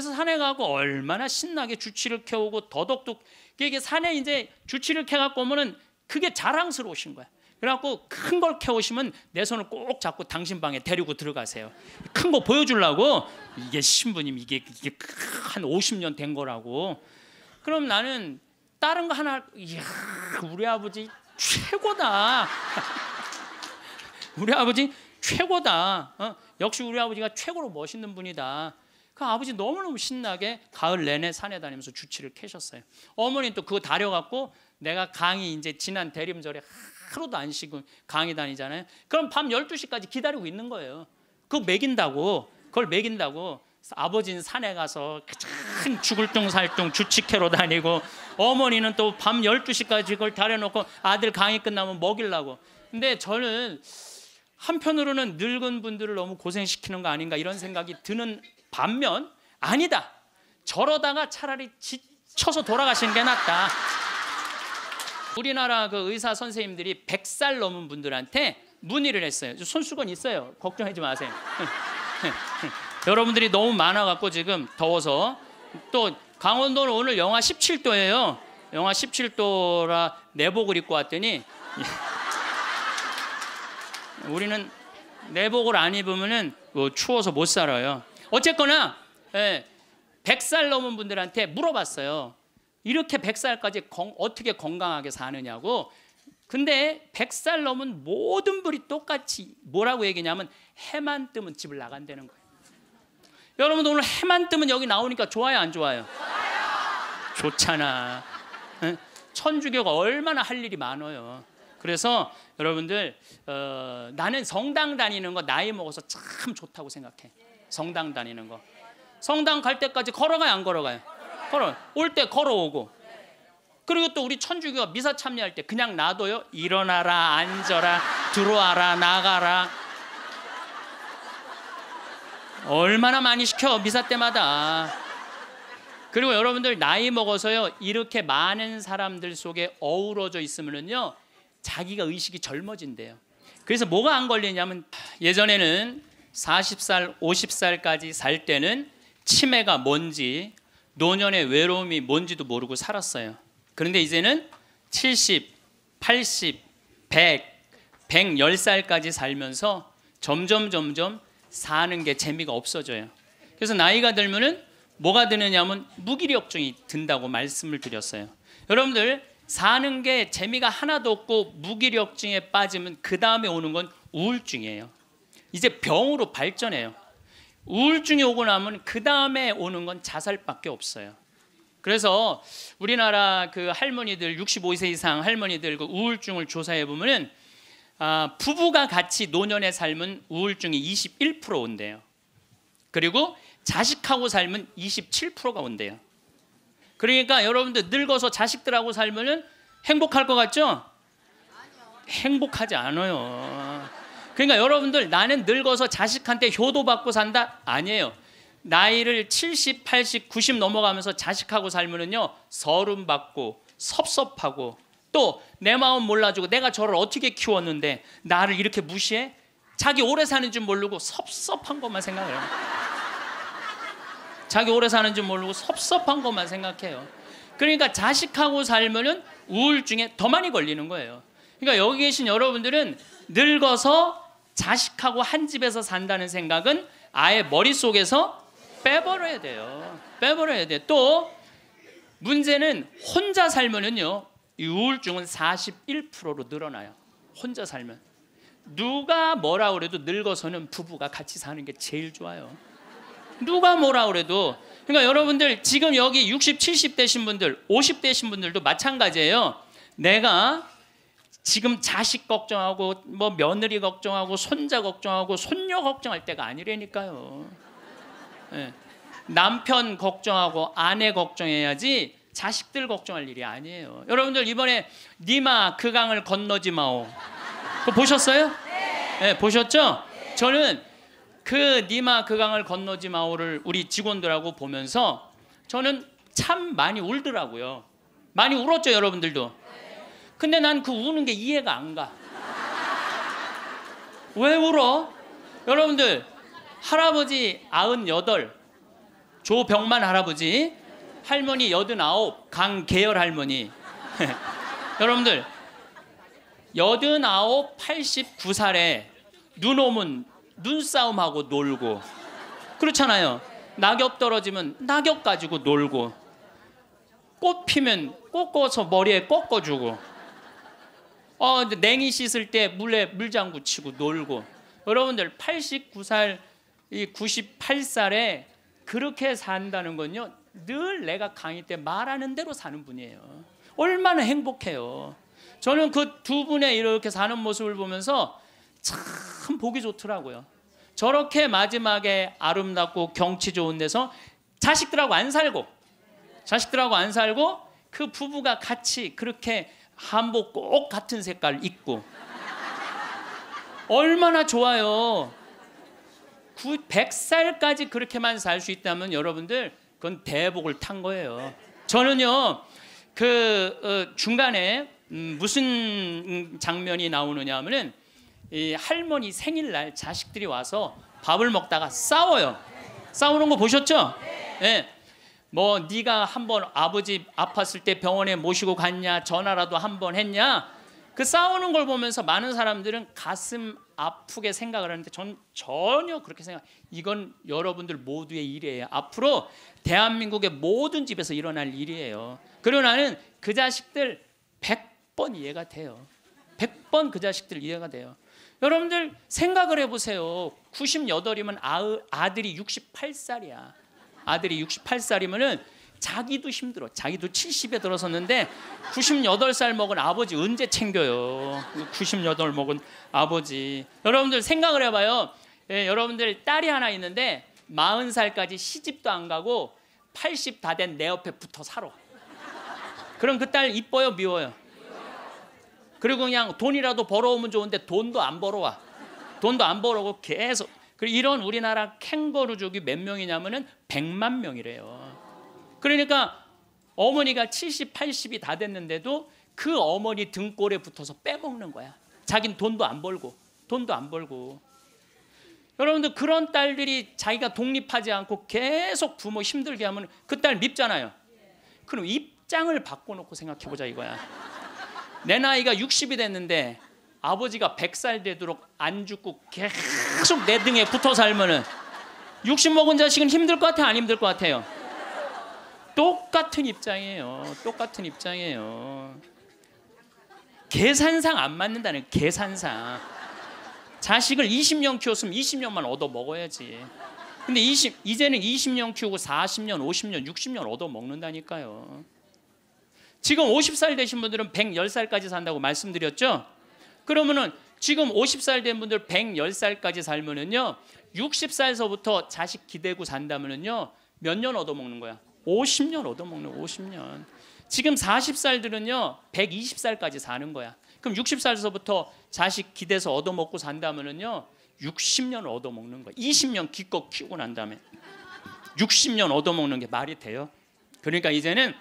그래서 산에 가고 얼마나 신나게 주치를 캐오고 더덕도 이게 산에 이제 주치를 캐갖고 오면은 그게 자랑스러우신 거야. 그래갖고 큰 걸 캐오시면 내 손을 꼭 잡고 당신 방에 데리고 들어가세요. 큰 거 보여주려고 이게 신부님 이게 이게 한 50년 된 거라고. 그럼 나는 다른 거 하나 이야 우리 아버지 최고다. 우리 아버지 최고다. 어? 역시 우리 아버지가 최고로 멋있는 분이다. 그 아버지 너무너무 신나게 가을 내내 산에 다니면서 주치를 캐셨어요. 어머니 또 그거 다려갖고 내가 강의 이제 지난 대림절에 하루도 안 쉬고 강의 다니잖아요. 그럼 밤 12시까지 기다리고 있는 거예요. 그거 먹인다고. 그걸 먹인다고. 아버지는 산에 가서 큰 죽을 둥살둥 주치캐로 다니고 어머니는 또 밤 12시까지 그걸 다려놓고 아들 강의 끝나면 먹이려고. 근데 저는 한편으로는 늙은 분들을 너무 고생시키는 거 아닌가 이런 생각이 드는 반면 아니다. 저러다가 차라리 지쳐서 돌아가시는 게 낫다. 우리나라 그 의사 선생님들이 100살 넘은 분들한테 문의를 했어요. 손수건 있어요. 걱정하지 마세요. 여러분들이 너무 많아갖고 지금 더워서 또 강원도는 오늘 영하 17도예요. 영하 17도라 내복을 입고 왔더니 우리는 내복을 안 입으면은 뭐 추워서 못 살아요. 어쨌거나 예, 100살 넘은 분들한테 물어봤어요. 이렇게 100살까지 건, 어떻게 건강하게 사느냐고. 근데 100살 넘은 모든 분이 똑같이 뭐라고 얘기냐면 해만 뜨면 집을 나간다는 거예요. 여러분 오늘 해만 뜨면 여기 나오니까 좋아요 안 좋아요? 좋잖아. 천주교가 얼마나 할 일이 많아요. 그래서 여러분들 어, 나는 성당 다니는 거 나이 먹어서 참 좋다고 생각해. 성당 다니는 거. 성당 갈 때까지 걸어가요 안 걸어가요? 걸어. 올 때 걸어오고. 그리고 또 우리 천주교가 미사 참여할 때 그냥 놔둬요. 일어나라, 앉아라, 들어와라, 나가라. 얼마나 많이 시켜 미사 때마다. 그리고 여러분들 나이 먹어서요 이렇게 많은 사람들 속에 어우러져 있으면요 자기가 의식이 젊어진대요. 그래서 뭐가 안 걸리냐면 예전에는 40살, 50살까지 살 때는 치매가 뭔지 노년의 외로움이 뭔지도 모르고 살았어요. 그런데 이제는 70, 80, 100, 110살까지 살면서 점점 점점 사는 게 재미가 없어져요. 그래서 나이가 들면은 뭐가 드느냐면 무기력증이 든다고 말씀을 드렸어요. 여러분들 사는 게 재미가 하나도 없고 무기력증에 빠지면 그 다음에 오는 건 우울증이에요. 이제 병으로 발전해요. 우울증이 오고 나면 그 다음에 오는 건 자살밖에 없어요. 그래서 우리나라 그 할머니들 65세 이상 할머니들 그 우울증을 조사해 보면은 아, 부부가 같이 노년에 살면 우울증이 21% 온대요. 그리고 자식하고 살면 27%가 온대요. 그러니까 여러분들 늙어서 자식들하고 살면은 행복할 것 같죠? 행복하지 않아요. 그러니까 여러분들 나는 늙어서 자식한테 효도받고 산다? 아니에요. 나이를 70, 80, 90 넘어가면서 자식하고 살면은요 서름 받고 섭섭하고 또 내 마음 몰라주고 내가 저를 어떻게 키웠는데 나를 이렇게 무시해? 자기 오래 사는 줄 모르고 섭섭한 것만 생각해요. 자기 오래 사는 줄 모르고 섭섭한 것만 생각해요. 그러니까 자식하고 살면은 우울증에 더 많이 걸리는 거예요. 그러니까 여기 계신 여러분들은 늙어서 자식하고 한 집에서 산다는 생각은 아예 머릿속에서 빼버려야 돼요. 빼버려야 돼. 또 문제는 혼자 살면은요. 우울증은 41%로 늘어나요. 혼자 살면. 누가 뭐라 그래도 늙어서는 부부가 같이 사는 게 제일 좋아요. 누가 뭐라 그래도 그러니까 여러분들 지금 여기 60, 70 되신 분들, 50 되신 분들도 마찬가지예요. 내가 지금 자식 걱정하고 뭐 며느리 걱정하고 손자 걱정하고 손녀 걱정할 때가 아니라니까요. 네. 남편 걱정하고 아내 걱정해야지 자식들 걱정할 일이 아니에요. 여러분들 이번에 니마 그 강을 건너지 마오. 그거 보셨어요? 네. 네 보셨죠? 네. 저는 그 니마 그 강을 건너지 마오를 우리 직원들하고 보면서 저는 참 많이 울더라고요. 많이 울었죠, 여러분들도. 근데 난 그 우는 게 이해가 안 가. 왜 울어? 여러분들 할아버지 아흔여덟 조병만 할아버지, 할머니 여든아홉 강계열 할머니. 여러분들 여든아홉 89살에 눈 오면 눈싸움하고 놀고 그렇잖아요. 낙엽 떨어지면 낙엽 가지고 놀고 꽃 피면 꽃 꽂아서 머리에 꺾어주고 어 냉이 씻을 때 물에 물장구 치고 놀고. 여러분들 89살 이 98살에 그렇게 산다는 건요 늘 내가 강의 때 말하는 대로 사는 분이에요. 얼마나 행복해요. 저는 그 두 분의 이렇게 사는 모습을 보면서 참 보기 좋더라고요. 저렇게 마지막에 아름답고 경치 좋은 데서 자식들하고 안 살고 자식들하고 안 살고 그 부부가 같이 그렇게 한복 꼭 같은 색깔 입고 얼마나 좋아요. 100살까지 그렇게만 살 수 있다면 여러분들 그건 대복을 탄 거예요. 저는요 그 어, 중간에 음, 무슨 장면이 나오느냐 하면은 이 할머니 생일날 자식들이 와서 밥을 먹다가 싸워요. 싸우는 거 보셨죠? 예. 네. 뭐 네가 한번 아버지 아팠을 때 병원에 모시고 갔냐 전화라도 한 번 했냐? 그 싸우는 걸 보면서 많은 사람들은 가슴 아프게 생각을 하는데 전 전혀 그렇게 생각 이건 여러분들 모두의 일이에요. 앞으로 대한민국의 모든 집에서 일어날 일이에요. 그리고 나는 그 자식들 100번 이해가 돼요. 100번 그 자식들 이해가 돼요. 여러분들 생각을 해보세요. 98이면 아들이 68살이야 아들이 68살이면은 자기도 힘들어. 자기도 70에 들어섰는데 98살 먹은 아버지 언제 챙겨요? 98 먹은 아버지. 여러분들 생각을 해봐요. 예, 여러분들 딸이 하나 있는데 40살까지 시집도 안 가고 80 다 된 내 옆에 붙어 살아. 그럼 그 딸 이뻐요, 미워요? 그리고 그냥 돈이라도 벌어오면 좋은데 돈도 안 벌어와. 돈도 안 벌어오고 계속 이런 우리나라 캥거루족이 몇 명이냐면은 100만 명이래요. 그러니까 어머니가 70, 80이 다 됐는데도 그 어머니 등골에 붙어서 빼먹는 거야. 자긴 돈도 안 벌고 돈도 안 벌고. 여러분들 그런 딸들이 자기가 독립하지 않고 계속 부모 힘들게 하면 그 딸 밉잖아요. 그럼 입장을 바꿔놓고 생각해보자 이거야. 내 나이가 60이 됐는데 아버지가 100살 되도록 안 죽고 계속 내 등에 붙어 살면은 60 먹은 자식은 힘들 것 같아 안 힘들 것 같아요. 똑같은 입장이에요. 똑같은 입장이에요. 계산상 안 맞는다는 계산상. 자식을 20년 키웠으면 20년만 얻어 먹어야지. 근데 20 이제는 20년 키우고 40년, 50년, 60년 얻어 먹는다니까요. 지금 50살 되신 분들은 110살까지 산다고 말씀드렸죠? 그러면은 지금 50살 된 분들 110살까지 살면은요. 60살서부터 자식 기대고 산다면은요. 몇 년 얻어먹는 거야? 50년 얻어먹는 50년. 지금 40살들은요. 120살까지 사는 거야. 그럼 60살서부터 자식 기대서 얻어먹고 산다면은요. 60년 얻어먹는 거야. 20년 기껏 키우고 난 다음에 60년 얻어먹는 게 말이 돼요? 그러니까 이제는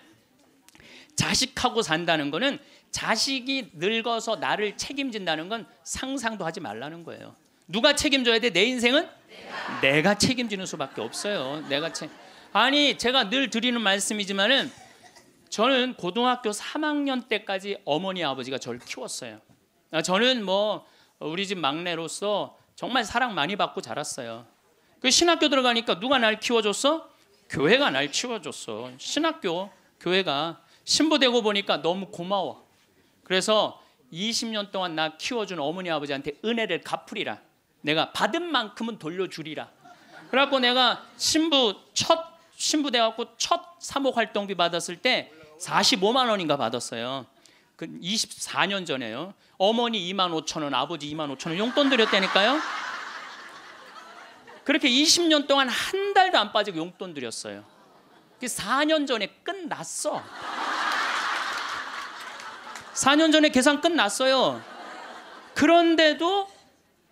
자식하고 산다는 거는 자식이 늙어서 나를 책임진다는 건 상상도 하지 말라는 거예요. 누가 책임져야 돼? 내 인생은 내가, 내가 책임지는 수밖에 없어요. 내가 책 아니 제가 늘 드리는 말씀이지만은 저는 고등학교 3학년 때까지 어머니 아버지가 저를 키웠어요. 아, 저는 뭐 우리 집 막내로서 정말 사랑 많이 받고 자랐어요. 그 신학교 들어가니까 누가 날 키워줬어? 교회가 날 키워줬어. 신학교 교회가 신부 되고 보니까 너무 고마워. 그래서 20년 동안 나 키워준 어머니 아버지한테 은혜를 갚으리라. 내가 받은 만큼은 돌려주리라. 그래갖고 내가 신부 첫 신부 돼갖고 첫 사목 활동비 받았을 때 45만 원인가 받았어요. 그 24년 전에요. 어머니 2만 5천 원, 아버지 2만 5천 원 용돈 드렸다니까요. 그렇게 20년 동안 한 달도 안 빠지고 용돈 드렸어요. 4년 전에 끝났어. 4년 전에 계산 끝났어요. 그런데도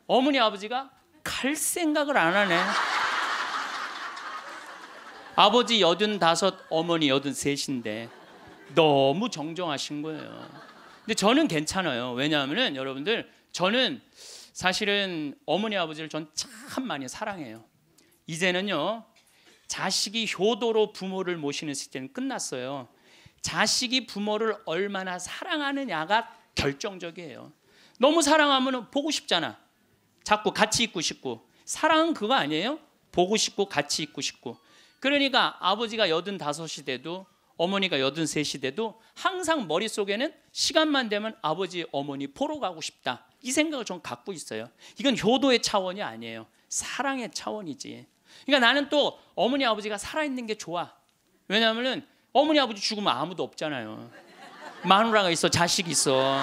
어머니 아버지가 갈 생각을 안 하네. 아버지 여든 다섯, 어머니 여든 셋인데 너무 정정하신 거예요. 근데 저는 괜찮아요. 왜냐하면 여러분들 저는 사실은 어머니 아버지를 전 참 많이 사랑해요. 이제는요 자식이 효도로 부모를 모시는 시대는 끝났어요. 자식이 부모를 얼마나 사랑하느냐가 결정적이에요. 너무 사랑하면 보고 싶잖아. 자꾸 같이 있고 싶고. 사랑은 그거 아니에요? 보고 싶고 같이 있고 싶고. 그러니까 아버지가 여든 다섯이 돼도 어머니가 여든 셋이 돼도 항상 머릿속에는 시간만 되면 아버지 어머니 보러 가고 싶다. 이 생각을 좀 갖고 있어요. 이건 효도의 차원이 아니에요. 사랑의 차원이지. 그러니까 나는 또 어머니 아버지가 살아있는 게 좋아. 왜냐하면 어머니 아버지 죽으면 아무도 없잖아요. 마누라가 있어, 자식이 있어,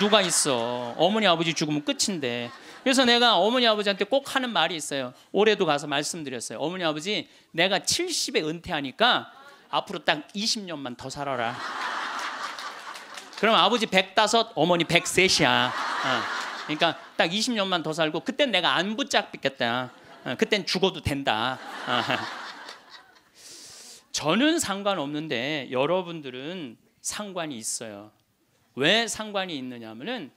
누가 있어. 어머니 아버지 죽으면 끝인데. 그래서 내가 어머니 아버지한테 꼭 하는 말이 있어요. 올해도 가서 말씀드렸어요. 어머니 아버지 내가 70에 은퇴하니까 앞으로 딱 20년만 더 살아라. 그럼 아버지 105, 어머니 103이야. 어. 그러니까 딱 20년만 더 살고 그땐 내가 안 붙잡겠다. 어. 그땐 죽어도 된다. 어. 저는 상관없는데 여러분들은 상관이 있어요. 왜 상관이 있느냐면은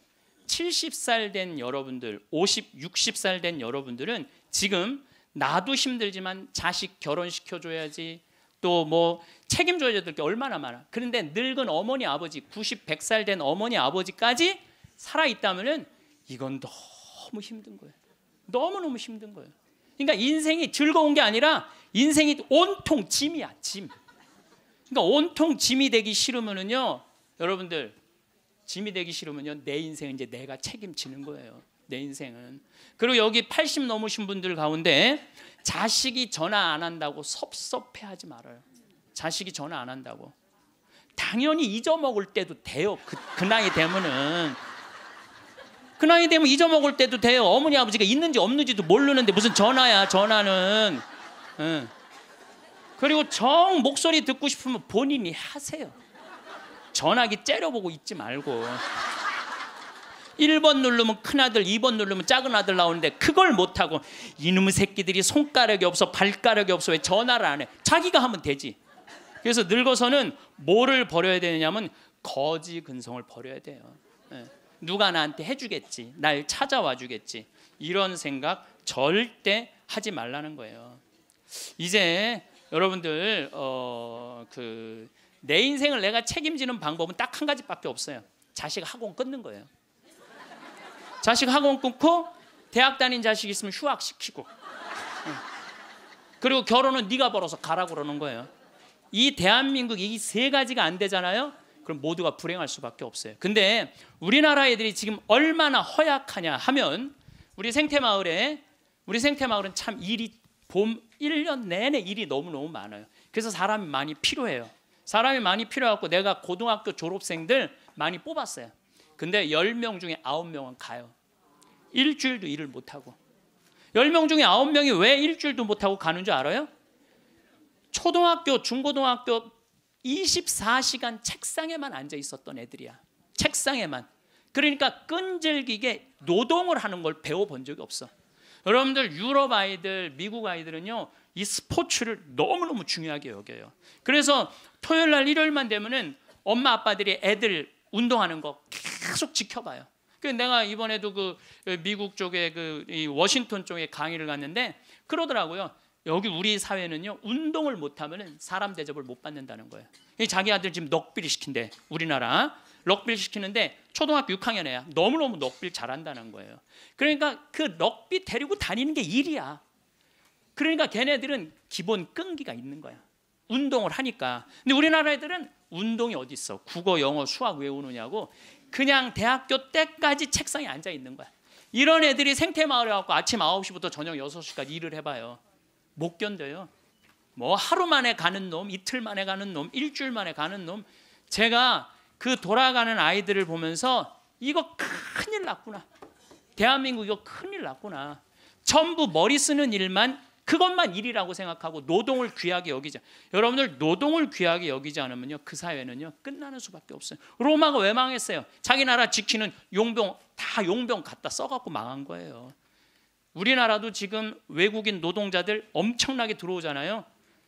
70살 된 여러분들, 50, 60살 된 여러분들은 지금 나도 힘들지만 자식 결혼시켜 줘야지. 또 뭐 책임져야 될 게 얼마나 많아. 그런데 늙은 어머니 아버지, 90, 100살 된 어머니 아버지까지 살아 있다면은 이건 너무 힘든 거예요. 너무너무 힘든 거예요. 그러니까 인생이 즐거운 게 아니라 인생이 온통 짐이야, 짐. 그러니까 온통 짐이 되기 싫으면은요, 여러분들 짐이 되기 싫으면요, 내 인생은 이제 내가 책임지는 거예요. 내 인생은. 그리고 여기 80 넘으신 분들 가운데 자식이 전화 안 한다고 섭섭해하지 말아요. 자식이 전화 안 한다고. 당연히 잊어먹을 때도 돼요. 그, 그 나이 되면은 그 나이 되면 잊어먹을 때도 돼요. 어머니 아버지가 있는지 없는지도 모르는데 무슨 전화야 전화는. 응. 그리고 정 목소리 듣고 싶으면 본인이 하세요. 전화기 째려보고 있지 말고. 1번 누르면 큰아들, 2번 누르면 작은아들 나오는데 그걸 못하고 이놈의 새끼들이 손가락이 없어 발가락이 없어 왜 전화를 안 해? 자기가 하면 되지. 그래서 늙어서는 뭐를 버려야 되냐면 거지 근성을 버려야 돼요. 예. 누가 나한테 해주겠지, 날 찾아와 주겠지 이런 생각 절대 하지 말라는 거예요. 이제 여러분들 어, 그 내 인생을 내가 책임지는 방법은 딱 한 가지밖에 없어요. 자식 학원 끊는 거예요. 자식 학원 끊고 대학 다닌 자식 있으면 휴학 시키고 그리고 결혼은 네가 벌어서 가라 그러는 거예요. 이 대한민국 이 세 가지가 안 되잖아요. 그럼 모두가 불행할 수밖에 없어요. 근데 우리나라 애들이 지금 얼마나 허약하냐 하면 우리 생태 마을에 우리 생태 마을은 참 일이 봄 1년 내내 일이 너무너무 많아요. 그래서 사람이 많이 필요해요. 사람이 많이 필요하고 내가 고등학교 졸업생들 많이 뽑았어요. 근데 10명 중에 9명은 가요. 일주일도 일을 못 하고. 10명 중에 9명이 왜 일주일도 못 하고 가는 줄 알아요? 초등학교, 중고등학교 24시간 책상에만 앉아 있었던 애들이야. 책상에만. 그러니까 끈질기게 노동을 하는 걸 배워본 적이 없어. 여러분들 유럽 아이들, 미국 아이들은요 이 스포츠를 너무 너무 중요하게 여겨요. 그래서 토요일 날 일요일만 되면은 엄마 아빠들이 애들 운동하는 거 계속 지켜봐요. 그 내가 이번에도 그 미국 쪽에 그 워싱턴 쪽에 강의를 갔는데 그러더라고요. 여기 우리 사회는요 운동을 못하면 사람 대접을 못 받는다는 거예요. 자기 아들 지금 넉비를 시킨대 우리나라 럭비를 시키는데 초등학교 6학년 애야 너무 너무 럭비를 잘한다는 거예요. 그러니까 그 럭비 데리고 다니는 게 일이야. 그러니까 걔네들은 기본 끈기가 있는 거야. 운동을 하니까. 근데 우리나라 애들은 운동이 어디 있어? 국어, 영어, 수학 외우느냐고 그냥 대학교 때까지 책상에 앉아 있는 거야. 이런 애들이 생태 마을에 갖고 아침 9시부터 저녁 6시까지 일을 해 봐요. 못 견뎌요. 뭐 하루 만에 가는 놈, 이틀 만에 가는 놈, 일주일 만에 가는 놈. 제가 그 돌아가는 아이들을 보면서 이거 큰일 났구나. 대한민국 이거 큰일 났구나. 전부 머리 쓰는 일만 그것만 일이라고 생각하고 노동을 귀하게 여기자. 여러분들 노동을 귀하게 여기지 않으면요 그 사회는요 끝나는 수밖에 없어요. 로마가 왜 망했어요? 자기 나라 지키는 용병 다 용병 갖다 써 갖고 망한 거예요. 우리나라도 지금 외국인 노동자들 엄청나게 들어오잖아요.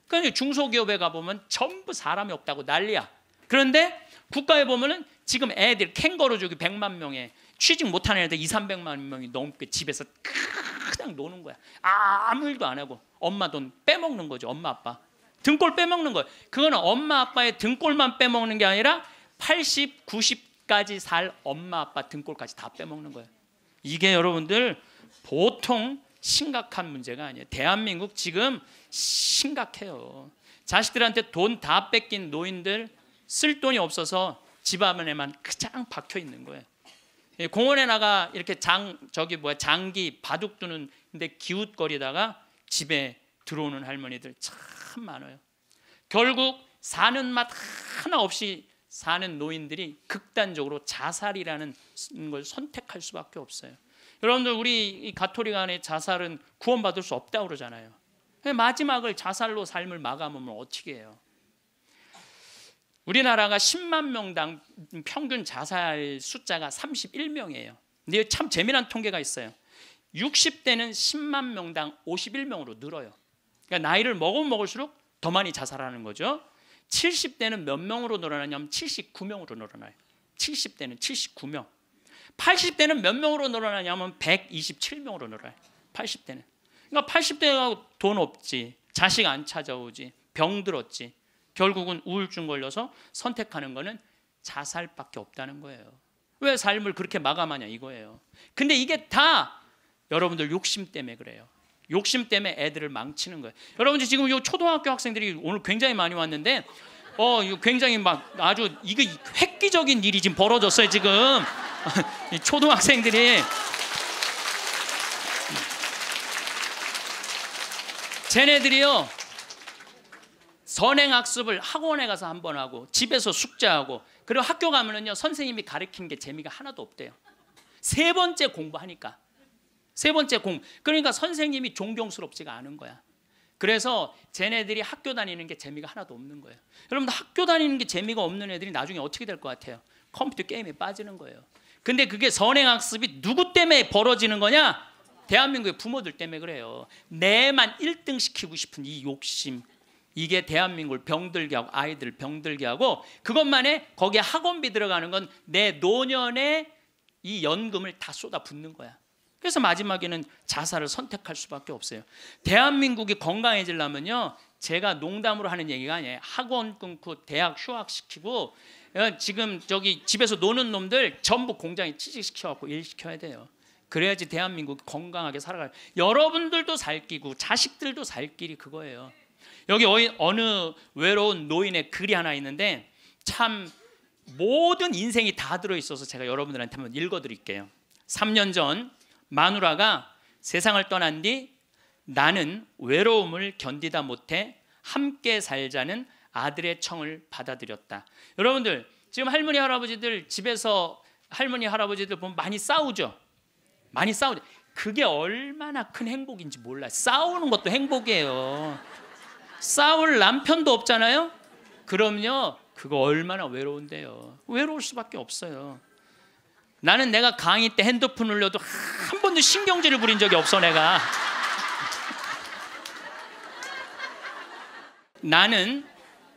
그러니까 중소기업에 가보면 전부 사람이 없다고 난리야. 그런데 국가에 보면은 지금 애들 캥거루족이 100만 명에 취직 못하는 애들 2, 300만 명이 넘게 집에서 그냥 노는 거야. 아무 일도 안 하고 엄마 돈 빼먹는 거죠. 엄마 아빠 등골 빼먹는 거예요. 그거는 엄마 아빠의 등골만 빼먹는 게 아니라 80, 90까지 살 엄마 아빠 등골까지 다 빼먹는 거예요. 이게 여러분들 보통 심각한 문제가 아니에요. 대한민국 지금 심각해요. 자식들한테 돈 다 뺏긴 노인들 쓸 돈이 없어서 집 안에만 그냥 박혀 있는 거예요. 예, 공원에 나가 이렇게 장 저기 뭐야 장기 바둑 두는 데 기웃거리다가 집에 들어오는 할머니들 참 많아요. 결국 사는 맛 하나 없이 사는 노인들이 극단적으로 자살이라는 걸 선택할 수밖에 없어요. 여러분들 우리 가톨릭 안에 자살은 구원받을 수 없다고 그러잖아요. 마지막을 자살로 삶을 마감하면 어떻게 해요? 우리나라가 10만 명당 평균 자살 숫자가 31명이에요. 근데 참 재미난 통계가 있어요. 60대는 10만 명당 51명으로 늘어요. 그러니까 나이를 먹으면 먹을수록 더 많이 자살하는 거죠. 70대는 몇 명으로 늘어나냐면 79명으로 늘어나요. 70대는 79명. 80대는 몇 명으로 늘어나냐면 127명으로 늘어요. 80대는. 그러니까 80대가 돈 없지, 자식 안 찾아오지, 병 들었지. 결국은 우울증 걸려서 선택하는 거는 자살밖에 없다는 거예요. 왜 삶을 그렇게 마감하냐 이거예요. 근데 이게 다 여러분들 욕심 때문에 그래요. 욕심 때문에 애들을 망치는 거예요. 여러분들 지금 이 초등학교 학생들이 오늘 굉장히 많이 왔는데 어 굉장히 막 아주 이거 획기적인 일이 지금 벌어졌어요 지금 초등학생들이 쟤네들이요 선행 학습을 학원에 가서 한 번 하고 집에서 숙제하고 그리고 학교 가면은요 선생님이 가르치는 게 재미가 하나도 없대요. 세 번째 공부하니까 세 번째 공 그러니까 선생님이 존경스럽지가 않은 거야. 그래서 쟤네들이 학교 다니는 게 재미가 하나도 없는 거예요. 여러분 학교 다니는 게 재미가 없는 애들이 나중에 어떻게 될 것 같아요? 컴퓨터 게임에 빠지는 거예요. 근데 그게 선행학습이 누구 때문에 벌어지는 거냐? 대한민국의 부모들 때문에 그래요. 내만 1등 시키고 싶은 이 욕심, 이게 대한민국을 병들게 하고 아이들 병들게 하고 그것만에 거기에 학원비 들어가는 건 내 노년의 이 연금을 다 쏟아 붓는 거야. 그래서 마지막에는 자살을 선택할 수밖에 없어요. 대한민국이 건강해지려면요. 제가 농담으로 하는 얘기가 아니에요. 학원 끊고 대학 휴학시키고 어, 지금 저기 집에서 노는 놈들 전부 공장에 취직시켜 갖고 일 시켜야 돼요. 그래야지 대한민국이 건강하게 살아갈. 여러분들도 살 끼고 자식들도 살 길이 그거예요. 여기 어느 외로운 노인의 글이 하나 있는데 참 모든 인생이 다 들어 있어서 제가 여러분들한테 한번 읽어 드릴게요. 3년 전 마누라가 세상을 떠난 뒤 나는 외로움을 견디다 못해 함께 살자는 아들의 청을 받아들였다. 여러분들 지금 할머니 할아버지들 집에서 할머니 할아버지들 보면 많이 싸우죠. 많이 싸우죠. 그게 얼마나 큰 행복인지 몰라. 싸우는 것도 행복이에요. 싸울 남편도 없잖아요. 그럼요. 그거 얼마나 외로운데요. 외로울 수밖에 없어요. 나는 내가 강의 때 핸드폰 울려도 한 번도 신경질을 부린 적이 없어 내가. 나는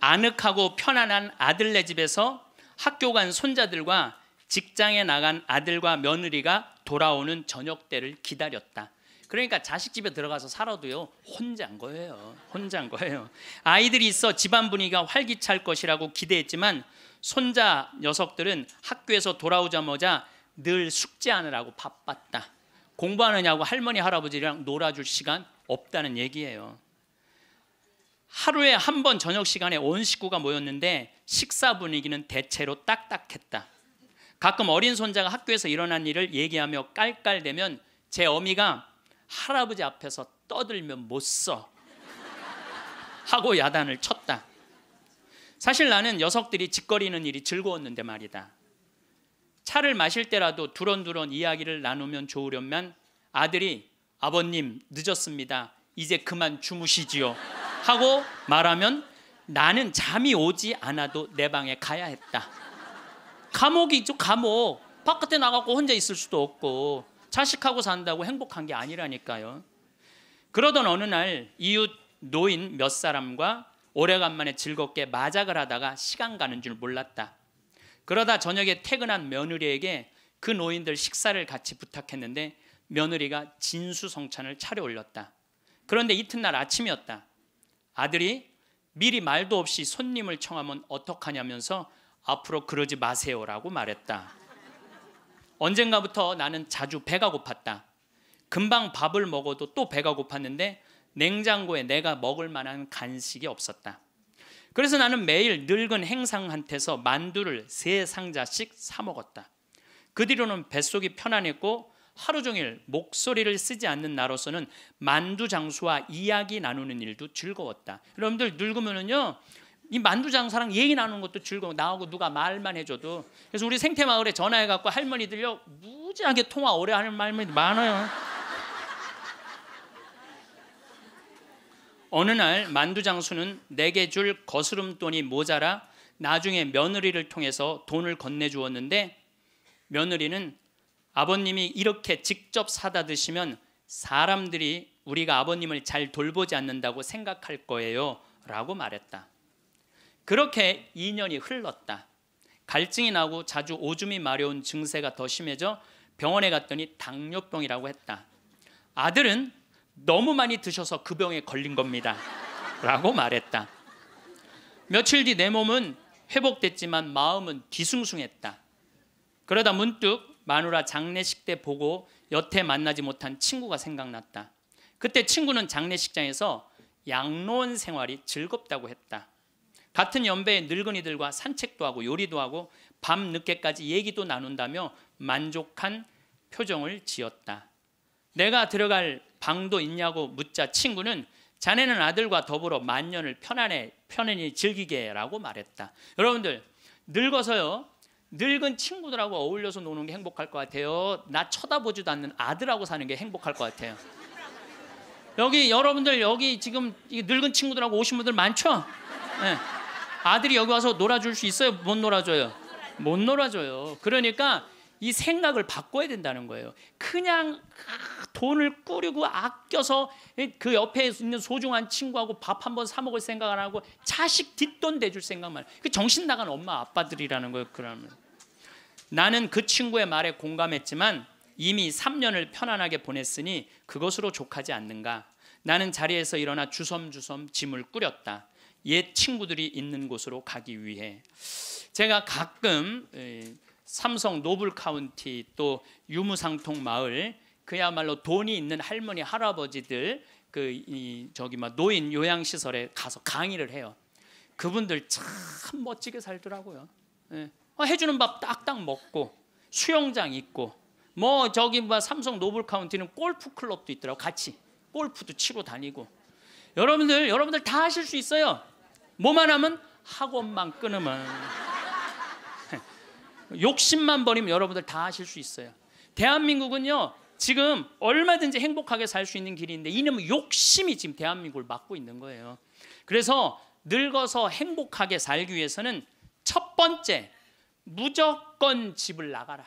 아늑하고 편안한 아들네 집에서 학교 간 손자들과 직장에 나간 아들과 며느리가 돌아오는 저녁 때를 기다렸다. 그러니까 자식 집에 들어가서 살아도요 혼자인 거예요. 혼자인 거예요. 아이들이 있어 집안 분위기가 활기찰 것이라고 기대했지만 손자 녀석들은 학교에서 돌아오자마자 늘 숙제하느라고 바빴다. 공부하느냐고 할머니 할아버지랑 놀아줄 시간 없다는 얘기예요. 하루에 한 번 저녁 시간에 온 식구가 모였는데 식사 분위기는 대체로 딱딱했다. 가끔 어린 손자가 학교에서 일어난 일을 얘기하며 깔깔대면 제 어미가 할아버지 앞에서 떠들면 못 써. 하고 야단을 쳤다. 사실 나는 녀석들이 짓거리는 일이 즐거웠는데 말이다. 차를 마실 때라도 두런두런 이야기를 나누면 좋으련만 아들이 아버님 늦었습니다. 이제 그만 주무시지요. 하고 말하면 나는 잠이 오지 않아도 내 방에 가야 했다. 감옥이죠, 감옥. 바깥에 나가고 혼자 있을 수도 없고 자식하고 산다고 행복한 게 아니라니까요. 그러던 어느 날 이웃 노인 몇 사람과 오래간만에 즐겁게 마작을 하다가 시간 가는 줄 몰랐다. 그러다 저녁에 퇴근한 며느리에게 그 노인들 식사를 같이 부탁했는데 며느리가 진수성찬을 차려 올렸다. 그런데 이튿날 아침이었다. 아들이 미리 말도 없이 손님을 청하면 어떡하냐면서 앞으로 그러지 마세요라고 말했다. 언젠가부터 나는 자주 배가 고팠다. 금방 밥을 먹어도 또 배가 고팠는데 냉장고에 내가 먹을 만한 간식이 없었다. 그래서 나는 매일 늙은 행상한테서 만두를 세 상자씩 사 먹었다. 그 뒤로는 뱃속이 편안했고 하루 종일 목소리를 쓰지 않는 나로서는 만두 장수와 이야기 나누는 일도 즐거웠다. 여러분들 늙으면은요. 이 만두 장사랑 얘기 나누는 것도 즐거워. 나하고 누가 말만 해줘도. 그래서 우리 생태 마을에 전화해 갖고 할머니들요 무지하게 통화 오래 하는 말머니 많아요. 어느 날 만두 장수는 내게 줄 거스름 돈이 모자라 나중에 며느리를 통해서 돈을 건네 주었는데 며느리는 아버님이 이렇게 직접 사다 드시면 사람들이 우리가 아버님을 잘 돌보지 않는다고 생각할 거예요. 라고 말했다. 그렇게 2년이 흘렀다. 갈증이 나고 자주 오줌이 마려운 증세가 더 심해져 병원에 갔더니 당뇨병이라고 했다. 아들은 너무 많이 드셔서 그 병에 걸린 겁니다. 라고 말했다. 며칠 뒤 내 몸은 회복됐지만 마음은 뒤숭숭했다. 그러다 문득 마누라 장례식 때 보고 여태 만나지 못한 친구가 생각났다. 그때 친구는 장례식장에서 양로원 생활이 즐겁다고 했다. 같은 연배의 늙은이들과 산책도 하고 요리도 하고 밤 늦게까지 얘기도 나눈다며 만족한 표정을 지었다. 내가 들어갈 방도 있냐고 묻자 친구는 자네는 아들과 더불어 만년을 편안해 편안히 즐기게라고 말했다. 여러분들 늙어서요 늙은 친구들하고 어울려서 노는 게 행복할 것 같아요. 나 쳐다보지도 않는 아들하고 사는 게 행복할 것 같아요. 여기 여러분들 여기 지금 늙은 친구들하고 오신 분들 많죠? 네. 아들이 여기 와서 놀아줄 수 있어요? 못 놀아줘요? 못 놀아줘요. 그러니까 이 생각을 바꿔야 된다는 거예요. 그냥 돈을 꾸리고 아껴서 그 옆에 있는 소중한 친구하고 밥 한 번 사 먹을 생각 안 하고 자식 뒷돈 대줄 생각만. 그 정신 나간 엄마 아빠들이라는 거예요. 그러면 나는 그 친구의 말에 공감했지만 이미 3년을 편안하게 보냈으니 그것으로 족하지 않는가. 나는 자리에서 일어나 주섬주섬 짐을 꾸렸다. 옛 친구들이 있는 곳으로 가기 위해 제가 가끔 삼성 노블 카운티 또 유무상통 마을 그야말로 돈이 있는 할머니 할아버지들 그 저기 막 노인 요양 시설에 가서 강의를 해요. 그분들 참 멋지게 살더라고요. 예. 어, 해주는 밥 딱딱 먹고 수영장 있고 뭐 저기 뭐 삼성 노블 카운티는 골프 클럽도 있더라고 같이 골프도 치고 다니고 여러분들 여러분들 다 하실 수 있어요. 뭐만 하면 학원만 끊으면 욕심만 버리면 여러분들 다 하실 수 있어요. 대한민국은요 지금 얼마든지 행복하게 살 수 있는 길인데 이놈의 욕심이 지금 대한민국을 막고 있는 거예요. 그래서 늙어서 행복하게 살기 위해서는 첫 번째 무조건 집을 나가라.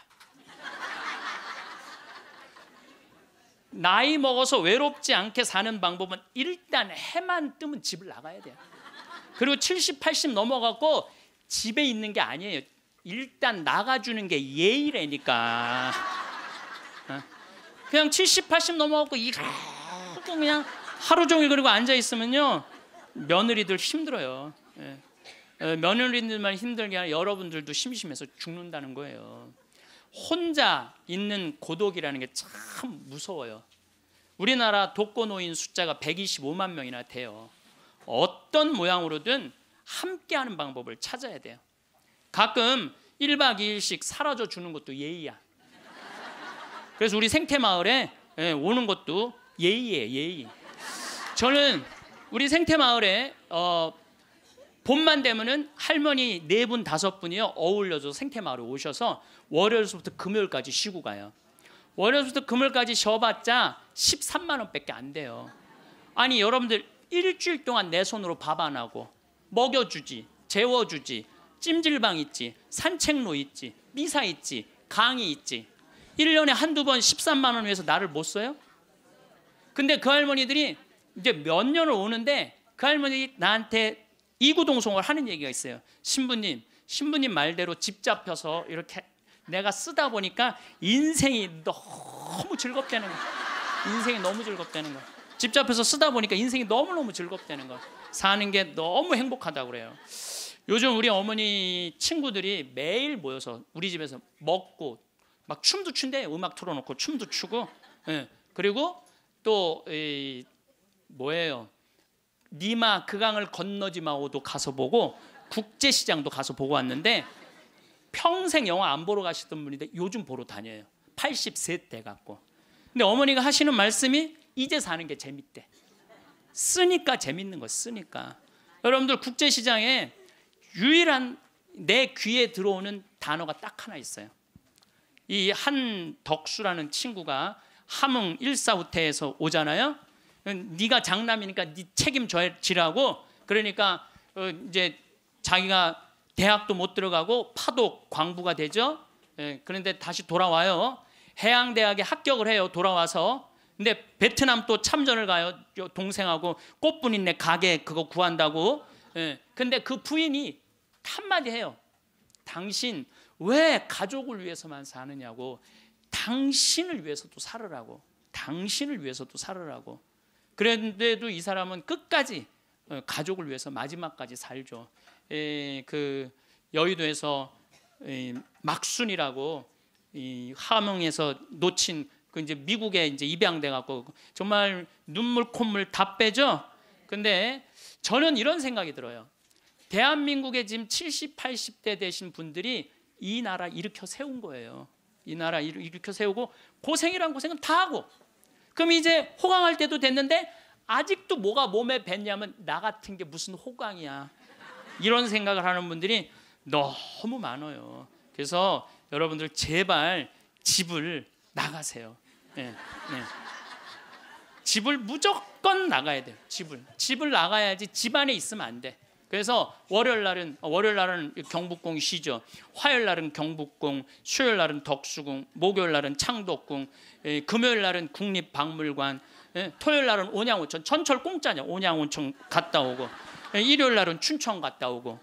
나이 먹어서 외롭지 않게 사는 방법은 일단 해만 뜨면 집을 나가야 돼요. 그리고 70, 80 넘어갖고 집에 있는 게 아니에요. 일단 나가주는 게 예의라니까. 어? 그냥 70, 80 넘어갖고 이렇게 그냥 하루 종일 그리고 앉아 있으면요 며느리들 힘들어요. 예. 어, 며느리들만 힘들게 아니라 여러분들도 심심해서 죽는다는 거예요. 혼자 있는 고독이라는 게 참 무서워요. 우리나라 독거노인 숫자가 125만 명이나 돼요. 어떤 모양으로든 함께하는 방법을 찾아야 돼요. 가끔 1박 2일씩 사라져 주는 것도 예의야. 그래서 우리 생태 마을에 예, 오는 것도 예의예요, 예의. 저는 우리 생태 마을에 어, 봄만 되면은 할머니 네 분 다섯 분이요 어울려서 생태 마을에 오셔서 월요일부터 금요일까지 쉬고 가요. 월요일부터 금요일까지 쉬어봤자 13만 원밖에 안 돼요. 아니 여러분들 일주일 동안 내 손으로 밥 안 하고 먹여주지, 재워주지, 찜질방 있지, 산책로 있지, 미사 있지, 강의 있지. 1년에 한두 번 13만 원 위해서 나를 못 써요? 근데 그 할머니들이 이제 몇 년을 오는데 그 할머니 나한테 이구동성을 하는 얘기가 있어요. 신부님, 신부님 말대로 집 잡혀서 이렇게 내가 쓰다 보니까 인생이 너무 즐겁다는 거야. 인생이 너무 즐겁다는 거야. 집 앞에서 쓰다 보니까 인생이 너무너무 즐겁다는 거야. 사는 게 너무 행복하다고 그래요. 요즘 우리 어머니 친구들이 매일 모여서 우리 집에서 먹고 막 춤도 춘대 음악 틀어놓고 춤도 추고. 예. 그리고 또 이, 뭐예요? 니마 그 강을 건너지 마오도 가서 보고 국제시장도 가서 보고 왔는데 평생 영화 안 보러 가시던 분인데 요즘 보러 다녀요. 80세 때 갖고. 근데 어머니가 하시는 말씀이 이제 사는 게 재밌대. 쓰니까 재밌는 거 쓰니까. 여러분들 국제시장에 유일한 내 귀에 들어오는 단어가 딱 하나 있어요 이 한덕수라는 친구가 함흥 일사후퇴에서 오잖아요. 네가 장남이니까 네 책임져지라고 그러니까 어, 이제 자기가 대학도 못 들어가고 파독 광부가 되죠. 예, 그런데 다시 돌아와요. 해양대학에 합격을 해요. 돌아와서 근데 베트남 또 참전을 가요. 동생하고 꽃분이네 가게 그거 구한다고. 예, 근데 그 부인이 한마디 해요. 당신 왜 가족을 위해서만 사느냐고 당신을 위해서도 살으라고 당신을 위해서도 살으라고 그런데도 이 사람은 끝까지 어, 가족을 위해서 마지막까지 살죠. 에, 그 여의도에서 에, 막순이라고 이 함흥에서 놓친 그 이제 미국에 이제 입양돼 갖고 정말 눈물 콧물 다 빼죠. 근데 저는 이런 생각이 들어요. 대한민국에 지금 70, 80대 되신 분들이 이 나라 일으켜 세운 거예요. 이 나라 일으켜 세우고 고생이란 고생은 다 하고 그럼 이제 호강할 때도 됐는데 아직도 뭐가 몸에 뱉냐면 나 같은 게 무슨 호강이야 이런 생각을 하는 분들이 너무 많아요. 그래서 여러분들 제발 집을 나가세요. 네, 네. 집을 무조건 나가야 돼요. 집을 집을 나가야지 집 안에 있으면 안 돼. 그래서 월요일 날은 월요일 날은 경북궁 쉬죠. 화요일 날은 경북궁, 수요일 날은 덕수궁, 목요일 날은 창덕궁, 예, 금요일 날은 국립박물관, 예, 토요일 날은 온양온천, 천철 공짜냐 온양온천 갔다 오고, 예, 일요일 날은 춘천 갔다 오고,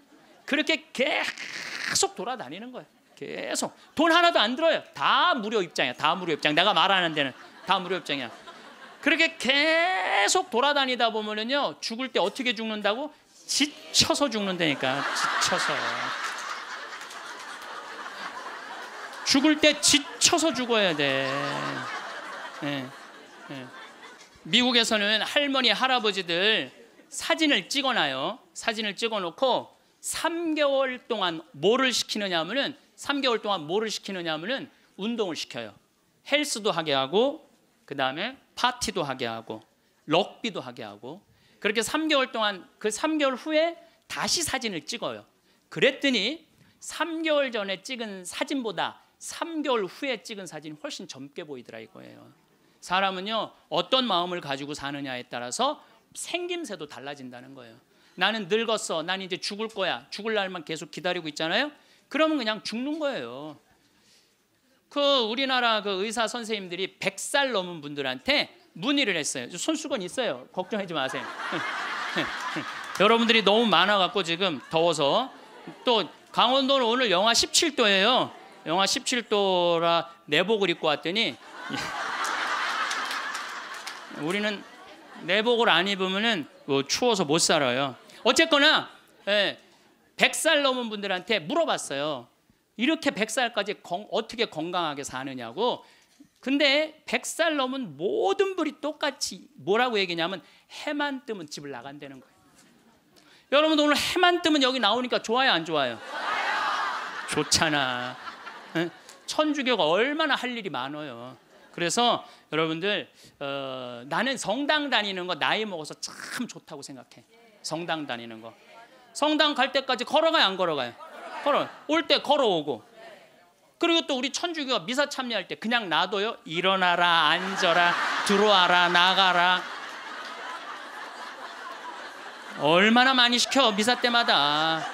그렇게 계속 돌아다니는 거예요. 계속 돈 하나도 안 들어요. 다 무료 입장이야. 다 무료 입장. 내가 말하는 데는 다 무료 입장이야. 그렇게 계속 돌아다니다 보면은요 죽을 때 어떻게 죽는다고 지쳐서 죽는다니까 지쳐서 죽을 때 지쳐서 죽어야 돼 네. 네. 미국에서는 할머니 할아버지들 사진을 찍어놔요 사진을 찍어놓고 3개월 동안 뭐를 시키느냐 하면은 3개월 동안 뭐를 시키느냐 하면은 운동을 시켜요 헬스도 하게 하고 그 다음에 파티도 하게 하고 럭비도 하게 하고 그렇게 3개월 동안 그 3개월 후에 다시 사진을 찍어요. 그랬더니 3개월 전에 찍은 사진보다 3개월 후에 찍은 사진이 훨씬 젊게 보이더라 이거예요. 사람은요 어떤 마음을 가지고 사느냐에 따라서 생김새도 달라진다는 거예요. 나는 늙었어. 난 이제 죽을 거야. 죽을 날만 계속 기다리고 있잖아요. 그러면 그냥 죽는 거예요. 그 우리나라 그 의사 선생님들이 100살 넘은 분들한테 문의를 했어요. 손수건 있어요. 걱정하지 마세요. 여러분들이 너무 많아갖고 지금 더워서 또 강원도는 오늘 영하 17도예요. 영하 17도라 내복을 입고 왔더니 우리는 내복을 안 입으면은 뭐 추워서 못 살아요. 어쨌거나 예, 100살 넘은 분들한테 물어봤어요. 이렇게 100살까지 어떻게 건강하게 사느냐고 근데 100살 넘은 모든 분이 똑같이 뭐라고 얘기냐면 해만 뜨면 집을 나간다는 거예요. 여러분 오늘 해만 뜨면 여기 나오니까 좋아요 안 좋아요? 좋잖아. 천주교가 얼마나 할 일이 많아요. 그래서 여러분들 어, 나는 성당 다니는 거 나이 먹어서 참 좋다고 생각해. 성당 다니는 거. 성당 갈 때까지 걸어가요 안 걸어가요? 걸어. 올 때 걸어오고 그리고 또 우리 천주교가 미사 참여할 때 그냥 놔둬요. 일어나라, 앉아라, 들어와라, 나가라. 얼마나 많이 시켜 미사 때마다.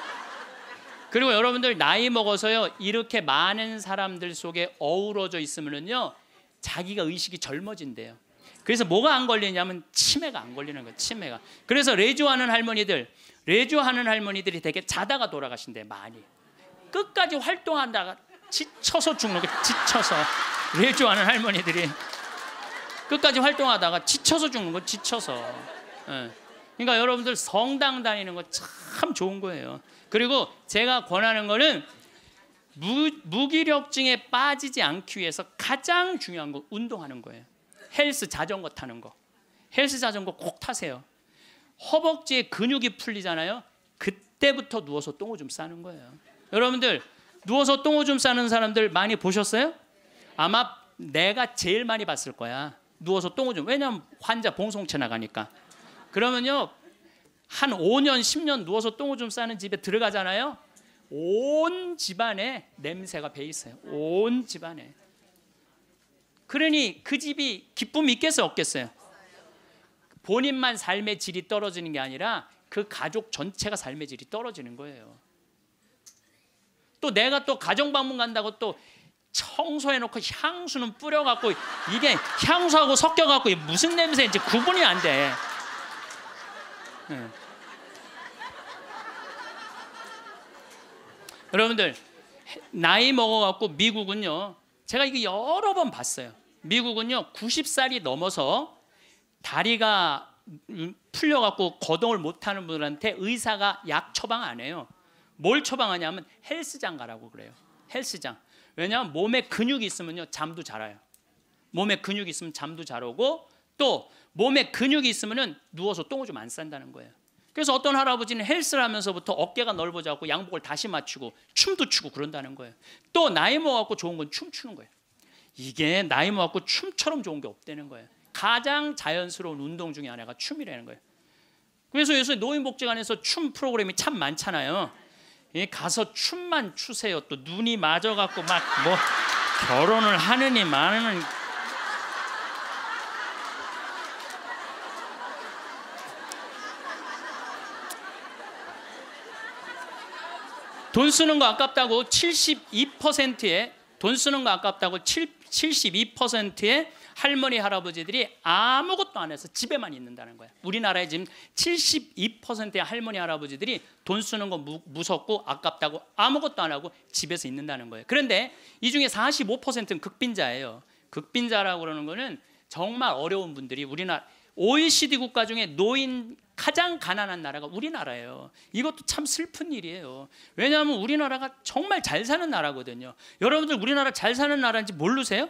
그리고 여러분들 나이 먹어서요 이렇게 많은 사람들 속에 어우러져 있으면은요 자기가 의식이 젊어진대요. 그래서 뭐가 안 걸리냐면 치매가 안 걸리는 거예요. 치매가. 그래서 레주하는 할머니들, 레주하는 할머니들이 되게 자다가 돌아가신대 많이. 끝까지 활동한다가 지쳐서 죽는 거 지쳐서. 왜 좋아하는 할머니들이. 끝까지 활동하다가 지쳐서 죽는 거 지쳐서. 예. 그러니까 여러분들 성당 다니는 거 참 좋은 거예요. 그리고 제가 권하는 거는 무, 무기력증에 빠지지 않기 위해서 가장 중요한 거 운동하는 거예요. 헬스 자전거 타는 거. 헬스 자전거 꼭 타세요. 허벅지에 근육이 풀리잖아요. 그때부터 누워서 똥오줌 싸는 거예요. 여러분들 누워서 똥오줌 싸는 사람들 많이 보셨어요? 아마 내가 제일 많이 봤을 거야. 누워서 똥오줌. 왜냐면 환자 봉송체 나가니까. 그러면요. 한 5년, 10년 누워서 똥오줌 싸는 집에 들어가잖아요. 온 집안에 냄새가 배 있어요. 온 집안에. 그러니 그 집이 기쁨이 있겠어요, 없겠어요? 본인만 삶의 질이 떨어지는 게 아니라 그 가족 전체가 삶의 질이 떨어지는 거예요. 또 내가 또 가정 방문 간다고 또 청소해 놓고 향수는 뿌려 갖고 이게 향수하고 섞여 갖고 무슨 냄새인지 구분이 안 돼. 네. 여러분들 나이 먹어 갖고 미국은요. 제가 이거 여러 번 봤어요. 미국은요. 90살이 넘어서 다리가 풀려 갖고 거동을 못 하는 분들한테 의사가 약 처방 안 해요. 뭘 처방하냐면 헬스장 가라고 그래요. 헬스장. 왜냐하면 몸에 근육이 있으면요 잠도 잘 와요. 몸에 근육이 있으면 잠도 잘 오고 또 몸에 근육이 있으면은 누워서 똥을 좀 안 싼다는 거예요. 그래서 어떤 할아버지는 헬스를 하면서부터 어깨가 넓어져갖고 양복을 다시 맞추고 춤도 추고 그런다는 거예요. 또 나이 먹어갖고 좋은 건 춤추는 거예요. 이게 나이 먹어갖고 춤처럼 좋은 게 없다는 거예요. 가장 자연스러운 운동 중에 하나가 춤이라는 거예요. 그래서 요새 노인복지관에서 춤 프로그램이 참 많잖아요. 가서 춤만 추세요. 또 눈이 맞아 갖고 막 뭐 결혼을 하느니 마느니 돈 쓰는 거 아깝다고 72%에 돈 쓰는 거 아깝다고 72%의 할머니 할아버지들이 아무것도 안 해서 집에만 있는다는 거야. 우리나라에 지금 72%의 할머니 할아버지들이 돈 쓰는 거 무, 무섭고 아깝다고 아무것도 안 하고 집에서 있는다는 거예요. 그런데 이 중에 45%는 극빈자예요. 극빈자라고 그러는 거는 정말 어려운 분들이 우리나라 OECD 국가 중에 노인 가장 가난한 나라가 우리나라예요. 이것도 참 슬픈 일이에요. 왜냐하면 우리나라가 정말 잘 사는 나라거든요. 여러분들 우리나라 잘 사는 나라인지 모르세요?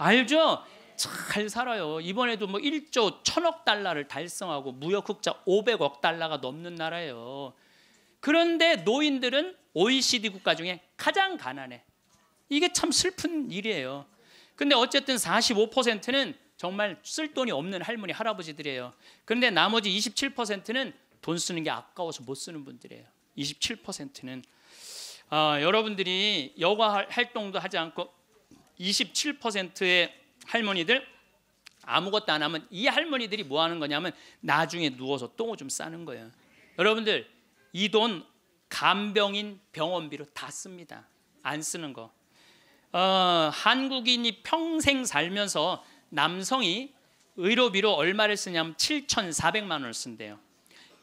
알죠? 잘 살아요. 이번에도 뭐 1조 1000억 달러를 달성하고 무역 흑자 500억 달러가 넘는 나라예요. 그런데 노인들은 OECD 국가 중에 가장 가난해. 이게 참 슬픈 일이에요. 근데 어쨌든 45%는 정말 쓸 돈이 없는 할머니 할아버지들이에요. 그런데 나머지 27%는 돈 쓰는 게 아까워서 못 쓰는 분들이에요. 27%는 아, 여러분들이 여가 활동도 하지 않고 27%의 할머니들 아무것도 안 하면 이 할머니들이 뭐 하는 거냐면 나중에 누워서 똥을 좀 싸는 거예요. 여러분들 이 돈 간병인 병원비로 다 씁니다. 안 쓰는 거. 어, 한국인이 평생 살면서 남성이 의료비로 얼마를 쓰냐면 7,400만 원을 쓴대요.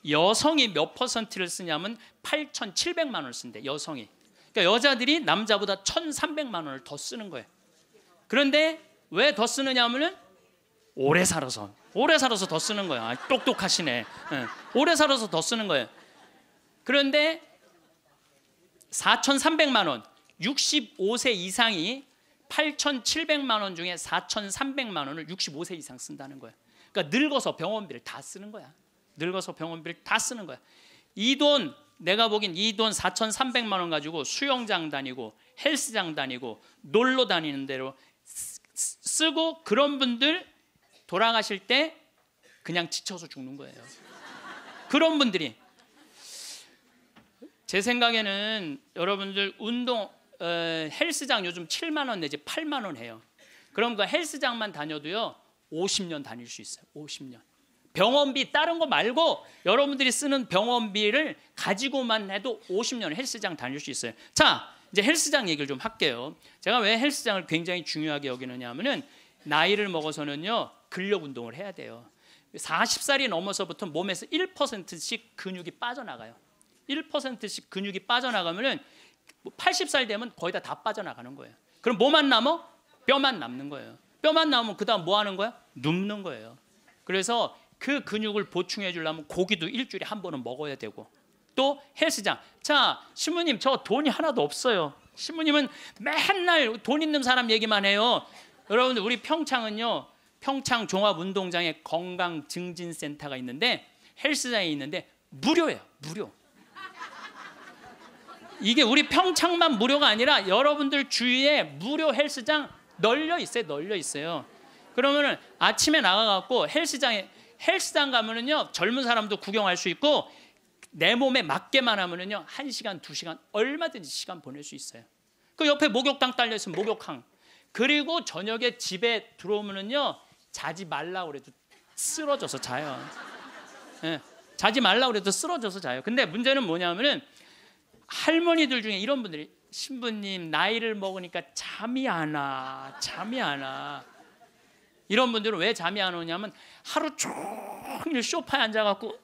여성이 몇 퍼센트를 쓰냐면 8,700만 원을 쓴대. 여성이. 그러니까 여자들이 남자보다 1,300만 원을 더 쓰는 거예요. 그런데 왜 더 쓰느냐 하면은 오래 살아서 오래 살아서 더 쓰는 거야. 똑똑하시네. 네. 오래 살아서 더 쓰는 거예요. 그런데 4,300만 원, 65세 이상이 8,700만 원 중에 4,300만 원을 65세 이상 쓴다는 거예요. 그러니까 늙어서 병원비를 다 쓰는 거야. 늙어서 병원비를 다 쓰는 거야. 이 돈 내가 보긴 이돈 4,300만 원 가지고 수영장 다니고 헬스장 다니고 놀러 다니는 대로 쓰고 그런 분들 돌아가실 때 그냥 지쳐서 죽는 거예요. 그런 분들이 제 생각에는 여러분들 운동 어, 헬스장 요즘 7만 원 내지 8만 원 해요. 그럼 그 헬스장만 다녀도요 50년 다닐 수 있어요. 50년. 병원비 다른 거 말고 여러분들이 쓰는 병원비를 가지고만 해도 50년 헬스장 다닐 수 있어요. 자, 이제 헬스장 얘기를 좀 할게요. 제가 왜 헬스장을 굉장히 중요하게 여기느냐 하면은 나이를 먹어서는요. 근력 운동을 해야 돼요. 40살이 넘어서부터 몸에서 1%씩 근육이 빠져나가요. 1%씩 근육이 빠져나가면은 80살 되면 거의 다 다 빠져나가는 거예요. 그럼 뭐만 남어? 뼈만 남는 거예요. 뼈만 남으면 그다음 뭐 하는 거야? 눕는 거예요. 그래서 그 근육을 보충해 주려면 고기도 일주일에 한 번은 먹어야 되고 또 헬스장. 자, 신부님 저 돈이 하나도 없어요. 신부님은 맨날 돈 있는 사람 얘기만 해요. 여러분들 우리 평창은요. 평창 종합운동장에 건강 증진 센터가 있는데 헬스장이 있는데 무료예요. 무료. 이게 우리 평창만 무료가 아니라 여러분들 주위에 무료 헬스장 널려 있어요. 널려 있어요. 그러면은 아침에 나가 갖고 헬스장에 헬스장 가면은요 젊은 사람도 구경할 수 있고 내 몸에 맞게만 하면은요 한 시간 두 시간 얼마든지 시간 보낼 수 있어요. 그 옆에 목욕탕 딸려 있으면 목욕탕. 그리고 저녁에 집에 들어오면은요 자지 말라 그래도 쓰러져서 자요. 예, 자지 말라 그래도 쓰러져서 자요. 근데 문제는 뭐냐면은 할머니들 중에 이런 분들이 신부님 나이를 먹으니까 잠이 안 와. 잠이 안 와. 이런 분들은 왜 잠이 안 오냐면 하루 종일 소파에 앉아 갖고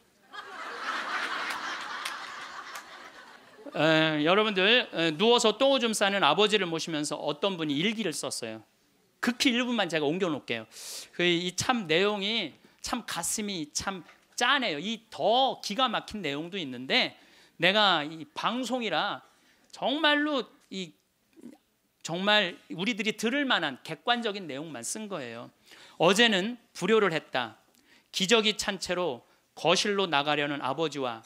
에, 여러분들 에, 누워서 똥 오줌 싸는 아버지를 모시면서 어떤 분이 일기를 썼어요. 극히 일부만 제가 옮겨놓을게요. 그이참 내용이 참 가슴이 참 짠해요. 이 더 기가 막힌 내용도 있는데 내가 이 방송이라 정말로 이 정말 우리들이 들을 만한 객관적인 내용만 쓴 거예요. 어제는 불효를 했다. 기저귀 찬 채로 거실로 나가려는 아버지와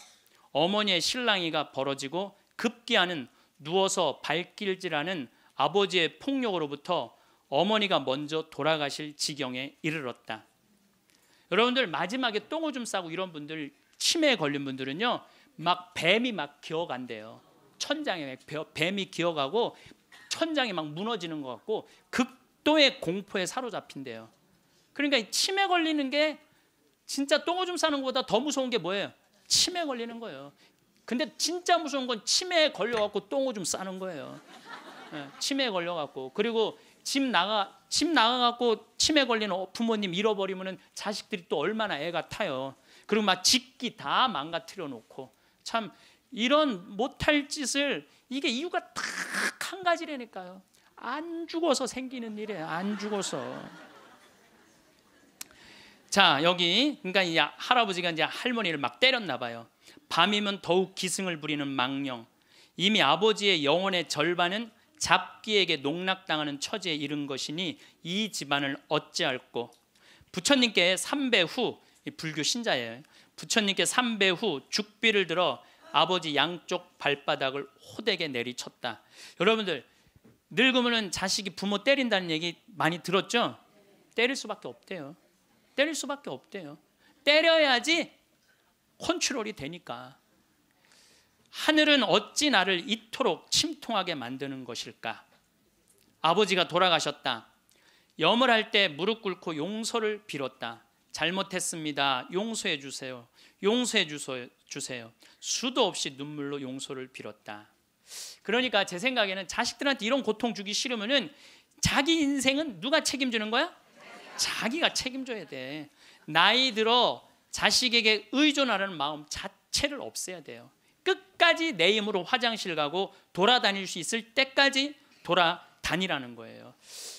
어머니의 신랑이가 벌어지고 급기야는 누워서 발길질하는 아버지의 폭력으로부터 어머니가 먼저 돌아가실 지경에 이르렀다. 여러분들 마지막에 똥오줌 싸고 이런 분들 치매에 걸린 분들은요 막 뱀이 막 기어간대요. 천장에 뱀이 기어가고 천장이 막 무너지는 것 같고 극도의 공포에 사로잡힌대요. 그러니까 치매 걸리는 게 진짜 똥오줌 싸는 것보다 더 무서운 게 뭐예요? 치매 걸리는 거예요. 근데 진짜 무서운 건 치매에 걸려갖고 똥오줌 싸는 거예요. 네, 치매에 걸려갖고 그리고 집 나가 집 나가갖고 치매 걸리는 부모님 잃어버리면은 자식들이 또 얼마나 애가 타요. 그리고 막 짓기 다 망가뜨려 놓고 참 이런 못할 짓을 이게 이유가 딱 한 가지라니까요. 안 죽어서 생기는 일이에요. 안 죽어서. 자 여기 그러니까 이 할아버지가 이제 할머니를 막 때렸나 봐요. 밤이면 더욱 기승을 부리는 망령. 이미 아버지의 영혼의 절반은 잡기에게 농락당하는 처지에 이른 것이니 이 집안을 어찌할꼬. 부처님께 3배 후 불교 신자예요. 부처님께 3배 후 죽비를 들어 아버지 양쪽 발바닥을 호되게 내리쳤다. 여러분들 늙으면 자식이 부모 때린다는 얘기 많이 들었죠? 때릴 수밖에 없대요. 때릴 수밖에 없대요. 때려야지 컨트롤이 되니까. 하늘은 어찌 나를 이토록 침통하게 만드는 것일까? 아버지가 돌아가셨다. 염을 할 때 무릎 꿇고 용서를 빌었다. 잘못했습니다. 용서해 주세요. 용서해 주세요. 수도 없이 눈물로 용서를 빌었다. 그러니까 제 생각에는 자식들한테 이런 고통 주기 싫으면은 자기 인생은 누가 책임지는 거야? 자기가 책임져야 돼. 나이 들어 자식에게 의존하는 마음 자체를 없애야 돼요. 끝까지 내 힘으로 화장실 가고 돌아다닐 수 있을 때까지 돌아다니라는 거예요.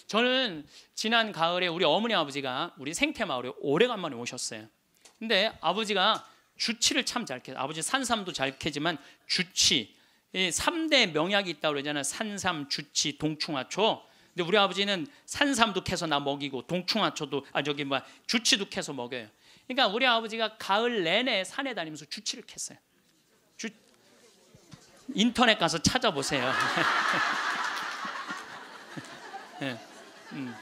저는 지난 가을에 우리 어머니 아버지가 우리 생태 마을에 오래간만에 오셨어요. 근데 아버지가 주치를 참 잘 캐. 아버지 산삼도 잘 캐지만 주치 이 3대 명약이 있다고 그러잖아요. 산삼, 주치, 동충하초. 근데 우리 아버지는 산삼도 캐서 나 먹이고 동충하초도 아 저기 뭐 주치도 캐서 먹여요. 그러니까 우리 아버지가 가을 내내 산에 다니면서 주치를 캤어요. 주 인터넷 가서 찾아보세요. 네. 음.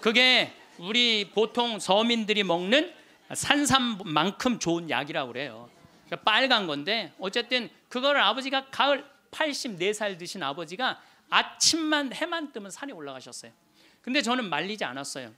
그게 우리 보통 서민들이 먹는 산삼만큼 좋은 약이라고 그래요. 그러니까 빨간 건데 어쨌든 그거를 아버지가 가을 84살 드신 아버지가 아침만 해만 뜨면 산에 올라가셨어요. 근데 저는 말리지 않았어요.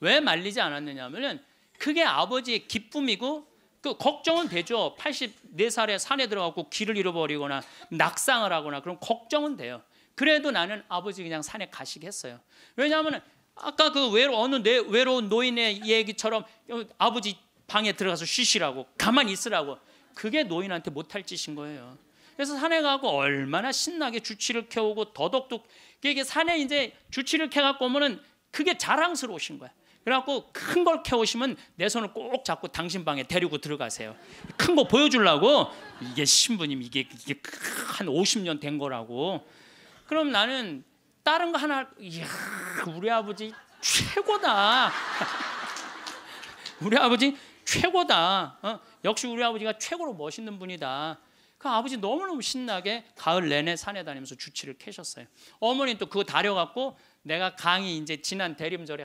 왜 말리지 않았느냐면은 그게 아버지의 기쁨이고 그 걱정은 되죠. 84살에 산에 들어가고 길을 잃어버리거나 낙상을 하거나 그럼 걱정은 돼요. 그래도 나는 아버지 그냥 산에 가시게 했어요. 왜냐하면 아까 그 외로 어느 내, 외로운 노인의 얘기처럼 아버지 방에 들어가서 쉬시라고 가만히 있으라고 그게 노인한테 못할 짓인 거예요. 그래서 산에 가고 얼마나 신나게 주치를 캐오고 더덕도 이게 산에 이제 주치를 캐갖고 오면은 그게 자랑스러우신 거야. 그래갖고 큰 걸 캐오시면 내 손을 꼭 잡고 당신 방에 데리고 들어가세요. 큰 거 보여주려고 이게 신부님 이게 이게 한 50년 된 거라고. 그럼 나는 다른 거 하나 이야 우리 아버지 최고다. 우리 아버지 최고다. 어? 역시 우리 아버지가 최고로 멋있는 분이다. 그 아버지 너무너무 신나게 가을 내내 산에 다니면서 주치를 캐셨어요. 어머니는 또 그거 다려갖고 내가 강의 이제 지난 대림절에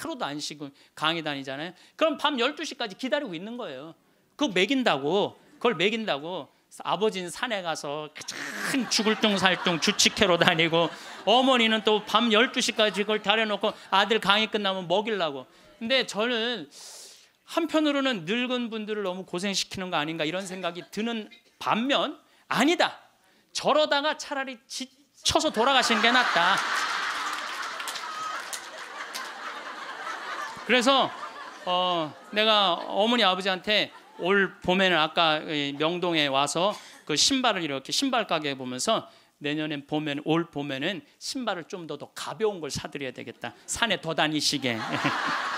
하루도 안 쉬고 강의 다니잖아요. 그럼 밤 12시까지 기다리고 있는 거예요. 그거 먹인다고. 그걸 먹인다고. 아버지는 산에 가서 참 죽을 둥 살둥 주치캐로 다니고 어머니는 또 밤 12시까지 그걸 다려놓고 아들 강의 끝나면 먹이려고. 근데 저는 한편으로는 늙은 분들을 너무 고생시키는 거 아닌가 이런 생각이 드는 반면 아니다. 저러다가 차라리 지쳐서 돌아가시는 게 낫다. 그래서 어, 내가 어머니 아버지한테 올 봄에는 아까 명동에 와서 그 신발을 이렇게 신발 가게 보면서 내년엔 봄에 올 봄에는 신발을 좀 더 더 가벼운 걸 사드려야 되겠다. 산에 더 다니시게.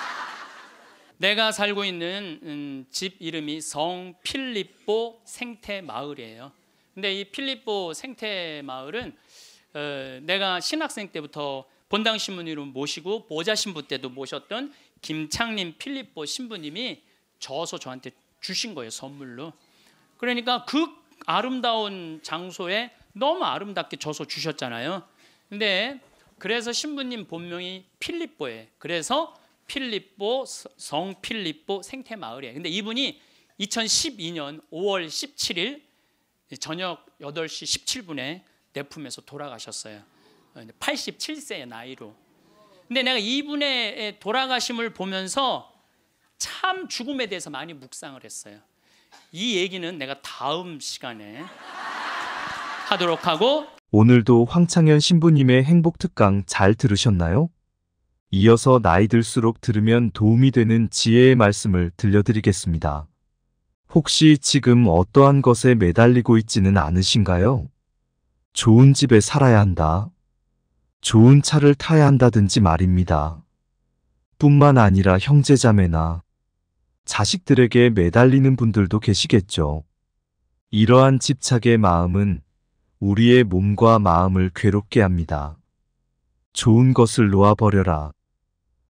내가 살고 있는 음, 집 이름이 성 필립보 생태 마을이에요. 근데 이 필립보 생태 마을은 어, 내가 신학생 때부터 본당 신부님을 모시고 보좌 신부 때도 모셨던 김창림 필립보 신부님이 저서 저한테 주신 거예요 선물로. 그러니까 그 아름다운 장소에 너무 아름답게 저서 주셨잖아요. 근데 그래서 신부님 본명이 필립보예요. 그래서 필립보 성 필립보 생태 마을이에요. 근데 이분이 2012년 5월 17일 저녁 8시 17분에 내 품에서 돌아가셨어요. 87세의 나이로. 근데 내가 이분의 돌아가심을 보면서 참 죽음에 대해서 많이 묵상을 했어요. 이 얘기는 내가 다음 시간에 하도록 하고 오늘도 황창현 신부님의 행복 특강 잘 들으셨나요? 이어서 나이 들수록 들으면 도움이 되는 지혜의 말씀을 들려드리겠습니다. 혹시 지금 어떠한 것에 매달리고 있지는 않으신가요? 좋은 집에 살아야 한다. 좋은 차를 타야 한다든지 말입니다. 뿐만 아니라 형제자매나 자식들에게 매달리는 분들도 계시겠죠. 이러한 집착의 마음은 우리의 몸과 마음을 괴롭게 합니다. 좋은 것을 놓아버려라.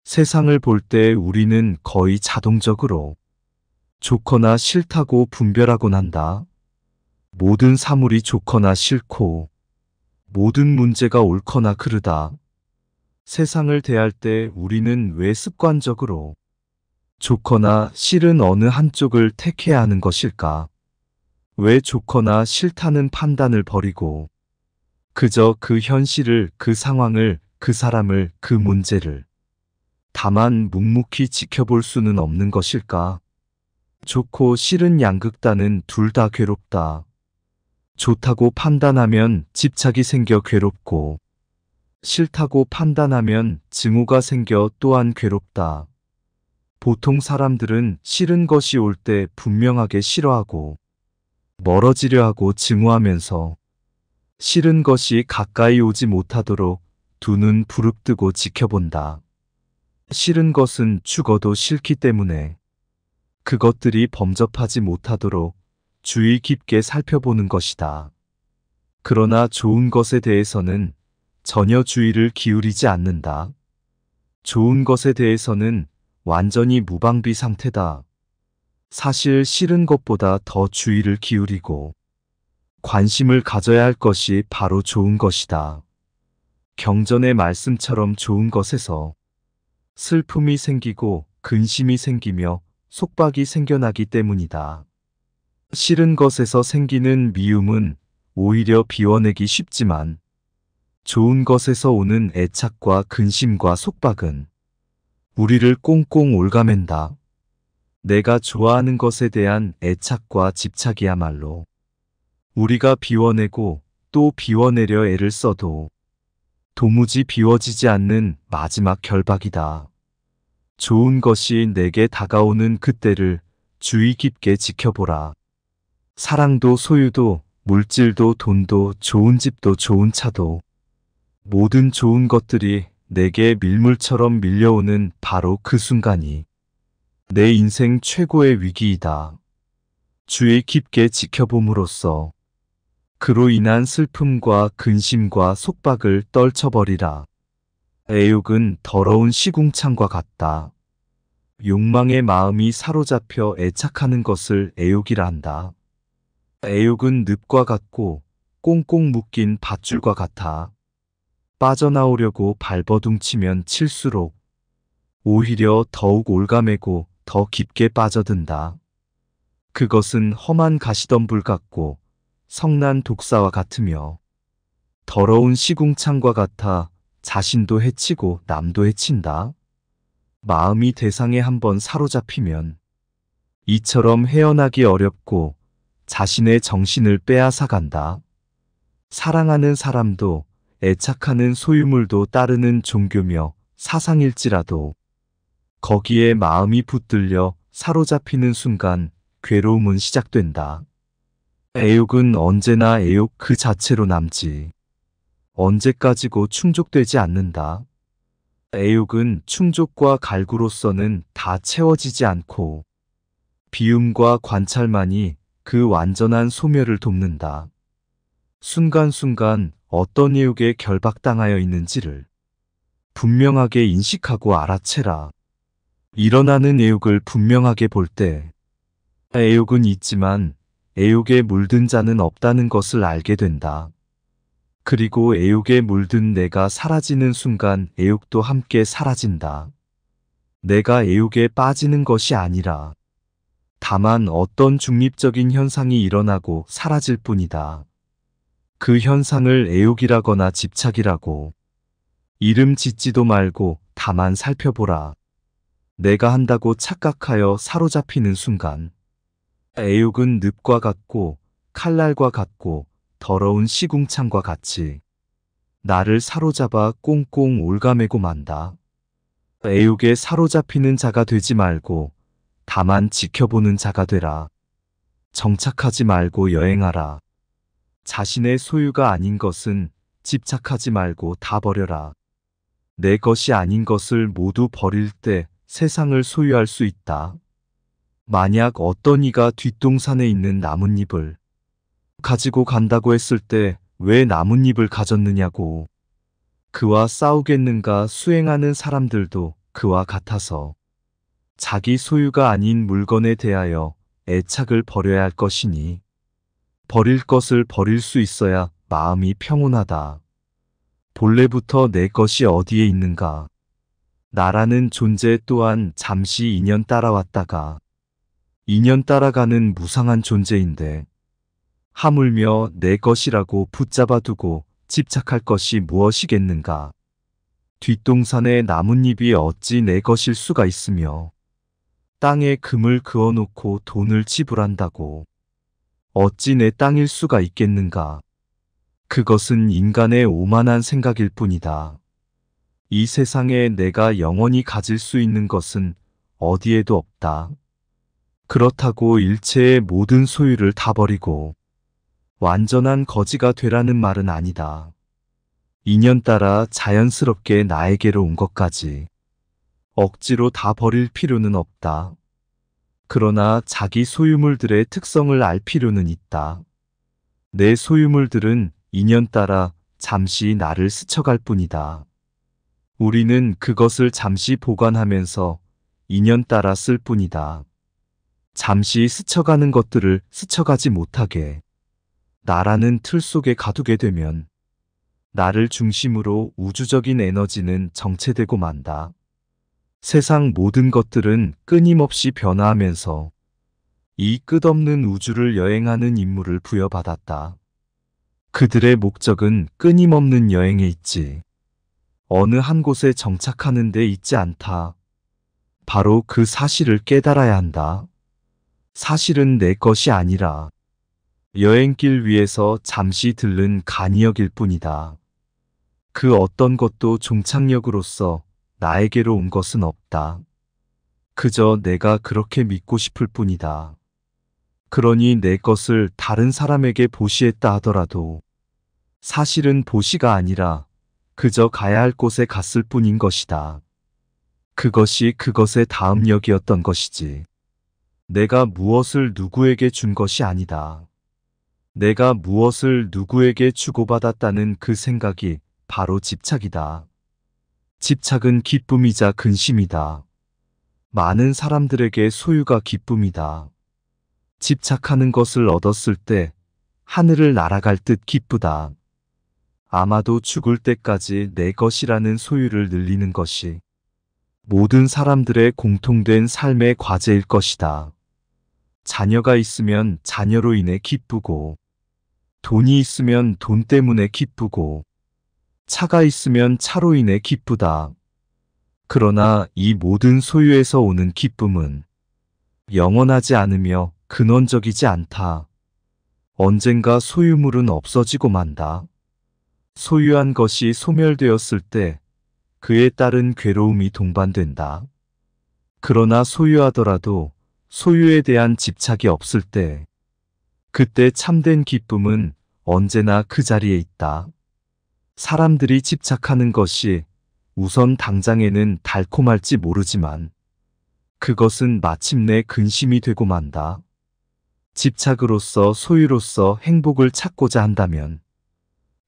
세상을 볼 때 우리는 거의 자동적으로 좋거나 싫다고 분별하곤 한다. 모든 사물이 좋거나 싫고 모든 문제가 옳거나 그르다. 세상을 대할 때 우리는 왜 습관적으로 좋거나 싫은 어느 한쪽을 택해야 하는 것일까? 왜 좋거나 싫다는 판단을 버리고 그저 그 현실을, 그 상황을, 그 사람을, 그 문제를 다만 묵묵히 지켜볼 수는 없는 것일까? 좋고 싫은 양극단은 둘 다 괴롭다. 좋다고 판단하면 집착이 생겨 괴롭고, 싫다고 판단하면 증오가 생겨 또한 괴롭다. 보통 사람들은 싫은 것이 올 때 분명하게 싫어하고, 멀어지려 하고 증오하면서, 싫은 것이 가까이 오지 못하도록 두 눈 부릅뜨고 지켜본다. 싫은 것은 죽어도 싫기 때문에 그것들이 범접하지 못하도록 주의 깊게 살펴보는 것이다. 그러나 좋은 것에 대해서는 전혀 주의를 기울이지 않는다. 좋은 것에 대해서는 완전히 무방비 상태다. 사실 싫은 것보다 더 주의를 기울이고 관심을 가져야 할 것이 바로 좋은 것이다. 경전의 말씀처럼 좋은 것에서 슬픔이 생기고 근심이 생기며 속박이 생겨나기 때문이다. 싫은 것에서 생기는 미움은 오히려 비워내기 쉽지만 좋은 것에서 오는 애착과 근심과 속박은 우리를 꽁꽁 올가맨다. 내가 좋아하는 것에 대한 애착과 집착이야말로 우리가 비워내고 또 비워내려 애를 써도 도무지 비워지지 않는 마지막 결박이다. 좋은 것이 내게 다가오는 그때를 주의 깊게 지켜보라. 사랑도 소유도 물질도 돈도 좋은 집도 좋은 차도 모든 좋은 것들이 내게 밀물처럼 밀려오는 바로 그 순간이 내 인생 최고의 위기이다. 주의 깊게 지켜봄으로써 그로 인한 슬픔과 근심과 속박을 떨쳐버리라. 애욕은 더러운 시궁창과 같다. 욕망의 마음이 사로잡혀 애착하는 것을 애욕이라 한다. 애욕은 늪과 같고 꽁꽁 묶인 밧줄과 같아. 빠져나오려고 발버둥치면 칠수록 오히려 더욱 올가매고 더 깊게 빠져든다. 그것은 험한 가시덤불 같고 성난 독사와 같으며 더러운 시궁창과 같아 자신도 해치고 남도 해친다. 마음이 대상에 한번 사로잡히면 이처럼 헤어나기 어렵고 자신의 정신을 빼앗아간다. 사랑하는 사람도 애착하는 소유물도 따르는 종교며 사상일지라도 거기에 마음이 붙들려 사로잡히는 순간 괴로움은 시작된다. 애욕은 언제나 애욕 그 자체로 남지. 언제까지고 충족되지 않는다. 애욕은 충족과 갈구로서는 다 채워지지 않고 비움과 관찰만이 그 완전한 소멸을 돕는다. 순간순간 어떤 애욕에 결박당하여 있는지를 분명하게 인식하고 알아채라. 일어나는 애욕을 분명하게 볼 때 애욕은 있지만 애욕에 물든 자는 없다는 것을 알게 된다. 그리고 애욕에 물든 내가 사라지는 순간 애욕도 함께 사라진다. 내가 애욕에 빠지는 것이 아니라 다만 어떤 중립적인 현상이 일어나고 사라질 뿐이다. 그 현상을 애욕이라거나 집착이라고 이름 짓지도 말고 다만 살펴보라. 내가 한다고 착각하여 사로잡히는 순간 애욕은 늪과 같고 칼날과 같고 더러운 시궁창과 같이 나를 사로잡아 꽁꽁 올가매고 만다. 애욕에 사로잡히는 자가 되지 말고 다만 지켜보는 자가 되라. 정착하지 말고 여행하라. 자신의 소유가 아닌 것은 집착하지 말고 다 버려라. 내 것이 아닌 것을 모두 버릴 때 세상을 소유할 수 있다. 만약 어떤 이가 뒷동산에 있는 나뭇잎을 가지고 간다고 했을 때 왜 나뭇잎을 가졌느냐고. 그와 싸우겠는가 수행하는 사람들도 그와 같아서 자기 소유가 아닌 물건에 대하여 애착을 버려야 할 것이니 버릴 것을 버릴 수 있어야 마음이 평온하다. 본래부터 내 것이 어디에 있는가. 나라는 존재 또한 잠시 인연 따라왔다가 인연 따라가는 무상한 존재인데 하물며 내 것이라고 붙잡아 두고 집착할 것이 무엇이겠는가. 뒷동산에 나뭇잎이 어찌 내 것일 수가 있으며 땅에 금을 그어놓고 돈을 지불한다고 어찌 내 땅일 수가 있겠는가. 그것은 인간의 오만한 생각일 뿐이다. 이 세상에 내가 영원히 가질 수 있는 것은 어디에도 없다. 그렇다고 일체의 모든 소유를 다 버리고 완전한 거지가 되라는 말은 아니다. 인연 따라 자연스럽게 나에게로 온 것까지 억지로 다 버릴 필요는 없다. 그러나 자기 소유물들의 특성을 알 필요는 있다. 내 소유물들은 인연 따라 잠시 나를 스쳐갈 뿐이다. 우리는 그것을 잠시 보관하면서 인연 따라 쓸 뿐이다. 잠시 스쳐가는 것들을 스쳐가지 못하게 나라는 틀 속에 가두게 되면 나를 중심으로 우주적인 에너지는 정체되고 만다. 세상 모든 것들은 끊임없이 변화하면서 이 끝없는 우주를 여행하는 임무를 부여받았다. 그들의 목적은 끊임없는 여행에 있지. 어느 한 곳에 정착하는 데 있지 않다. 바로 그 사실을 깨달아야 한다. 사실은 내 것이 아니라 여행길 위에서 잠시 들른 간이역일 뿐이다. 그 어떤 것도 종착역으로서 나에게로 온 것은 없다. 그저 내가 그렇게 믿고 싶을 뿐이다. 그러니 내 것을 다른 사람에게 보시했다 하더라도 사실은 보시가 아니라 그저 가야 할 곳에 갔을 뿐인 것이다. 그것이 그것의 다음 역이었던 것이지. 내가 무엇을 누구에게 준 것이 아니다. 내가 무엇을 누구에게 주고받았다는 그 생각이 바로 집착이다. 집착은 기쁨이자 근심이다. 많은 사람들에게 소유가 기쁨이다. 집착하는 것을 얻었을 때 하늘을 날아갈 듯 기쁘다. 아마도 죽을 때까지 내 것이라는 소유를 늘리는 것이 모든 사람들의 공통된 삶의 과제일 것이다. 자녀가 있으면 자녀로 인해 기쁘고, 돈이 있으면 돈 때문에 기쁘고, 차가 있으면 차로 인해 기쁘다. 그러나 이 모든 소유에서 오는 기쁨은 영원하지 않으며 근원적이지 않다. 언젠가 소유물은 없어지고 만다. 소유한 것이 소멸되었을 때 그에 따른 괴로움이 동반된다. 그러나 소유하더라도 소유에 대한 집착이 없을 때 그때 참된 기쁨은 언제나 그 자리에 있다. 사람들이 집착하는 것이 우선 당장에는 달콤할지 모르지만 그것은 마침내 근심이 되고 만다. 집착으로서 소유로서 행복을 찾고자 한다면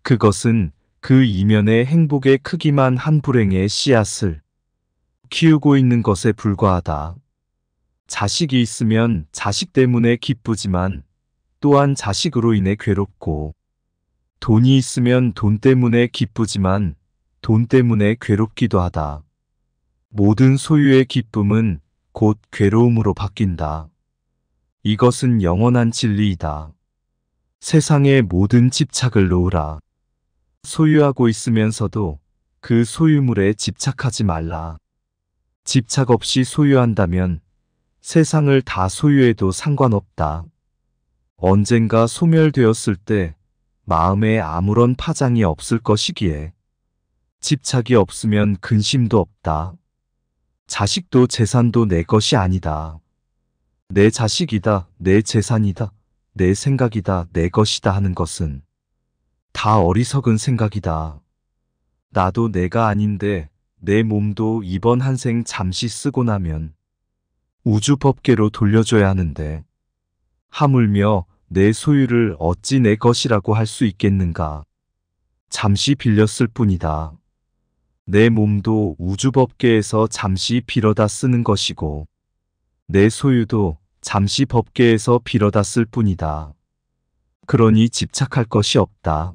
그것은 그 이면의 행복의 크기만 한 불행의 씨앗을 키우고 있는 것에 불과하다. 자식이 있으면 자식 때문에 기쁘지만 또한 자식으로 인해 괴롭고 돈이 있으면 돈 때문에 기쁘지만 돈 때문에 괴롭기도 하다. 모든 소유의 기쁨은 곧 괴로움으로 바뀐다. 이것은 영원한 진리이다. 세상의 모든 집착을 놓으라. 소유하고 있으면서도 그 소유물에 집착하지 말라. 집착 없이 소유한다면 세상을 다 소유해도 상관없다. 언젠가 소멸되었을 때 마음에 아무런 파장이 없을 것이기에 집착이 없으면 근심도 없다. 자식도 재산도 내 것이 아니다. 내 자식이다, 내 재산이다, 내 생각이다, 내 것이다 하는 것은 다 어리석은 생각이다. 나도 내가 아닌데 내 몸도 이번 한생 잠시 쓰고 나면 우주 법계로 돌려줘야 하는데 하물며 내 소유를 어찌 내 것이라고 할 수 있겠는가. 잠시 빌렸을 뿐이다. 내 몸도 우주 법계에서 잠시 빌어다 쓰는 것이고 내 소유도 잠시 법계에서 빌어다 쓸 뿐이다. 그러니 집착할 것이 없다.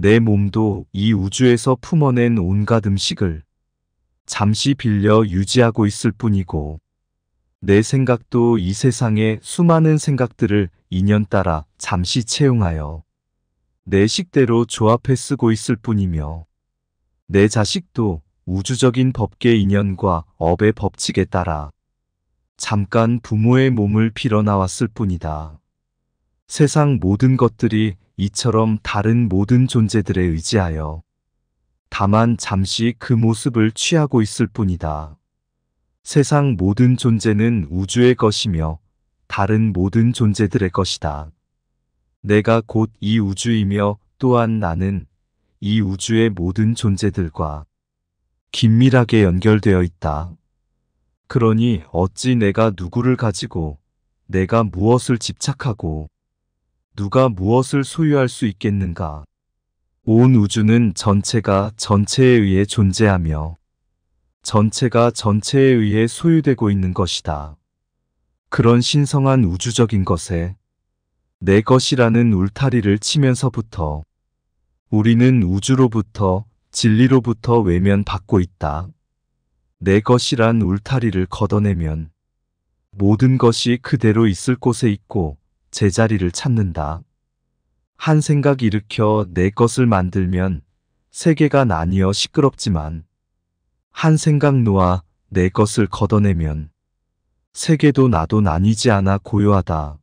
내 몸도 이 우주에서 품어낸 온갖 음식을 잠시 빌려 유지하고 있을 뿐이고, 내 생각도 이 세상의 수많은 생각들을 인연 따라 잠시 채용하여 내 식대로 조합해 쓰고 있을 뿐이며, 내 자식도 우주적인 법계 인연과 업의 법칙에 따라 잠깐 부모의 몸을 빌어 나왔을 뿐이다. 세상 모든 것들이 이처럼 다른 모든 존재들에 의지하여 다만 잠시 그 모습을 취하고 있을 뿐이다. 세상 모든 존재는 우주의 것이며 다른 모든 존재들의 것이다. 내가 곧 이 우주이며 또한 나는 이 우주의 모든 존재들과 긴밀하게 연결되어 있다. 그러니 어찌 내가 누구를 가지고 내가 무엇을 집착하고 누가 무엇을 소유할 수 있겠는가? 온 우주는 전체가 전체에 의해 존재하며 전체가 전체에 의해 소유되고 있는 것이다. 그런 신성한 우주적인 것에 내 것이라는 울타리를 치면서부터 우리는 우주로부터 진리로부터 외면받고 있다. 내 것이란 울타리를 걷어내면 모든 것이 그대로 있을 곳에 있고 제자리를 찾는다. 한 생각 일으켜 내 것을 만들면 세계가 나뉘어 시끄럽지만 한 생각 놓아 내 것을 걷어내면 세계도 나도 나뉘지 않아 고요하다.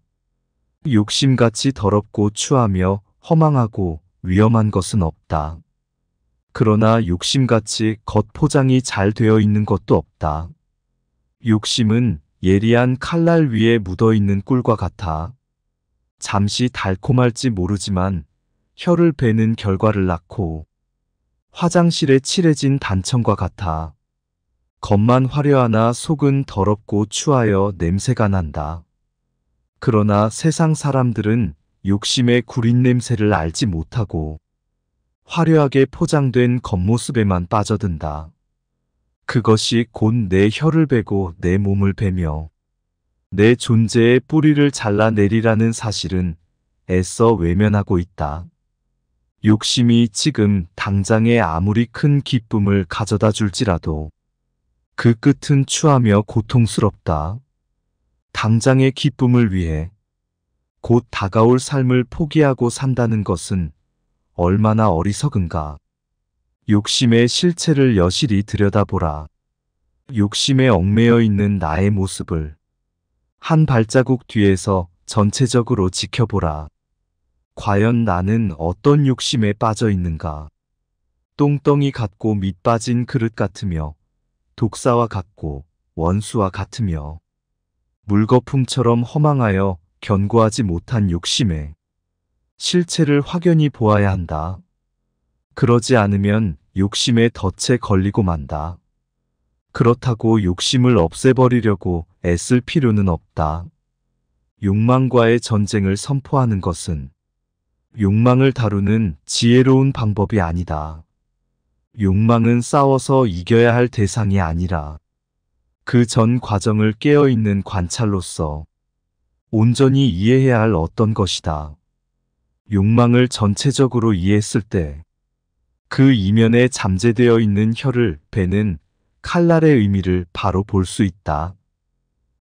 욕심같이 더럽고 추하며 허망하고 위험한 것은 없다. 그러나 욕심같이 겉포장이 잘 되어 있는 것도 없다. 욕심은 예리한 칼날 위에 묻어 있는 꿀과 같아. 잠시 달콤할지 모르지만 혀를 베는 결과를 낳고 화장실에 칠해진 단청과 같아. 겉만 화려하나 속은 더럽고 추하여 냄새가 난다. 그러나 세상 사람들은 욕심의 구린 냄새를 알지 못하고 화려하게 포장된 겉모습에만 빠져든다. 그것이 곧 내 혀를 베고 내 몸을 베며 내 존재의 뿌리를 잘라내리라는 사실은 애써 외면하고 있다. 욕심이 지금 당장에 아무리 큰 기쁨을 가져다 줄지라도 그 끝은 추하며 고통스럽다. 당장의 기쁨을 위해 곧 다가올 삶을 포기하고 산다는 것은 얼마나 어리석은가. 욕심의 실체를 여실히 들여다보라. 욕심에 얽매여 있는 나의 모습을 한 발자국 뒤에서 전체적으로 지켜보라. 과연 나는 어떤 욕심에 빠져 있는가? 똥덩이 같고 밑 빠진 그릇 같으며 독사와 같고 원수와 같으며 물거품처럼 허망하여 견고하지 못한 욕심에 실체를 확연히 보아야 한다. 그러지 않으면 욕심에 덫에 걸리고 만다. 그렇다고 욕심을 없애버리려고 애쓸 필요는 없다. 욕망과의 전쟁을 선포하는 것은 욕망을 다루는 지혜로운 방법이 아니다. 욕망은 싸워서 이겨야 할 대상이 아니라 그 전 과정을 깨어있는 관찰로서 온전히 이해해야 할 어떤 것이다. 욕망을 전체적으로 이해했을 때 그 이면에 잠재되어 있는 혀를 베는 칼날의 의미를 바로 볼 수 있다.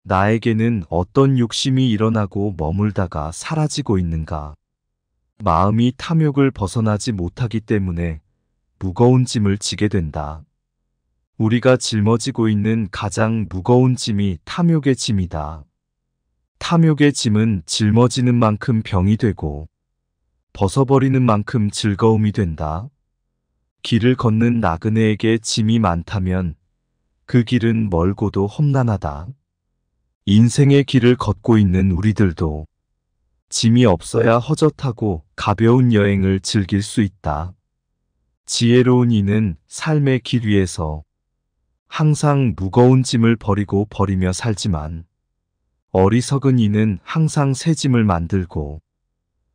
나에게는 어떤 욕심이 일어나고 머물다가 사라지고 있는가? 마음이 탐욕을 벗어나지 못하기 때문에 무거운 짐을 지게 된다. 우리가 짊어지고 있는 가장 무거운 짐이 탐욕의 짐이다. 탐욕의 짐은 짊어지는 만큼 병이 되고 벗어버리는 만큼 즐거움이 된다. 길을 걷는 나그네에게 짐이 많다면 그 길은 멀고도 험난하다. 인생의 길을 걷고 있는 우리들도 짐이 없어야 허젓하고 가벼운 여행을 즐길 수 있다. 지혜로운 이는 삶의 길 위에서 항상 무거운 짐을 버리고 버리며 살지만 어리석은 이는 항상 새 짐을 만들고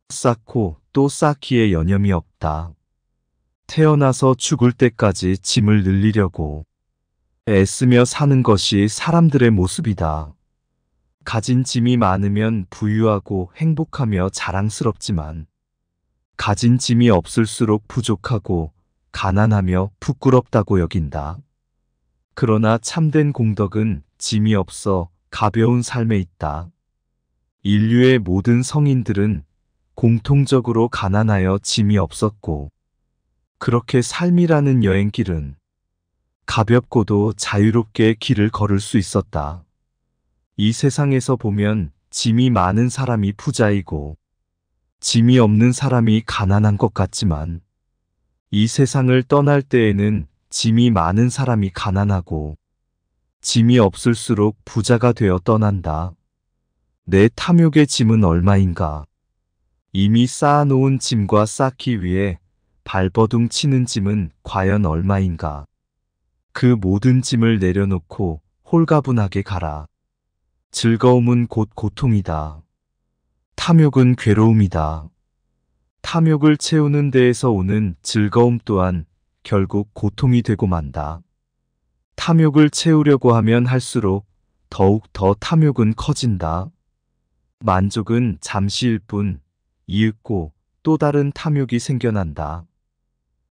쌓고 또 쌓기에 여념이 없다. 태어나서 죽을 때까지 짐을 늘리려고 애쓰며 사는 것이 사람들의 모습이다. 가진 짐이 많으면 부유하고 행복하며 자랑스럽지만 가진 짐이 없을수록 부족하고 가난하며 부끄럽다고 여긴다. 그러나 참된 공덕은 짐이 없어 가벼운 삶에 있다. 인류의 모든 성인들은 공통적으로 가난하여 짐이 없었고 그렇게 삶이라는 여행길은 가볍고도 자유롭게 길을 걸을 수 있었다. 이 세상에서 보면 짐이 많은 사람이 부자이고 짐이 없는 사람이 가난한 것 같지만 이 세상을 떠날 때에는 짐이 많은 사람이 가난하고 짐이 없을수록 부자가 되어 떠난다. 내 탐욕의 짐은 얼마인가? 이미 쌓아놓은 짐과 쌓기 위해 발버둥 치는 짐은 과연 얼마인가? 그 모든 짐을 내려놓고 홀가분하게 가라. 즐거움은 곧 고통이다. 탐욕은 괴로움이다. 탐욕을 채우는 데에서 오는 즐거움 또한 결국 고통이 되고 만다. 탐욕을 채우려고 하면 할수록 더욱 더 탐욕은 커진다. 만족은 잠시일 뿐 이윽고 또 다른 탐욕이 생겨난다.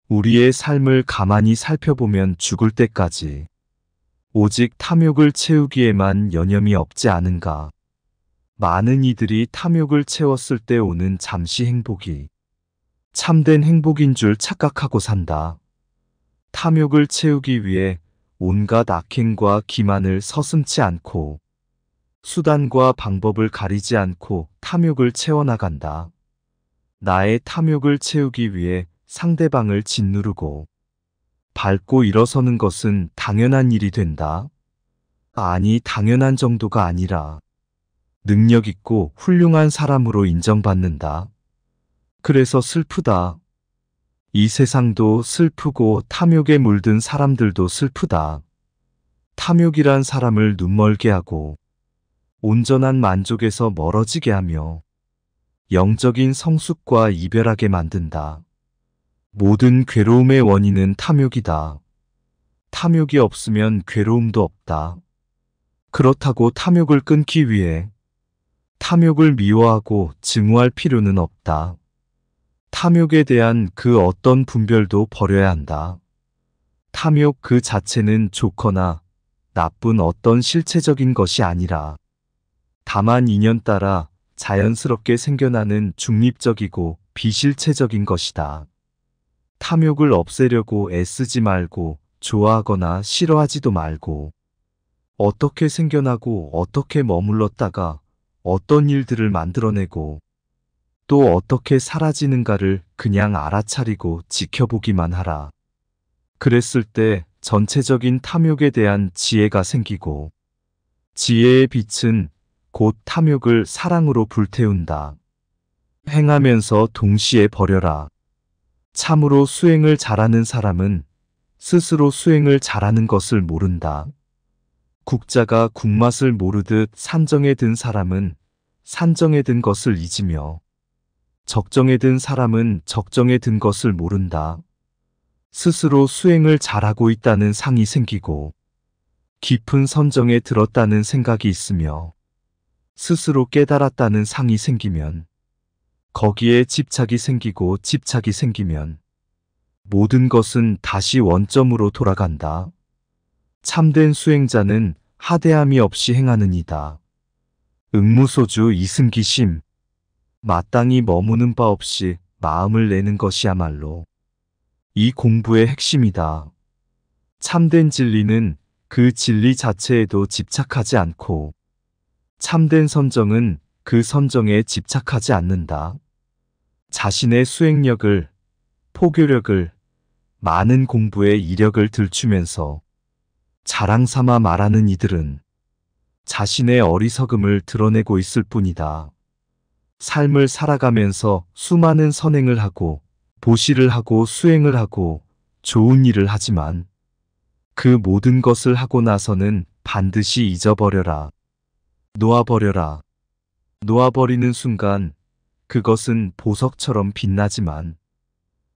우리의 삶을 가만히 살펴보면 죽을 때까지 오직 탐욕을 채우기에만 여념이 없지 않은가. 많은 이들이 탐욕을 채웠을 때 오는 잠시 행복이 참된 행복인 줄 착각하고 산다. 탐욕을 채우기 위해 온갖 악행과 기만을 서슴지 않고 수단과 방법을 가리지 않고 탐욕을 채워나간다. 나의 탐욕을 채우기 위해 상대방을 짓누르고 밟고 일어서는 것은 당연한 일이 된다. 아니, 당연한 정도가 아니라 능력 있고 훌륭한 사람으로 인정받는다. 그래서 슬프다. 이 세상도 슬프고 탐욕에 물든 사람들도 슬프다. 탐욕이란 사람을 눈멀게 하고 온전한 만족에서 멀어지게 하며 영적인 성숙과 이별하게 만든다. 모든 괴로움의 원인은 탐욕이다. 탐욕이 없으면 괴로움도 없다. 그렇다고 탐욕을 끊기 위해 탐욕을 미워하고 증오할 필요는 없다. 탐욕에 대한 그 어떤 분별도 버려야 한다. 탐욕 그 자체는 좋거나 나쁜 어떤 실체적인 것이 아니라 다만 인연 따라 자연스럽게 생겨나는 중립적이고 비실체적인 것이다. 탐욕을 없애려고 애쓰지 말고 좋아하거나 싫어하지도 말고 어떻게 생겨나고 어떻게 머물렀다가 어떤 일들을 만들어내고 또 어떻게 사라지는가를 그냥 알아차리고 지켜보기만 하라. 그랬을 때 전체적인 탐욕에 대한 지혜가 생기고 지혜의 빛은 곧 탐욕을 사랑으로 불태운다. 행하면서 동시에 버려라. 참으로 수행을 잘하는 사람은 스스로 수행을 잘하는 것을 모른다. 국자가 국맛을 모르듯 산정에 든 사람은 산정에 든 것을 잊으며 적정에 든 사람은 적정에 든 것을 모른다. 스스로 수행을 잘하고 있다는 상이 생기고 깊은 선정에 들었다는 생각이 있으며 스스로 깨달았다는 상이 생기면 거기에 집착이 생기고 집착이 생기면 모든 것은 다시 원점으로 돌아간다. 참된 수행자는 하대함이 없이 행하느니다. 응무소주 이승기심 마땅히 머무는 바 없이 마음을 내는 것이야말로 이 공부의 핵심이다. 참된 진리는 그 진리 자체에도 집착하지 않고 참된 선정은 그 선정에 집착하지 않는다. 자신의 수행력을, 포교력을, 많은 공부에 이력을 들추면서 자랑 삼아 말하는 이들은 자신의 어리석음을 드러내고 있을 뿐이다. 삶을 살아가면서 수많은 선행을 하고 보시를 하고 수행을 하고 좋은 일을 하지만 그 모든 것을 하고 나서는 반드시 잊어버려라. 놓아버려라. 놓아버리는 순간 그것은 보석처럼 빛나지만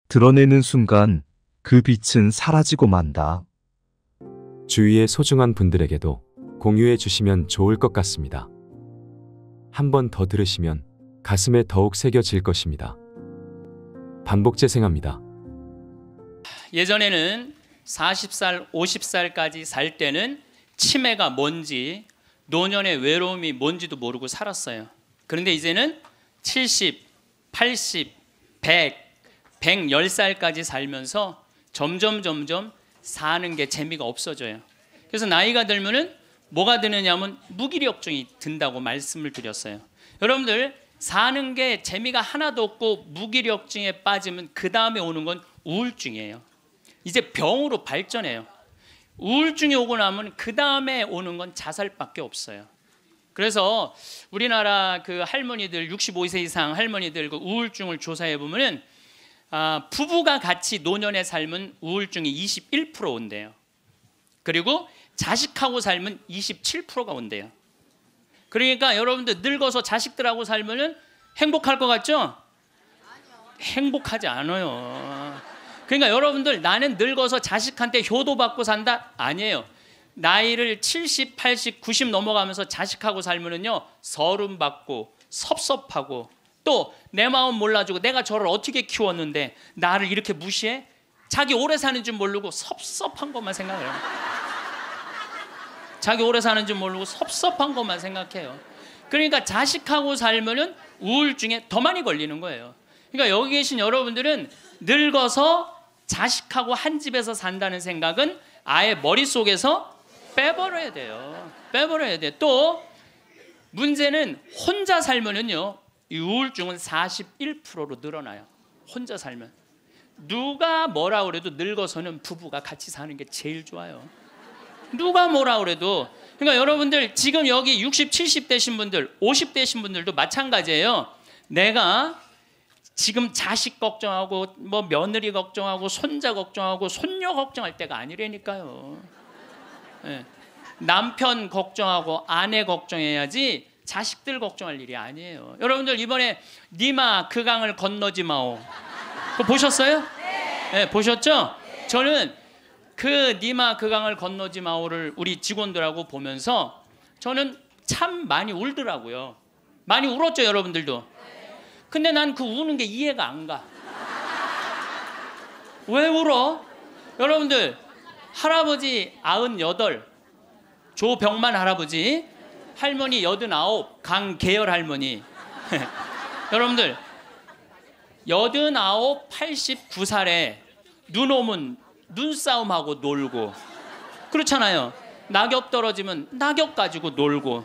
드러내는 순간 그 빛은 사라지고 만다. 주위의 소중한 분들에게도 공유해 주시면 좋을 것 같습니다. 한 번 더 들으시면 가슴에 더욱 새겨질 것입니다. 반복 재생합니다. 예전에는 40살, 50살까지 살 때는 치매가 뭔지, 노년의 외로움이 뭔지도 모르고 살았어요. 그런데 이제는 70, 80, 100, 110살까지 살면서 점점 점점 사는 게 재미가 없어져요. 그래서 나이가 들면은 뭐가 드느냐면 무기력증이 든다고 말씀을 드렸어요. 여러분들 사는 게 재미가 하나도 없고 무기력증에 빠지면 그 다음에 오는 건 우울증이에요. 이제 병으로 발전해요. 우울증이 오고 나면 그 다음에 오는 건 자살밖에 없어요. 그래서 우리나라 그 할머니들 65세 이상 할머니들 그 우울증을 조사해 보면은 아, 부부가 같이 노년에 살면 우울증이 21% 온대요. 그리고 자식하고 살면 27%가 온대요. 그러니까 여러분들 늙어서 자식들하고 살면은 행복할 것 같죠? 행복하지 않아요. 그러니까 여러분들 나는 늙어서 자식한테 효도받고 산다? 아니에요. 나이를 70, 80, 90 넘어가면서 자식하고 살면은요 서름 받고 섭섭하고 또 내 마음 몰라주고 내가 저를 어떻게 키웠는데 나를 이렇게 무시해? 자기 오래 사는 줄 모르고 섭섭한 것만 생각해요. 자기 오래 사는 줄 모르고 섭섭한 것만 생각해요. 그러니까 자식하고 살면은 우울증에 더 많이 걸리는 거예요. 그러니까 여기 계신 여러분들은 늙어서 자식하고 한 집에서 산다는 생각은 아예 머릿속에서 빼버려야 돼요. 빼버려야 돼. 또 문제는 혼자 살면은요. 이 우울증은 41%로 늘어나요. 혼자 살면 누가 뭐라 그래도 늙어서는 부부가 같이 사는 게 제일 좋아요. 누가 뭐라 그래도 그러니까 여러분들 지금 여기 60, 70 되신 분들, 50 되신 분들도 마찬가지예요. 내가 지금 자식 걱정하고 뭐 며느리 걱정하고 손자 걱정하고 손녀 걱정할 때가 아니라니까요. 예. 남편 걱정하고 아내 걱정해야지 자식들 걱정할 일이 아니에요. 여러분들 이번에 니마 그 강을 건너지 마오. 그거 보셨어요? 네. 보셨죠? 저는 그 니마 그 강을 건너지 마오를 우리 직원들하고 보면서 저는 참 많이 울더라고요. 많이 울었죠, 여러분들도. 근데 난 그 우는 게 이해가 안 가. 왜 울어? 여러분들 할아버지 아흔여덟 조병만 할아버지 할머니 여든아홉 강계열 할머니. 여러분들 여든아홉 팔십구 살에 눈 오면 눈싸움하고 놀고. 그렇잖아요. 낙엽 떨어지면 낙엽 가지고 놀고.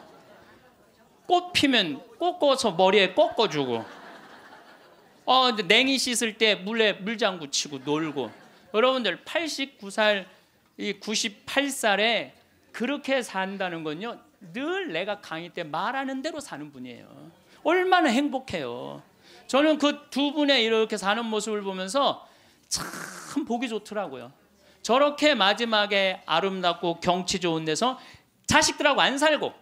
꽃 피면 꺾어서 머리에 꺾어주고. 어, 냉이 씻을 때 물에 물장구 치고 놀고. 여러분들 89살 이 98살에 그렇게 산다는 건요 늘 내가 강의 때 말하는 대로 사는 분이에요. 얼마나 행복해요. 저는 그 두 분의 이렇게 사는 모습을 보면서 참 보기 좋더라고요. 저렇게 마지막에 아름답고 경치 좋은 데서 자식들하고 안 살고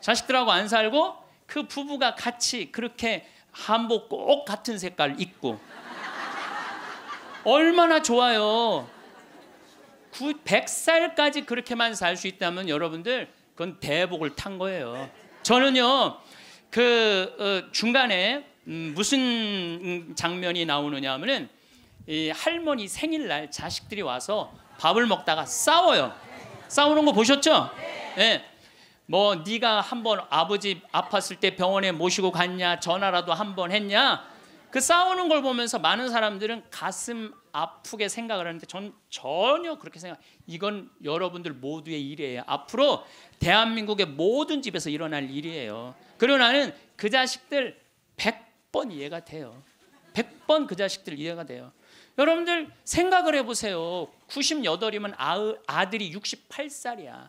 자식들하고 안 살고 그 부부가 같이 그렇게 한복 꼭 같은 색깔 입고 얼마나 좋아요. 100살까지 그렇게만 살 수 있다면 여러분들 그건 대복을 탄 거예요. 저는요 그 어, 중간에 음, 무슨 장면이 나오느냐 하면은 이 할머니 생일날 자식들이 와서 밥을 먹다가 싸워요. 싸우는 거 보셨죠? 네. 뭐 네가 한번 아버지 아팠을 때 병원에 모시고 갔냐 전화라도 한번 했냐 그 싸우는 걸 보면서 많은 사람들은 가슴 아프게 생각을 하는데 전 전혀 그렇게 생각 이건 여러분들 모두의 일이에요. 앞으로 대한민국의 모든 집에서 일어날 일이에요. 그리고 나는 그 자식들 100번 이해가 돼요. 100번 그 자식들 이해가 돼요. 여러분들 생각을 해 보세요. 98이면 아들이 68살이야.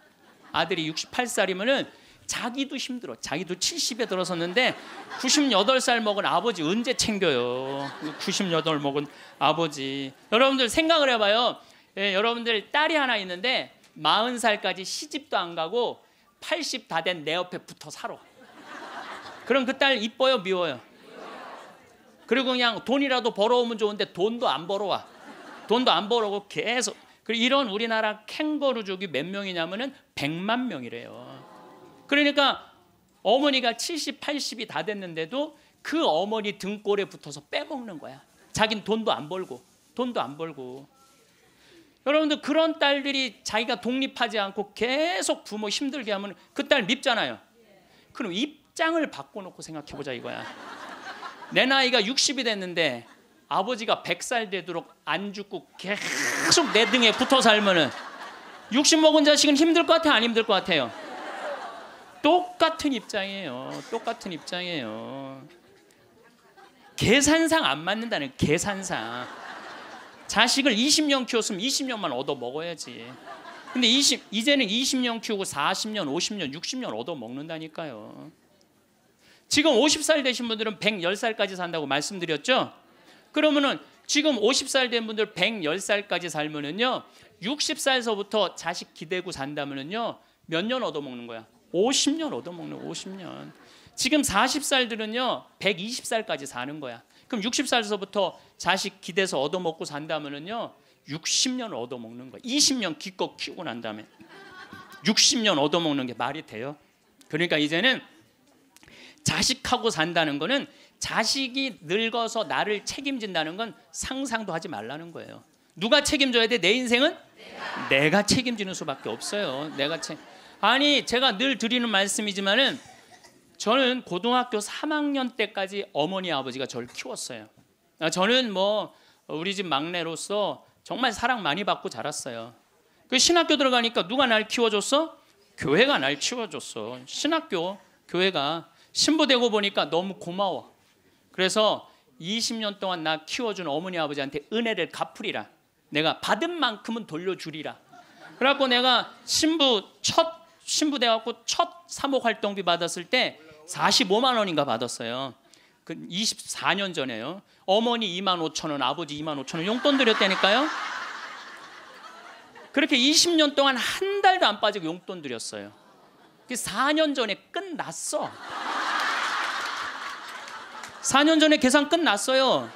아들이 68살이면은 자기도 힘들어. 자기도 70에 들어섰는데 98살 먹은 아버지 언제 챙겨요? 98 먹은 아버지. 여러분들 생각을 해봐요. 예, 여러분들 딸이 하나 있는데 40살까지 시집도 안 가고 80 다 된 내 옆에 붙어 살아. 그럼 그 딸 이뻐요, 미워요? 그리고 그냥 돈이라도 벌어오면 좋은데 돈도 안 벌어와. 돈도 안 벌어오고 계속 그리고 이런 우리나라 캥거루족이 몇 명이냐면은 100만 명이래요. 그러니까 어머니가 70, 80이 다 됐는데도 그 어머니 등골에 붙어서 빼먹는 거야. 자긴 돈도 안 벌고 돈도 안 벌고. 여러분들 그런 딸들이 자기가 독립하지 않고 계속 부모 힘들게 하면 그 딸 밉잖아요. 그럼 입장을 바꿔놓고 생각해보자 이거야. 내 나이가 60이 됐는데 아버지가 100살 되도록 안 죽고 계속 내 등에 붙어 살면은 60 먹은 자식은 힘들 것 같아 안 힘들 것 같아요. 똑같은 입장이에요. 똑같은 입장이에요. 계산상 안 맞는다는 계산상. 자식을 20년 키웠으면 20년만 얻어 먹어야지. 근데 20, 이제는 20년 키우고 40년, 50년, 60년 얻어 먹는다니까요. 지금 50살 되신 분들은 110살까지 산다고 말씀드렸죠? 그러면은 지금 50살 된 분들 110살까지 살면은요. 60살서부터 자식 기대고 산다면은요. 몇 년 얻어 먹는 거야? 50년 얻어먹는 50년. 지금 40살들은요. 120살까지 사는 거야. 그럼 60살서부터 자식 기대서 얻어먹고 산다면은요. 60년 얻어먹는 거야. 20년 기껏 키우고 난 다음에 60년 얻어먹는 게 말이 돼요? 그러니까 이제는 자식하고 산다는 거는 자식이 늙어서 나를 책임진다는 건 상상도 하지 말라는 거예요. 누가 책임져야 돼? 내 인생은 내가, 내가 책임지는 수밖에 없어요. 내가 책 아니 제가 늘 드리는 말씀이지만은 저는 고등학교 3학년 때까지 어머니 아버지가 저를 키웠어요. 아, 저는 뭐 우리 집 막내로서 정말 사랑 많이 받고 자랐어요. 그 신학교 들어가니까 누가 날 키워줬어? 교회가 날 키워줬어. 신학교 교회가 신부 되고 보니까 너무 고마워. 그래서 20년 동안 나 키워준 어머니 아버지한테 은혜를 갚으리라. 내가 받은 만큼은 돌려주리라. 그래갖고 내가 신부 첫 신부 돼 갖고 첫 사목 활동비 받았을 때 45만 원인가 받았어요. 그 24년 전에요. 어머니 2만 5천 원, 아버지 2만 5천 원 용돈 드렸다니까요. 그렇게 20년 동안 한 달도 안 빠지고 용돈 드렸어요. 그 4년 전에 끝났어. 4년 전에 계산 끝났어요.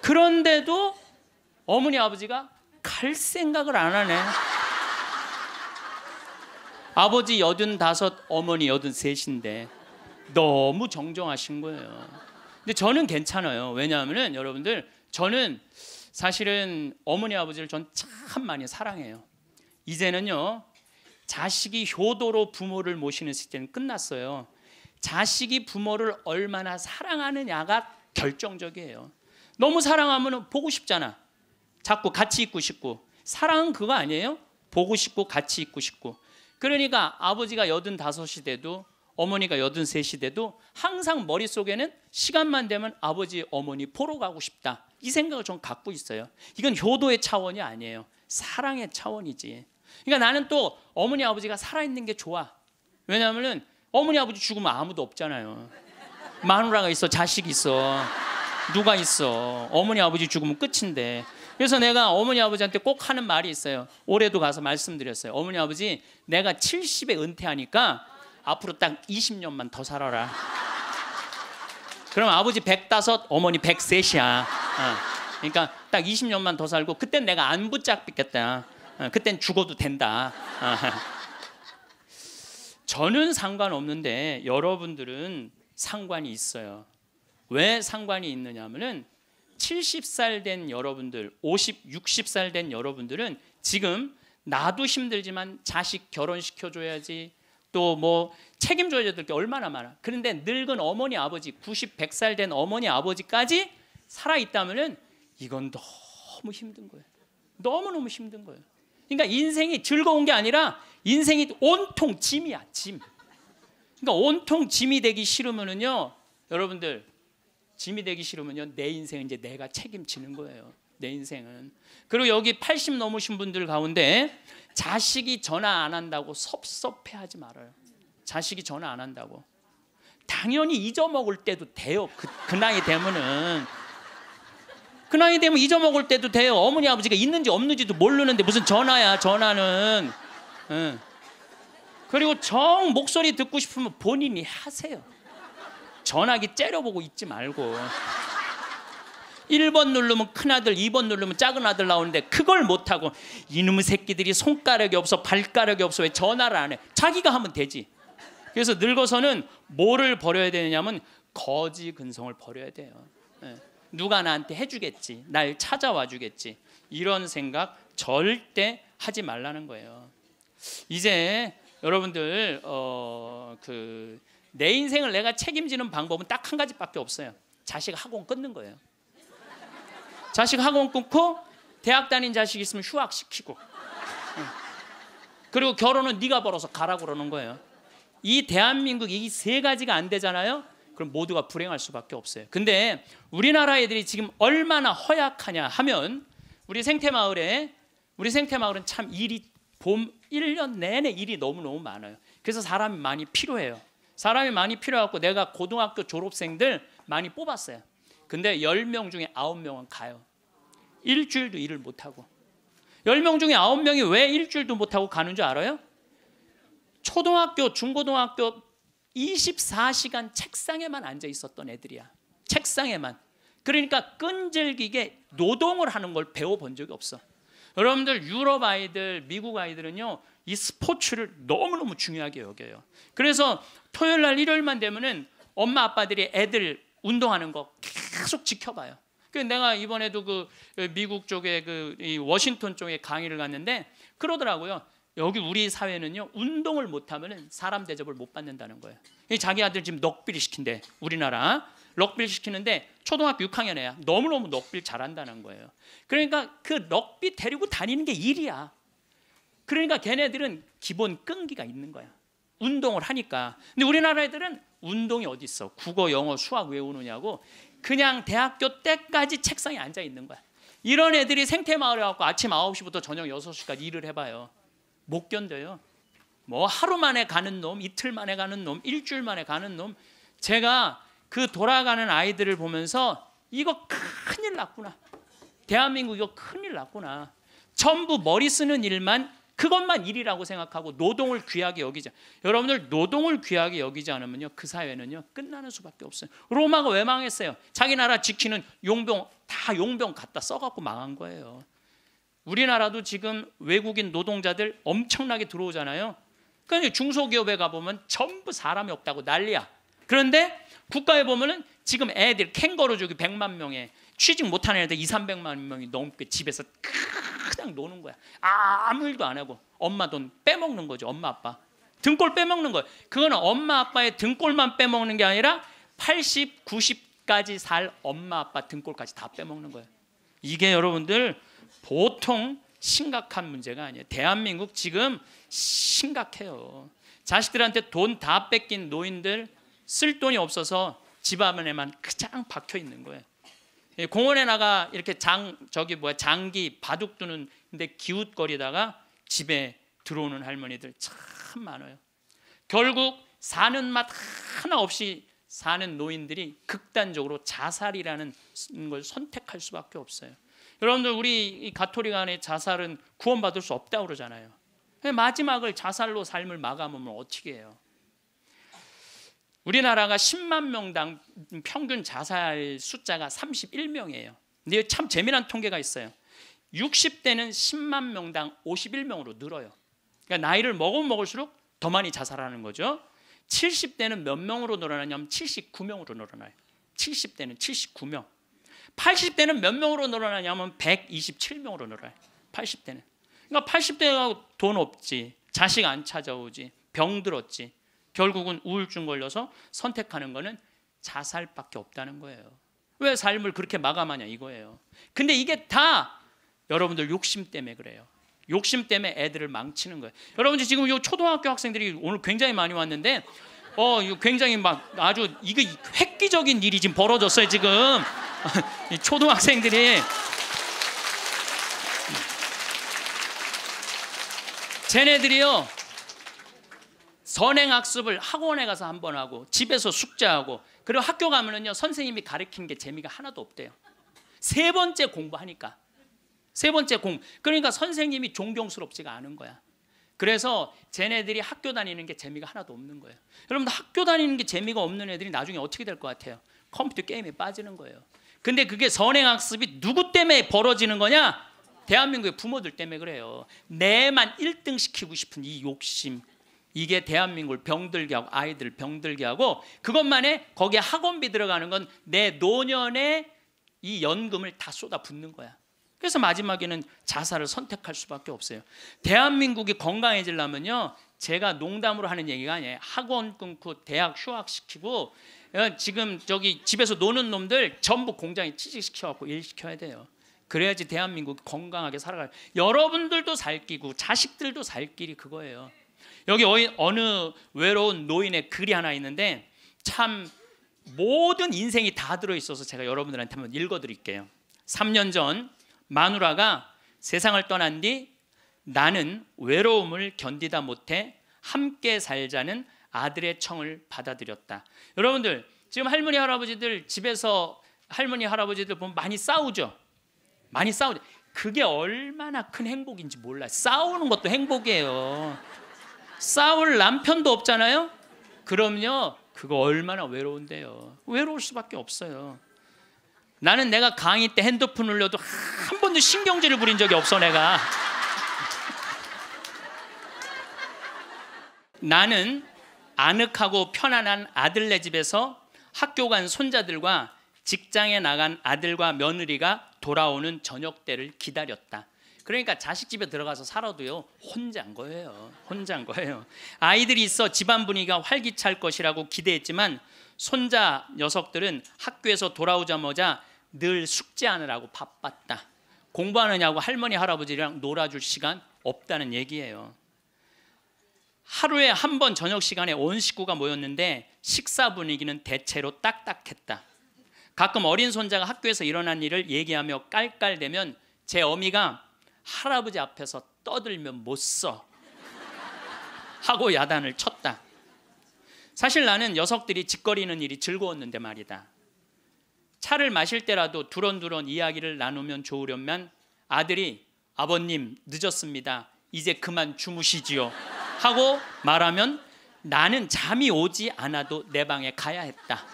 그런데도 어머니 아버지가 갈 생각을 안 하네. 아버지 여든 다섯, 어머니 여든 셋인데 너무 정정하신 거예요. 근데 저는 괜찮아요. 왜냐하면은 여러분들 저는 사실은 어머니 아버지를 전 참 많이 사랑해요. 이제는요 자식이 효도로 부모를 모시는 시대는 끝났어요. 자식이 부모를 얼마나 사랑하느냐가 결정적이에요. 너무 사랑하면 보고 싶잖아. 자꾸 같이 있고 싶고 사랑은 그거 아니에요? 보고 싶고 같이 있고 싶고. 그러니까 아버지가 여든 다섯이 돼도 어머니가 여든 셋이 돼도 항상 머릿속에는 시간만 되면 아버지 어머니 보러 가고 싶다. 이 생각을 좀 갖고 있어요. 이건 효도의 차원이 아니에요. 사랑의 차원이지. 그러니까 나는 또 어머니 아버지가 살아있는 게 좋아. 왜냐하면 어머니 아버지 죽으면 아무도 없잖아요. 마누라가 있어, 자식이 있어, 누가 있어. 어머니 아버지 죽으면 끝인데. 그래서 내가 어머니 아버지한테 꼭 하는 말이 있어요. 올해도 가서 말씀드렸어요. 어머니 아버지, 내가 70에 은퇴하니까 앞으로 딱 20년만 더 살아라. 그럼 아버지 105, 어머니 103이야. 어. 그러니까 딱 20년만 더 살고 그땐 내가 안 붙잡겠다. 어, 그땐 죽어도 된다. 어. 저는 상관없는데 여러분들은 상관이 있어요. 왜 상관이 있느냐면은 70살 된 여러분들, 50, 60살 된 여러분들은 지금 나도 힘들지만 자식 결혼시켜 줘야지. 또 뭐 책임져야 될 게 얼마나 많아. 그런데 늙은 어머니 아버지, 90, 100살 된 어머니 아버지까지 살아 있다면은 이건 너무 힘든 거예요. 너무너무 힘든 거예요. 그러니까 인생이 즐거운 게 아니라 인생이 온통 짐이야, 짐. 그러니까 온통 짐이 되기 싫으면은요, 여러분들 짐이 되기 싫으면요, 내 인생은 이제 내가 책임지는 거예요. 내 인생은. 그리고 여기 80 넘으신 분들 가운데 자식이 전화 안 한다고 섭섭해하지 말아요. 자식이 전화 안 한다고. 당연히 잊어먹을 때도 돼요. 그, 그 나이 되면은 그 나이 되면 잊어먹을 때도 돼요. 어머니 아버지가 있는지 없는지도 모르는데 무슨 전화야 전화는. 응. 그리고 정 목소리 듣고 싶으면 본인이 하세요. 전화기 째려보고 있지 말고. 1번 누르면 큰아들, 2번 누르면 작은 아들 나오는데 그걸 못하고 이놈의 새끼들이 손가락이 없어 발가락이 없어 왜 전화를 안 해? 자기가 하면 되지. 그래서 늙어서는 뭐를 버려야 되냐면 거지 근성을 버려야 돼요. 예. 누가 나한테 해주겠지, 날 찾아와 주겠지 이런 생각 절대 하지 말라는 거예요. 이제 여러분들 어, 그 내 인생을 내가 책임지는 방법은 딱 한 가지밖에 없어요. 자식 학원 끊는 거예요. 자식 학원 끊고 대학 다닌 자식 있으면 휴학 시키고 그리고 결혼은 네가 벌어서 가라 그러는 거예요. 이 대한민국 이 세 가지가 안 되잖아요. 그럼 모두가 불행할 수밖에 없어요. 근데 우리나라 애들이 지금 얼마나 허약하냐 하면 우리 생태 마을에 우리 생태 마을은 참 일이 봄 1년 내내 일이 너무너무 많아요. 그래서 사람이 많이 필요해요. 사람이 많이 필요하고 내가 고등학교 졸업생들 많이 뽑았어요. 근데 10명 중에 9명은 가요. 일주일도 일을 못 하고. 10명 중에 9명이 왜 일주일도 못 하고 가는 줄 알아요? 초등학교, 중고등학교 24시간 책상에만 앉아 있었던 애들이야. 책상에만. 그러니까 끈질기게 노동을 하는 걸 배워본 적이 없어. 여러분들 유럽 아이들, 미국 아이들은요 이 스포츠를 너무너무 중요하게 여겨요. 그래서 토요일 날 일요일만 되면은 엄마 아빠들이 애들 운동하는 거 계속 지켜봐요. 그 내가 이번에도 그 미국 쪽에 그 워싱턴 쪽에 강의를 갔는데 그러더라고요. 여기 우리 사회는요 운동을 못하면 사람 대접을 못 받는다는 거예요. 자기 아들 지금 넉비를 시킨대 우리나라 럭비를 시키는데 초등학교 6학년 애야 너무 너무 럭비를 잘한다는 거예요. 그러니까 그 럭비 데리고 다니는 게 일이야. 그러니까 걔네들은 기본 끈기가 있는 거야. 운동을 하니까. 근데 우리나라 애들은 운동이 어디 있어? 국어, 영어, 수학 외우느냐고 그냥 대학교 때까지 책상에 앉아 있는 거야. 이런 애들이 생태 마을에 갖고 아침 9시부터 저녁 6시까지 일을 해 봐요. 못 견뎌요. 뭐 하루 만에 가는 놈, 이틀 만에 가는 놈, 일주일 만에 가는 놈. 제가 그 돌아가는 아이들을 보면서 이거 큰일 났구나. 대한민국 이거 큰일 났구나. 전부 머리 쓰는 일만 그것만 일이라고 생각하고 노동을 귀하게 여기자. 여러분들 노동을 귀하게 여기지 않으면요 그 사회는요 끝나는 수밖에 없어요. 로마가 왜 망했어요? 자기 나라 지키는 용병 다 용병 갖다 써 갖고 망한 거예요. 우리나라도 지금 외국인 노동자들 엄청나게 들어오잖아요. 그러니까 중소기업에 가보면 전부 사람이 없다고 난리야. 그런데 국가에 보면은 지금 애들 캥거루족이 100만 명에 취직 못하는 애들 2, 300만 명이 넘게 집에서 그냥 노는 거야. 아무 일도 안 하고 엄마 돈 빼먹는 거죠. 엄마 아빠 등골 빼먹는 거예요. 그거는 엄마 아빠의 등골만 빼먹는 게 아니라 80, 90까지 살 엄마 아빠 등골까지 다 빼먹는 거예요. 이게 여러분들 보통 심각한 문제가 아니에요. 대한민국 지금 심각해요. 자식들한테 돈 다 뺏긴 노인들 쓸 돈이 없어서 집 안에만 그냥 박혀 있는 거예요. 예, 공원에 나가 이렇게 장 저기 뭐야 장기 바둑 두는 근데 기웃거리다가 집에 들어오는 할머니들 참 많아요. 결국 사는 맛 하나 없이 사는 노인들이 극단적으로 자살이라는 걸 선택할 수밖에 없어요. 여러분들 우리 이 가톨릭 안에 자살은 구원받을 수 없다고 그러잖아요. 마지막을 자살로 삶을 마감하면 어떻게 해요? 우리나라가 10만 명당 평균 자살 숫자가 31명이에요. 근데 참 재미난 통계가 있어요. 60대는 10만 명당 51명으로 늘어요. 그러니까 나이를 먹으면 먹을수록 더 많이 자살하는 거죠. 70대는 몇 명으로 늘어나냐면 79명으로 늘어나요. 70대는 79명. 80대는 몇 명으로 늘어나냐면 127명으로 늘어나요. 80대는. 그러니까 80대가 돈 없지, 자식 안 찾아오지, 병 들었지. 결국은 우울증 걸려서 선택하는 거는 자살밖에 없다는 거예요. 왜 삶을 그렇게 마감하냐 이거예요. 근데 이게 다 여러분들 욕심 때문에 그래요. 욕심 때문에 애들을 망치는 거예요. 여러분들 지금 요 초등학교 학생들이 오늘 굉장히 많이 왔는데 어 굉장히 막 아주 이거 획기적인 일이 지금 벌어졌어요 지금 초등학생들이 쟤네들이요 선행 학습을 학원에 가서 한 번 하고 집에서 숙제하고 그리고 학교 가면은요 선생님이 가르친 게 재미가 하나도 없대요. 세 번째 공부하니까 세 번째 공 그러니까 선생님이 존경스럽지가 않은 거야. 그래서 쟤네들이 학교 다니는 게 재미가 하나도 없는 거예요. 여러분 학교 다니는 게 재미가 없는 애들이 나중에 어떻게 될 것 같아요? 컴퓨터 게임에 빠지는 거예요. 근데 그게 선행학습이 누구 때문에 벌어지는 거냐? 대한민국의 부모들 때문에 그래요. 내만 1등 시키고 싶은 이 욕심, 이게 대한민국을 병들게 하고 아이들 병들게 하고 그것만에 거기에 학원비 들어가는 건 내 노년의 이 연금을 다 쏟아 붓는 거야. 그래서 마지막에는 자살을 선택할 수밖에 없어요. 대한민국이 건강해지려면요. 제가 농담으로 하는 얘기가 아니에요. 학원 끊고 대학 휴학시키고 어, 지금 저기 집에서 노는 놈들 전부 공장에 취직시켜 갖고 일 시켜야 돼요. 그래야지 대한민국이 건강하게 살아가요. 여러분들도 살 끼고 자식들도 살 길이 그거예요. 여기 어느 외로운 노인의 글이 하나 있는데 참 모든 인생이 다 들어 있어서 제가 여러분들한테 한번 읽어 드릴게요. 3년 전 마누라가 세상을 떠난 뒤 나는 외로움을 견디다 못해 함께 살자는 아들의 청을 받아들였다. 여러분들 지금 할머니 할아버지들 집에서 할머니 할아버지들 보면 많이 싸우죠. 많이 싸우죠. 그게 얼마나 큰 행복인지 몰라. 싸우는 것도 행복이에요. 싸울 남편도 없잖아요. 그럼요. 그거 얼마나 외로운데요. 외로울 수밖에 없어요. 나는 내가 강의 때 핸드폰 울려도 한 번도 신경질을 부린 적이 없어 내가. 나는 아늑하고 편안한 아들네 집에서 학교 간 손자들과 직장에 나간 아들과 며느리가 돌아오는 저녁 때를 기다렸다. 그러니까 자식 집에 들어가서 살아도요 혼자인 거예요. 혼자인 거예요. 아이들이 있어 집안 분위기가 활기찰 것이라고 기대했지만 손자 녀석들은 학교에서 돌아오자마자 늘 숙제하느라고 바빴다. 공부하느냐고 할머니 할아버지랑 놀아줄 시간 없다는 얘기예요. 하루에 한 번 저녁 시간에 온 식구가 모였는데 식사 분위기는 대체로 딱딱했다. 가끔 어린 손자가 학교에서 일어난 일을 얘기하며 깔깔대면 제 어미가 할아버지 앞에서 떠들면 못 써. 하고 야단을 쳤다. 사실 나는 녀석들이 짓거리는 일이 즐거웠는데 말이다. 차를 마실 때라도 두런두런 이야기를 나누면 좋으련만 아들이 아버님 늦었습니다. 이제 그만 주무시지요. 하고 말하면 나는 잠이 오지 않아도 내 방에 가야 했다.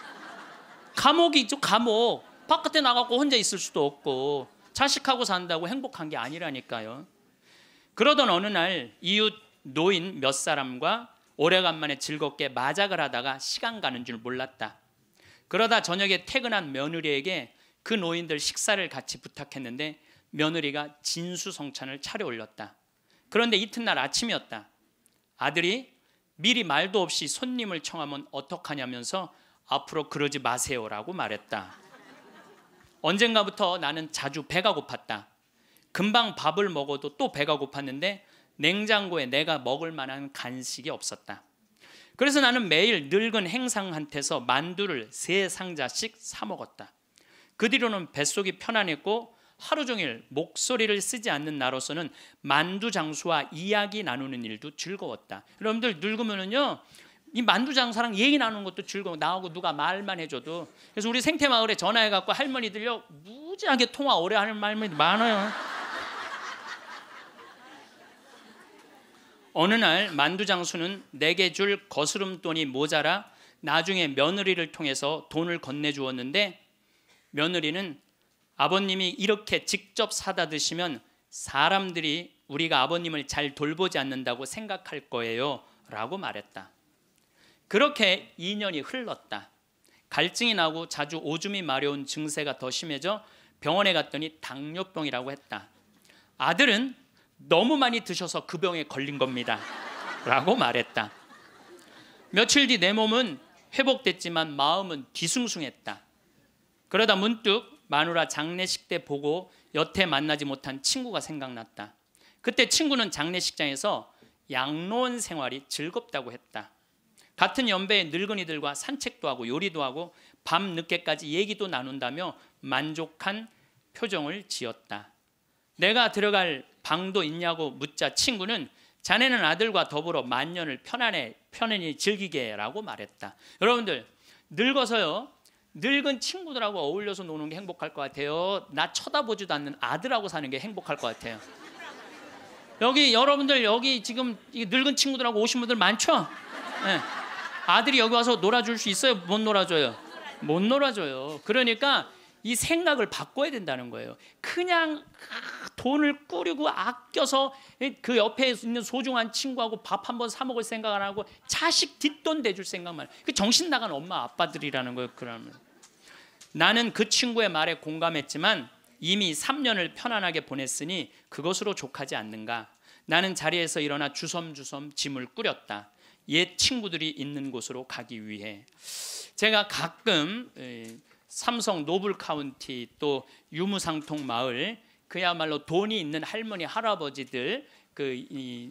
감옥이 죠 감옥. 바깥에 나가고 혼자 있을 수도 없고 자식하고 산다고 행복한 게 아니라니까요. 그러던 어느 날 이웃 노인 몇 사람과 오래간만에 즐겁게 마작을 하다가 시간 가는 줄 몰랐다. 그러다 저녁에 퇴근한 며느리에게 그 노인들 식사를 같이 부탁했는데 며느리가 진수성찬을 차려 올렸다. 그런데 이튿날 아침이었다. 아들이 미리 말도 없이 손님을 청하면 어떡하냐면서 앞으로 그러지 마세요라고 말했다. 언젠가부터 나는 자주 배가 고팠다. 금방 밥을 먹어도 또 배가 고팠는데 냉장고에 내가 먹을 만한 간식이 없었다. 그래서 나는 매일 늙은 행상한테서 만두를 세 상자씩 사 먹었다. 그 뒤로는 뱃속이 편안했고 하루 종일 목소리를 쓰지 않는 나로서는 만두 장수와 이야기 나누는 일도 즐거웠다. 여러분들 늙으면은요 이 만두 장사랑 얘기 나누는 것도 즐거워. 나하고 누가 말만 해줘도. 그래서 우리 생태 마을에 전화해 갖고 할머니들요 무지하게 통화 오래 하는 말들이 많아요. 어느 날 만두 장수는 내게 줄 거스름 돈이 모자라 나중에 며느리를 통해서 돈을 건네 주었는데 며느리는 아버님이 이렇게 직접 사다 드시면 사람들이 우리가 아버님을 잘 돌보지 않는다고 생각할 거예요 라고 말했다. 그렇게 2년이 흘렀다. 갈증이 나고 자주 오줌이 마려운 증세가 더 심해져 병원에 갔더니 당뇨병이라고 했다. 아들은 너무 많이 드셔서 그 병에 걸린 겁니다. 라고 말했다. 며칠 뒤 내 몸은 회복됐지만 마음은 뒤숭숭했다. 그러다 문득 마누라 장례식 때 보고 여태 만나지 못한 친구가 생각났다. 그때 친구는 장례식장에서 양로원 생활이 즐겁다고 했다. 같은 연배의 늙은이들과 산책도 하고 요리도 하고 밤 늦게까지 얘기도 나눈다며 만족한 표정을 지었다. 내가 들어갈 방도 있냐고 묻자 친구는 자네는 아들과 더불어 만년을 편안해 편안히 즐기게라고 말했다. 여러분들 늙어서요 늙은 친구들하고 어울려서 노는 게 행복할 것 같아요. 나 쳐다보지도 않는 아들하고 사는 게 행복할 것 같아요. 여기 여러분들 여기 지금 늙은 친구들하고 오신 분들 많죠? 네. 아들이 여기 와서 놀아줄 수 있어요? 못 놀아줘요? 못 놀아줘요. 그러니까 이 생각을 바꿔야 된다는 거예요. 그냥 돈을 꾸리고 아껴서 그 옆에 있는 소중한 친구하고 밥 한 번 사 먹을 생각 안 하고 자식 뒷돈 대줄 생각만. 그 정신 나간 엄마 아빠들이라는 거예요. 그러면 나는 그 친구의 말에 공감했지만 이미 3년을 편안하게 보냈으니 그것으로 족하지 않는가. 나는 자리에서 일어나 주섬주섬 짐을 꾸렸다. 옛 친구들이 있는 곳으로 가기 위해 제가 가끔 삼성 노블 카운티 또 유무상통 마을 그야말로 돈이 있는 할머니 할아버지들 그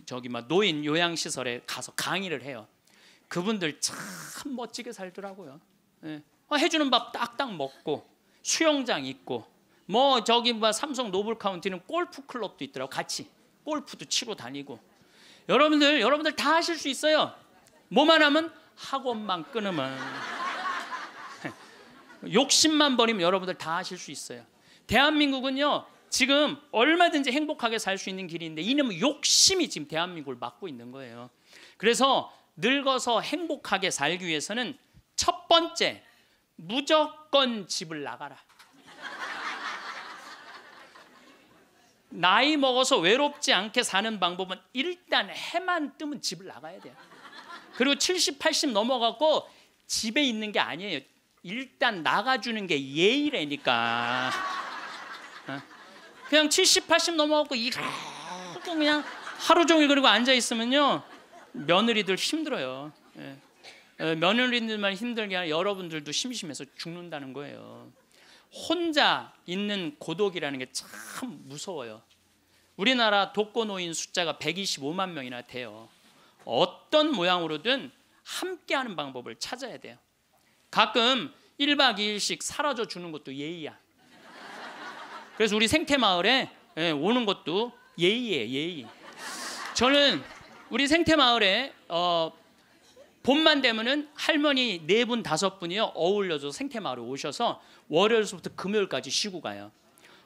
저기 막 노인 요양 시설에 가서 강의를 해요. 그분들 참 멋지게 살더라고요. 예. 어, 해주는 밥 딱딱 먹고 수영장 있고 뭐 저기 뭐 삼성 노블 카운티는 골프 클럽도 있더라고 같이 골프도 치고 다니고 여러분들 여러분들 다 하실 수 있어요. 뭐만 하면 학원만 끊으면 욕심만 버리면 여러분들 다 하실 수 있어요. 대한민국은요 지금 얼마든지 행복하게 살 수 있는 길인데 이놈 욕심이 지금 대한민국을 막고 있는 거예요. 그래서 늙어서 행복하게 살기 위해서는 첫 번째 무조건 집을 나가라. 나이 먹어서 외롭지 않게 사는 방법은 일단 해만 뜨면 집을 나가야 돼요. 그리고 70, 80 넘어갖고 집에 있는 게 아니에요. 일단 나가주는 게 예의라니까. 어? 그냥 70, 80 넘어갖고 이렇게 그냥 하루 종일 그리고 앉아 있으면요 며느리들 힘들어요. 예. 어, 며느리들만 힘들게 아니라 여러분들도 심심해서 죽는다는 거예요. 혼자 있는 고독이라는 게 참 무서워요. 우리나라 독거노인 숫자가 125만 명이나 돼요. 어떤 모양으로든 함께하는 방법을 찾아야 돼요. 가끔 1박 2일씩 사라져 주는 것도 예의야. 그래서 우리 생태 마을에 예, 오는 것도 예의예요, 예의. 저는 우리 생태 마을에 어, 봄만 되면은 할머니 네 분 다섯 분이요 어울려서 생태 마을에 오셔서 월요일부터 금요일까지 쉬고 가요.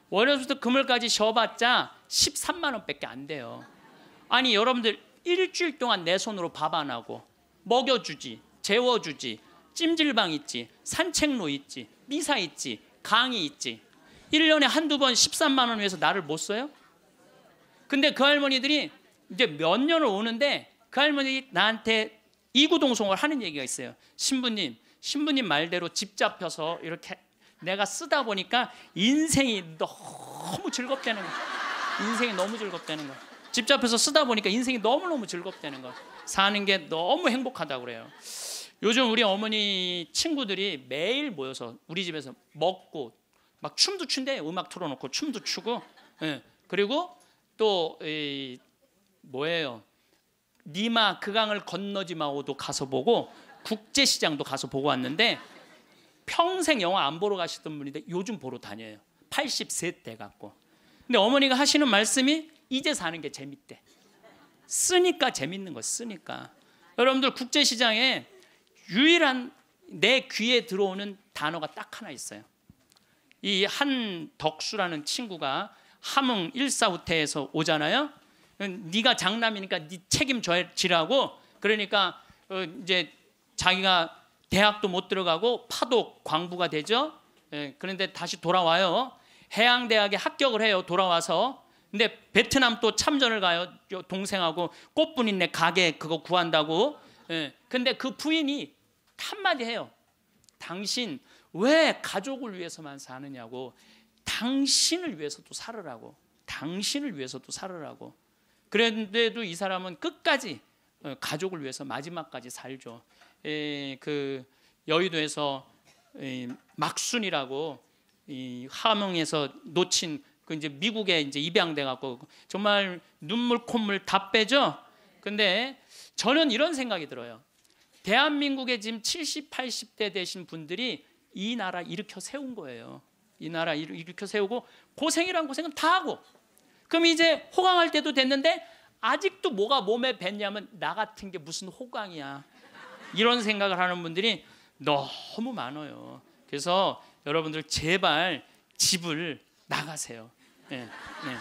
월요일부터 금요일까지 쉬어봤자 13만 원밖에 안 돼요. 아니 여러분들 일주일 동안 내 손으로 밥 안 하고 먹여주지, 재워주지, 찜질방 있지, 산책로 있지, 미사 있지, 강의 있지. 1년에 한두 번 13만 원 위해서 나를 못 써요? 근데 그 할머니들이 이제 몇 년을 오는데 그 할머니 나한테 이구동성을 하는 얘기가 있어요. 신부님, 신부님 말대로 집 잡혀서 이렇게 내가 쓰다 보니까 인생이 너무 즐겁다는 거. 인생이 너무 즐겁다는 거. 집 잡혀서 쓰다 보니까 인생이 너무 너무 즐겁다는 거. 사는 게 너무 행복하다고 그래요. 요즘 우리 어머니 친구들이 매일 모여서 우리 집에서 먹고 막 춤도 춘대 음악 틀어놓고 춤도 추고 예. 그리고 또 이, 뭐예요 니마 그 강을 건너지 마오도 가서 보고 국제시장도 가서 보고 왔는데 평생 영화 안 보러 가시던 분인데 요즘 보러 다녀요. 83 대 갖고. 근데 어머니가 하시는 말씀이 이제 사는 게 재밌대. 쓰니까 재밌는 거 쓰니까. 여러분들 국제시장에 유일한 내 귀에 들어오는 단어가 딱 하나 있어요. 이 한덕수라는 친구가 함흥 일사후퇴에서 오잖아요. 네가 장남이니까 네 책임져지라고 그러니까 어, 이제 자기가 대학도 못 들어가고 파독 광부가 되죠. 예, 그런데 다시 돌아와요. 해양 대학에 합격을 해요. 돌아와서 근데 베트남 또 참전을 가요. 동생하고 꽃분인네 가게 그거 구한다고. 예, 근데 그 부인이 한마디 해요. 당신 왜 가족을 위해서만 사느냐고 당신을 위해서도 살으라고 당신을 위해서도 살으라고 그런데도 이 사람은 끝까지 어, 가족을 위해서 마지막까지 살죠. 에, 그 여의도에서 에, 막순이라고 이 함흥에서 놓친 그 이제 미국에 이제 입양돼 갖고 정말 눈물 콧물 다 빼죠. 근데 저는 이런 생각이 들어요. 대한민국에 지금 70, 80대 되신 분들이 이 나라 일으켜 세운 거예요. 이 나라 일으켜 세우고 고생이란 고생은 다 하고 그럼 이제 호강할 때도 됐는데 아직도 뭐가 몸에 뱉냐면 나 같은 게 무슨 호강이야 이런 생각을 하는 분들이 너무 많아요. 그래서 여러분들 제발 집을 나가세요. 네, 네.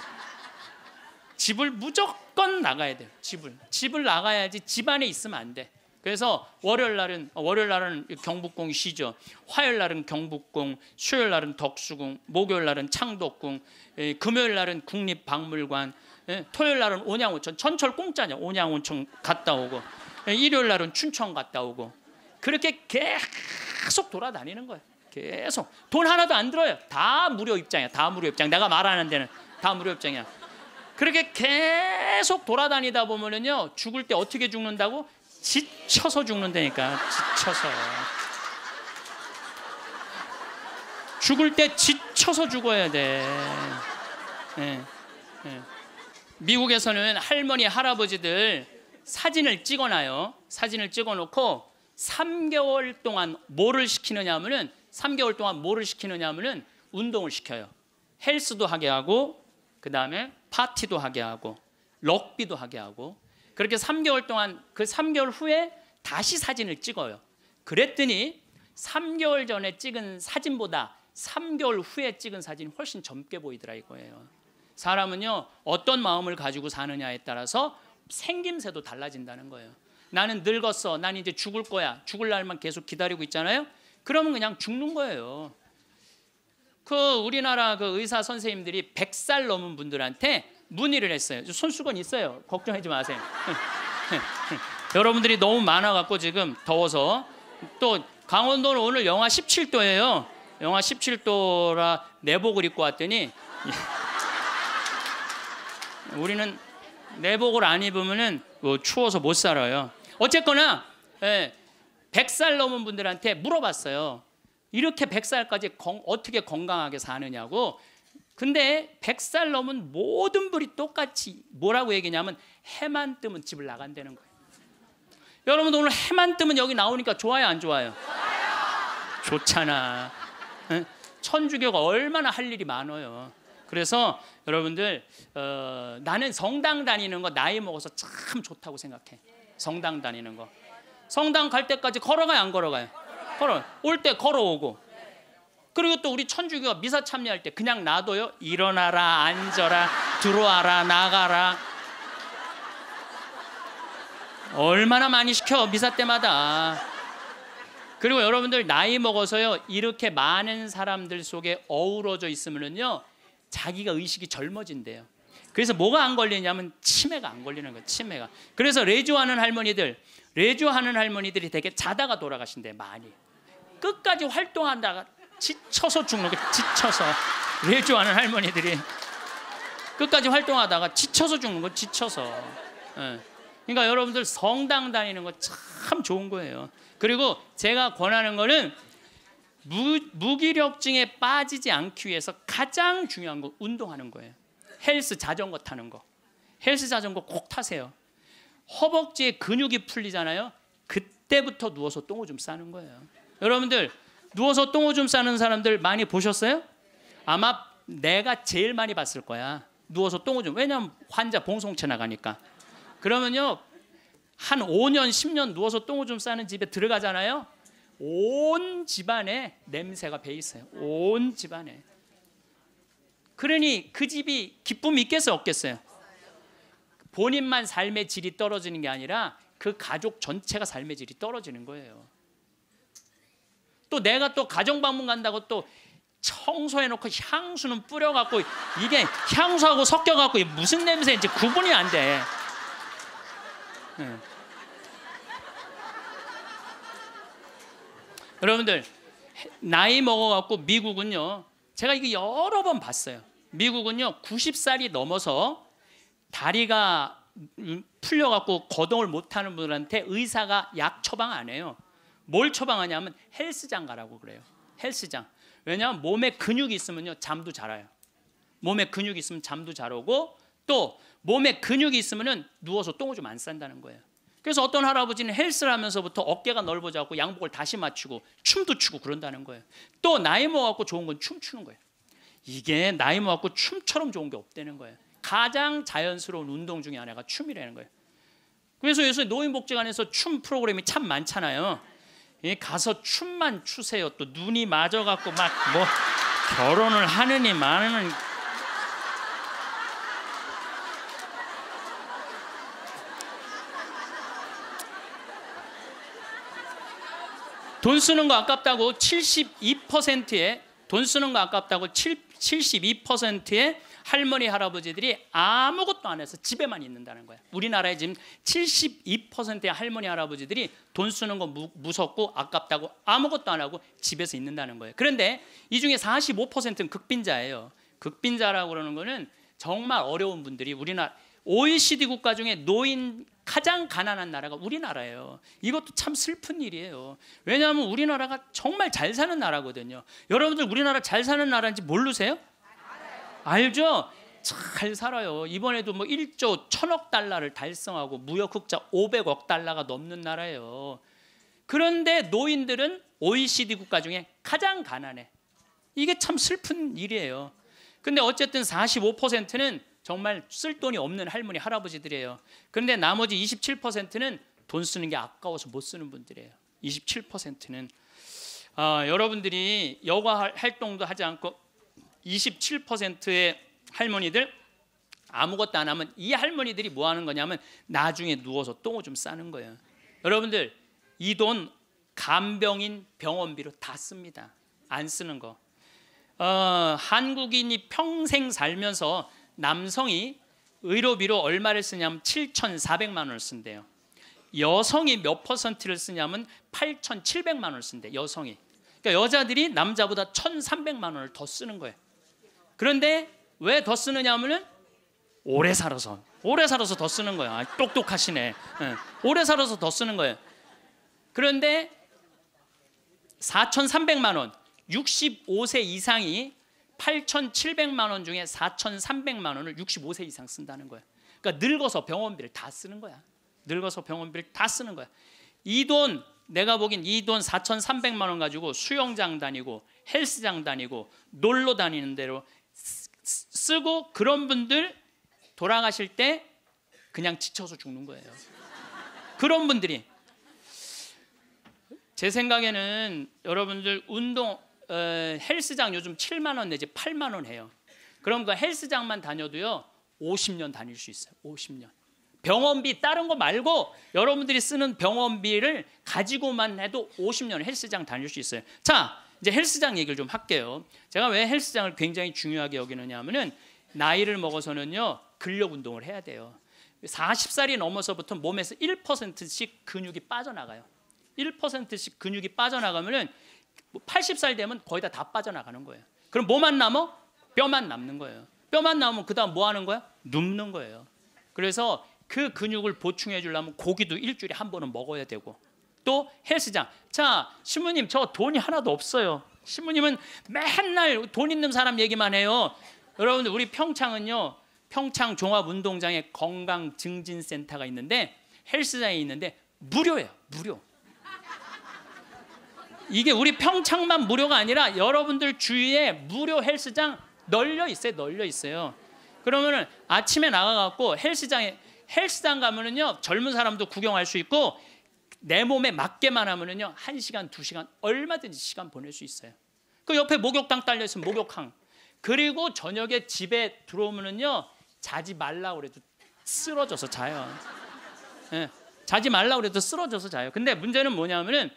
집을 무조건 나가야 돼요. 집을 집을 나가야지 집 안에 있으면 안 돼. 그래서 월요일 날은 월요일 날은 경북궁 쉬죠. 화요일 날은 경북궁, 수요일 날은 덕수궁, 목요일 날은 창덕궁, 예, 금요일 날은 국립박물관, 예, 토요일 날은 온양온천, 전철 공짜냐 온양온천 갔다 오고, 예, 일요일 날은 춘천 갔다 오고, 그렇게 계속 돌아다니는 거예요. 계속 돈 하나도 안 들어요. 다 무료 입장이야. 다 무료 입장. 내가 말하는 데는 다 무료 입장이야. 그렇게 계속 돌아다니다 보면은요 죽을 때 어떻게 죽는다고 지쳐서 죽는다니까 지쳐서 죽을 때 지쳐서 죽어야 돼. 네. 네. 미국에서는 할머니 할아버지들 사진을 찍어놔요. 사진을 찍어놓고 3개월 동안 뭐를 시키느냐면은 3개월 동안 뭐를 시키느냐면은 운동을 시켜요. 헬스도 하게 하고 그 다음에 파티도 하게 하고 럭비도 하게 하고 그렇게 3개월 동안 그 3개월 후에 다시 사진을 찍어요. 그랬더니 3개월 전에 찍은 사진보다 3개월 후에 찍은 사진이 훨씬 젊게 보이더라 이거예요. 사람은요 어떤 마음을 가지고 사느냐에 따라서 생김새도 달라진다는 거예요. 나는 늙었어. 난 이제 죽을 거야. 죽을 날만 계속 기다리고 있잖아요. 그러면 그냥 죽는 거예요. 그 우리나라 그 의사 선생님들이 100살 넘은 분들한테 문의를 했어요. 손수건 있어요. 걱정하지 마세요. 여러분들이 너무 많아갖고 지금 더워서 또 강원도는 오늘 영하 17도예요. 영하 17도라 내복을 입고 왔더니 우리는 내복을 안 입으면은 뭐 추워서 못 살아요. 어쨌거나 예, 100살 넘은 분들한테 물어봤어요. 이렇게 100살까지 건, 어떻게 건강하게 사느냐고 근데 100살 넘은 모든 분이 똑같이 뭐라고 얘기냐면 해만 뜨면 집을 나간다는 거예요. 여러분 오늘 해만 뜨면 여기 나오니까 좋아요 안 좋아요? 좋잖아. 천주교가 얼마나 할 일이 많아요. 그래서 여러분들 어, 나는 성당 다니는 거 나이 먹어서 참 좋다고 생각해. 성당 다니는 거. 성당 갈 때까지 걸어가요, 안 걸어가요? 걸어. 올 때 걸어오고. 그리고 또 우리 천주교가 미사 참여할 때 그냥 놔둬요. 일어나라, 앉아라, 들어와라, 나가라. 얼마나 많이 시켜 미사 때마다. 그리고 여러분들 나이 먹어서요 이렇게 많은 사람들 속에 어우러져 있으면은요 자기가 의식이 젊어진대요. 그래서 뭐가 안 걸리냐면 치매가 안 걸리는 거예요. 치매가. 그래서 레주하는 할머니들, 레주하는 할머니들이 되게 자다가 돌아가신대 많이. 끝까지 활동한다가 지쳐서 죽는 거 지쳐서 레주하는 할머니들이 끝까지 활동하다가 지쳐서 죽는 거 지쳐서. 예. 그러니까 여러분들 성당 다니는 거 참 좋은 거예요. 그리고 제가 권하는 거는 무, 무기력증에 빠지지 않기 위해서 가장 중요한 거 운동하는 거예요. 헬스 자전거 타는 거. 헬스 자전거 꼭 타세요. 허벅지에 근육이 풀리잖아요. 그때부터 누워서 똥오줌 싸는 거예요. 여러분들 누워서 똥오줌 싸는 사람들 많이 보셨어요? 아마 내가 제일 많이 봤을 거야. 누워서 똥오줌. 왜냐면 환자 봉송체 나가니까. 그러면요. 한 5년, 10년 누워서 똥오줌 싸는 집에 들어가잖아요. 온 집안에 냄새가 배 있어요. 온 집안에. 그러니 그 집이 기쁨이 있겠어요, 없겠어요? 본인만 삶의 질이 떨어지는 게 아니라 그 가족 전체가 삶의 질이 떨어지는 거예요. 또 내가 또 가정 방문 간다고 또 청소해 놓고 향수는 뿌려 갖고 이게 향수하고 섞여 갖고 무슨 냄새인지 구분이 안 돼. 네. 여러분들 나이 먹어 갖고 미국은요 제가 이게 여러 번 봤어요 미국은요 90살이 넘어서 다리가 풀려 갖고 거동을 못 하는 분들한테 의사가 약 처방 안 해요 뭘 처방하냐면 헬스장 가라고 그래요 헬스장 왜냐하면 몸에 근육이 있으면요 잠도 잘 와요 몸에 근육이 있으면 잠도 잘 오고 또 몸에 근육이 있으면은 누워서 똥오줌 안 싼다는 거예요 그래서 어떤 할아버지는 헬스를 하면서부터 어깨가 넓어져갖고 양복을 다시 맞추고 춤도 추고 그런다는 거예요. 또 나이 먹어갖고 좋은 건 춤추는 거예요. 이게 나이 먹어갖고 춤처럼 좋은 게 없다는 거예요. 가장 자연스러운 운동 중에 하나가 춤이라는 거예요. 그래서 요새 노인 복지관에서 춤 프로그램이 참 많잖아요. 가서 춤만 추세요. 또 눈이 맞아갖고 막 뭐 결혼을 하느니 마느니 돈 쓰는 거 아깝다고 72%의 돈 쓰는 거 아깝다고 72%의 할머니 할아버지들이 아무것도 안 해서 집에만 있는다는 거야. 우리나라에 지금 72%의 할머니 할아버지들이 돈 쓰는 거 무, 무섭고 아깝다고 아무것도 안 하고 집에서 있는다는 거예요. 그런데 이 중에 45%는 극빈자예요. 극빈자라고 그러는 거는 정말 어려운 분들이 우리나라 OECD 국가 중에 노인 가장 가난한 나라가 우리나라예요. 이것도 참 슬픈 일이에요. 왜냐하면 우리나라가 정말 잘 사는 나라거든요. 여러분들 우리나라 잘 사는 나라인지 모르세요? 알죠? 잘 살아요. 이번에도 뭐 1조 1000억 달러를 달성하고 무역 흑자 500억 달러가 넘는 나라예요. 그런데 노인들은 OECD 국가 중에 가장 가난해. 이게 참 슬픈 일이에요. 근데 어쨌든 45%는 정말 쓸 돈이 없는 할머니 할아버지들이에요. 그런데 나머지 27%는 돈 쓰는 게 아까워서 못 쓰는 분들이에요. 27%는 어, 여러분들이 여가 활동도 하지 않고 27%의 할머니들 아무것도 안 하면 이 할머니들이 뭐 하는 거냐면 나중에 누워서 똥을 싸는 거예요. 여러분들 이 돈 간병인 병원비로 다 씁니다. 안 쓰는 거. 어, 한국인이 평생 살면서 남성이 의료비로 얼마를 쓰냐면 7,400만 원을 쓴대요. 여성이 몇 퍼센트를 쓰냐면 8,700만 원을 쓴대. 여성이. 그러니까 여자들이 남자보다 1,300만 원을 더 쓰는 거예요. 그런데 왜 더 쓰느냐면은 오래 살아서 오래 살아서 더 쓰는 거야. 아, 똑똑하시네. 네. 오래 살아서 더 쓰는 거예요. 그런데 4,300만 원, 65세 이상이 8,700만 원 중에 4,300만 원을 65세 이상 쓴다는 거예요. 그러니까 늙어서 병원비를 다 쓰는 거야. 늙어서 병원비를 다 쓰는 거야. 이 돈 내가 보긴 이돈 4,300만 원 가지고 수영장 다니고 헬스장 다니고 놀러 다니는 대로 쓰고 그런 분들 돌아가실 때 그냥 지쳐서 죽는 거예요. 그런 분들이 제 생각에는 여러분들 운동 어, 헬스장 요즘 7만 원 내지 8만 원 해요. 그럼 그 헬스장만 다녀도요 50년 다닐 수 있어요. 50년. 병원비 다른 거 말고 여러분들이 쓰는 병원비를 가지고만 해도 50년 헬스장 다닐 수 있어요. 자, 이제 헬스장 얘기를 좀 할게요. 제가 왜 헬스장을 굉장히 중요하게 여기느냐 하면은 나이를 먹어서는요. 근력 운동을 해야 돼요. 40살이 넘어서부터 몸에서 1%씩 근육이 빠져나가요. 1%씩 근육이 빠져나가면은 80살 되면 거의 다 다 빠져나가는 거예요. 그럼 뭐만 남어? 뼈만 남는 거예요. 뼈만 남으면 그 다음 뭐 하는 거야? 눕는 거예요. 그래서 그 근육을 보충해 주려면 고기도 일주일에 한 번은 먹어야 되고 또 헬스장. 자, 신부님 저 돈이 하나도 없어요. 신부님은 맨날 돈 있는 사람 얘기만 해요. 여러분들 우리 평창은요. 평창 종합운동장에 건강 증진센터가 있는데 헬스장이 있는데 무료예요. 무료. 이게 우리 평창만 무료가 아니라 여러분들 주위에 무료 헬스장 널려 있어요. 널려 있어요. 그러면은 아침에 나가갖고 헬스장에 헬스장 가면은요 젊은 사람도 구경할 수 있고 내 몸에 맞게만 하면은요 한 시간 두 시간 얼마든지 시간 보낼 수 있어요. 그 옆에 목욕탕 딸려 있으면 목욕탕. 그리고 저녁에 집에 들어오면은요 자지 말라 그래도 쓰러져서 자요. 예, 자지 말라 그래도 쓰러져서 자요. 근데 문제는 뭐냐면은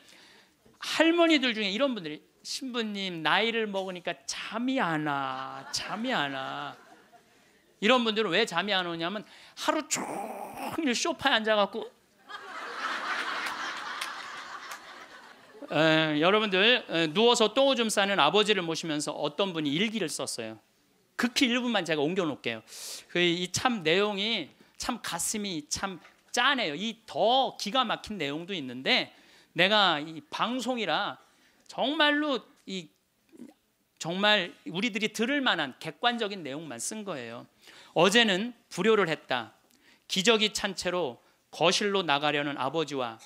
할머니들 중에 이런 분들이 신부님 나이를 먹으니까 잠이 안 와. 잠이 안 와. 이런 분들은 왜 잠이 안 오냐면 하루 종일 소파에 앉아 갖고 에, 여러분들 에, 누워서 똥오줌 싸는 아버지를 모시면서 어떤 분이 일기를 썼어요. 극히 일부만 제가 옮겨 놓을게요. 그 이 참 내용이 참 가슴이 참 짠해요. 이 더 기가 막힌 내용도 있는데 내가 이 방송이라 정말로 이 정말 우리들이 들을 만한 객관적인 내용만 쓴 거예요. 어제는 불효를 했다. 기저귀 찬 채로 거실로 나가려는 아버지와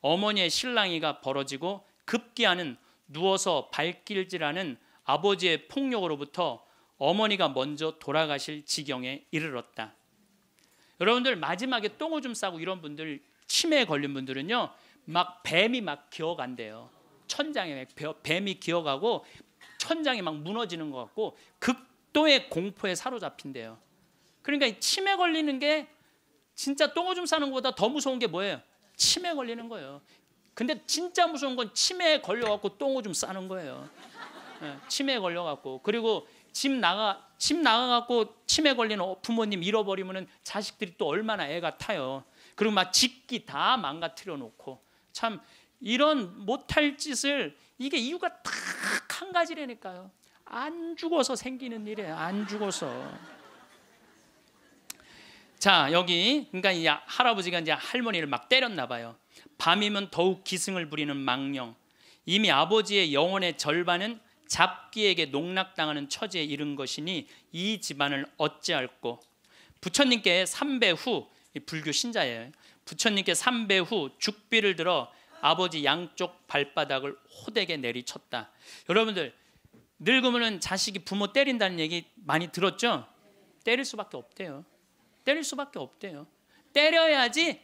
어머니의 실랑이가 벌어지고 급기야는 누워서 발길질하는 아버지의 폭력으로부터 어머니가 먼저 돌아가실 지경에 이르렀다. 여러분들 마지막에 똥오줌 싸고 이런 분들 치매에 걸린 분들은요 막 뱀이 막 기어간대요. 천장에 뱀이 기어가고 천장이 막 무너지는 것 같고 극도의 공포에 사로잡힌대요. 그러니까 치매 걸리는 게 진짜 똥오줌 싸는 것보다 더 무서운 게 뭐예요? 치매 걸리는 거예요. 근데 진짜 무서운 건 치매에 걸려갖고 똥오줌 싸는 거예요. 네, 치매에 걸려갖고 그리고 집 나가 집 나가갖고 치매 걸리는 부모님 잃어버리면은 자식들이 또 얼마나 애가 타요. 그리고 막 짓기 다 망가뜨려 놓고 참 이런 못할 짓을 이게 이유가 딱 한 가지라니까요. 안 죽어서 생기는 일이에요. 안 죽어서. 자 여기 그러니까 이 할아버지가 이제 할머니를 막 때렸나 봐요. 밤이면 더욱 기승을 부리는 망령. 이미 아버지의 영혼의 절반은 잡기에게 농락당하는 처지에 이른 것이니 이 집안을 어찌할꼬. 부처님께 3배 후 불교 신자예요. 부처님께 3배 후 죽비를 들어 아버지 양쪽 발바닥을 호되게 내리쳤다. 여러분들 늙으면은 자식이 부모 때린다는 얘기 많이 들었죠? 때릴 수밖에 없대요. 때릴 수밖에 없대요. 때려야지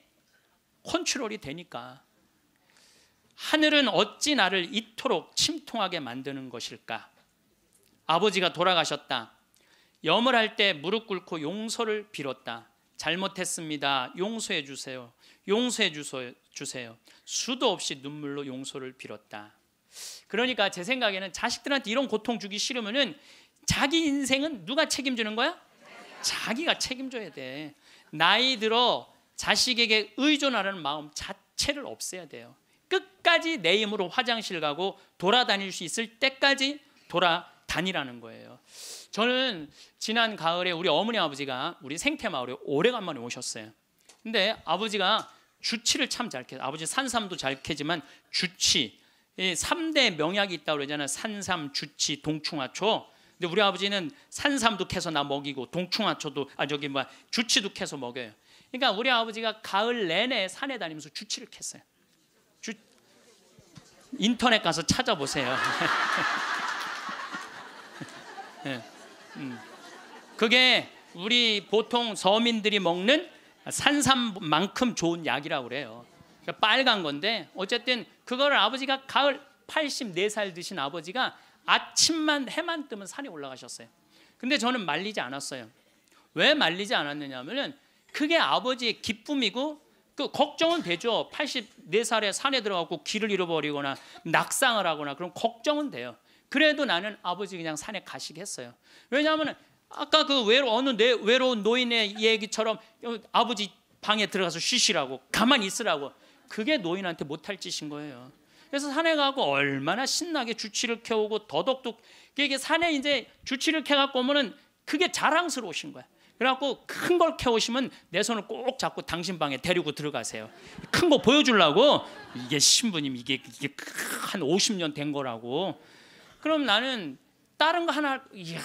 컨트롤이 되니까. 하늘은 어찌 나를 이토록 침통하게 만드는 것일까? 아버지가 돌아가셨다. 염을 할 때 무릎 꿇고 용서를 빌었다. 잘못했습니다. 용서해 주세요. 용서해 주세요. 수도 없이 눈물로 용서를 빌었다. 그러니까 제 생각에는 자식들한테 이런 고통 주기 싫으면은 자기 인생은 누가 책임지는 거야? 자기가 책임져야 돼. 나이 들어 자식에게 의존하는 마음 자체를 없애야 돼요. 끝까지 내 힘으로 화장실 가고 돌아다닐 수 있을 때까지 돌아다니라는 거예요. 저는 지난 가을에 우리 어머니 아버지가 우리 생태 마을에 오래간만에 오셨어요. 근데 아버지가 주치를 참 잘 캐. 아버지 산삼도 잘 캐지만 주치 이 3대 명약이 있다고 그러잖아요. 산삼, 주치, 동충하초. 근데 우리 아버지는 산삼도 캐서 나 먹이고 동충하초도 아 저기 뭐 주치도 캐서 먹여요. 그러니까 우리 아버지가 가을 내내 산에 다니면서 주치를 캤어요. 주 인터넷 가서 찾아보세요. 네. 음. 그게 우리 보통 서민들이 먹는 산삼만큼 좋은 약이라고 그래요. 그러니까 빨간 건데 어쨌든 그거를 아버지가 가을 84살 드신 아버지가 아침만 해만 뜨면 산에 올라가셨어요. 근데 저는 말리지 않았어요. 왜 말리지 않았느냐면은 그게 아버지의 기쁨이고 그 걱정은 되죠. 84살에 산에 들어가고 길을 잃어버리거나 낙상을 하거나 그럼 걱정은 돼요. 그래도 나는 아버지 그냥 산에 가시게 했어요. 왜냐하면 아까 그 외로 어느 내, 외로운 노인의 얘기처럼 아버지 방에 들어가서 쉬시라고 가만히 있으라고 그게 노인한테 못할 짓인 거예요. 그래서 산에 가고 얼마나 신나게 주치를 켜오고 더덕도 이게 산에 이제 주치를 켜갖고 오면은 그게 자랑스러우신 거야. 그래갖고 큰 걸 캐오시면 내 손을 꼭 잡고 당신 방에 데리고 들어가세요. 큰 거 보여주려고 이게 신부님 이게 이게 한 50년 된 거라고. 그럼 나는 다른 거 하나 이야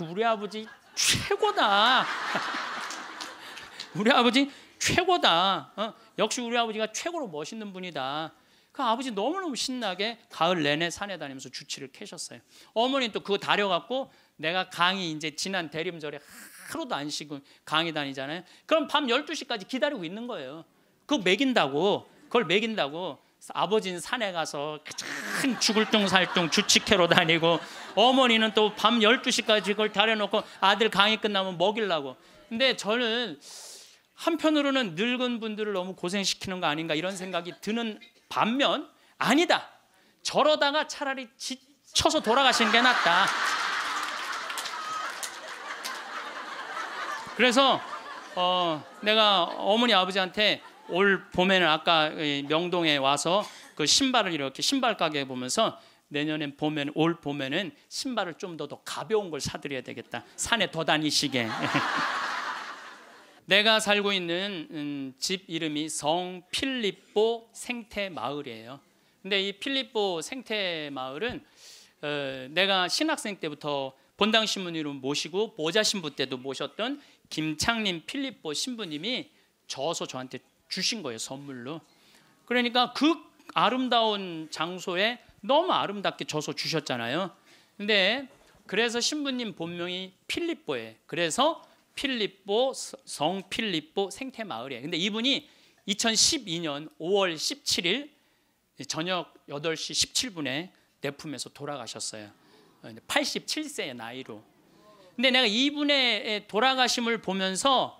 우리 아버지 최고다. 우리 아버지 최고다. 어? 역시 우리 아버지가 최고로 멋있는 분이다. 그 아버지 너무너무 신나게 가을 내내 산에 다니면서 주치를 캐셨어요. 어머니는 또 그거 다려갖고 내가 강의 이제 지난 대림절에 하루도 안 쉬고 강의 다니잖아요. 그럼 밤 12시까지 기다리고 있는 거예요. 그거 먹인다고. 그걸 먹인다고. 아버지는 산에 가서 큰 죽을 둥 살둥 주치캐로 다니고 어머니는 또 밤 12시까지 그걸 다려놓고 아들 강의 끝나면 먹이려고. 근데 저는 한편으로는 늙은 분들을 너무 고생시키는 거 아닌가 이런 생각이 드는 반면 아니다. 저러다가 차라리 지쳐서 돌아가시는 게 낫다. 그래서 어, 내가 어머니 아버지한테 올 봄에는 아까 명동에 와서 그 신발을 이렇게 신발 가게 보면서 내년엔 봄에는 올 봄에는 신발을 좀 더 더 가벼운 걸 사드려야 되겠다. 산에 더 다니시게. 내가 살고 있는 음, 집 이름이 성 필립보 생태 마을이에요. 근데 이 필립보 생태 마을은 어, 내가 신학생 때부터 본당 신부님을 모시고 보좌 신부 때도 모셨던 김창림 필립보 신부님이 저서 저한테 주신 거예요 선물로. 그러니까 그 아름다운 장소에 너무 아름답게 저서 주셨잖아요. 근데 그래서 신부님 본명이 필립보예요. 그래서 필립보 성 필립보 생태 마을이에요. 근데 이분이 2012년 5월 17일 저녁 8시 17분에 내 품에서 돌아가셨어요. 87세의 나이로. 근데 내가 이분의 돌아가심을 보면서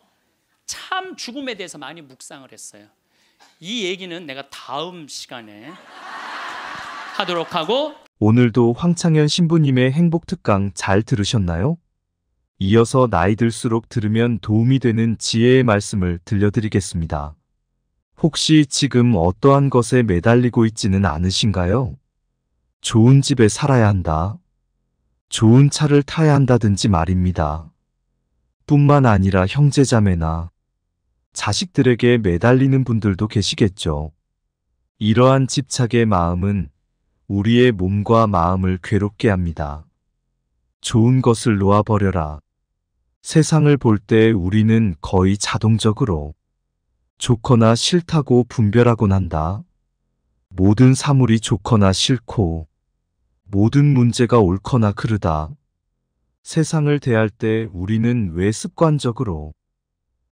참 죽음에 대해서 많이 묵상을 했어요. 이 얘기는 내가 다음 시간에 하도록 하고 오늘도 황창현 신부님의 행복 특강 잘 들으셨나요? 이어서 나이 들수록 들으면 도움이 되는 지혜의 말씀을 들려드리겠습니다. 혹시 지금 어떠한 것에 매달리고 있지는 않으신가요? 좋은 집에 살아야 한다. 좋은 차를 타야 한다든지 말입니다. 뿐만 아니라 형제자매나 자식들에게 매달리는 분들도 계시겠죠. 이러한 집착의 마음은 우리의 몸과 마음을 괴롭게 합니다. 좋은 것을 놓아버려라. 세상을 볼 때 우리는 거의 자동적으로 좋거나 싫다고 분별하곤 한다. 모든 사물이 좋거나 싫고 모든 문제가 옳거나 그르다. 세상을 대할 때 우리는 왜 습관적으로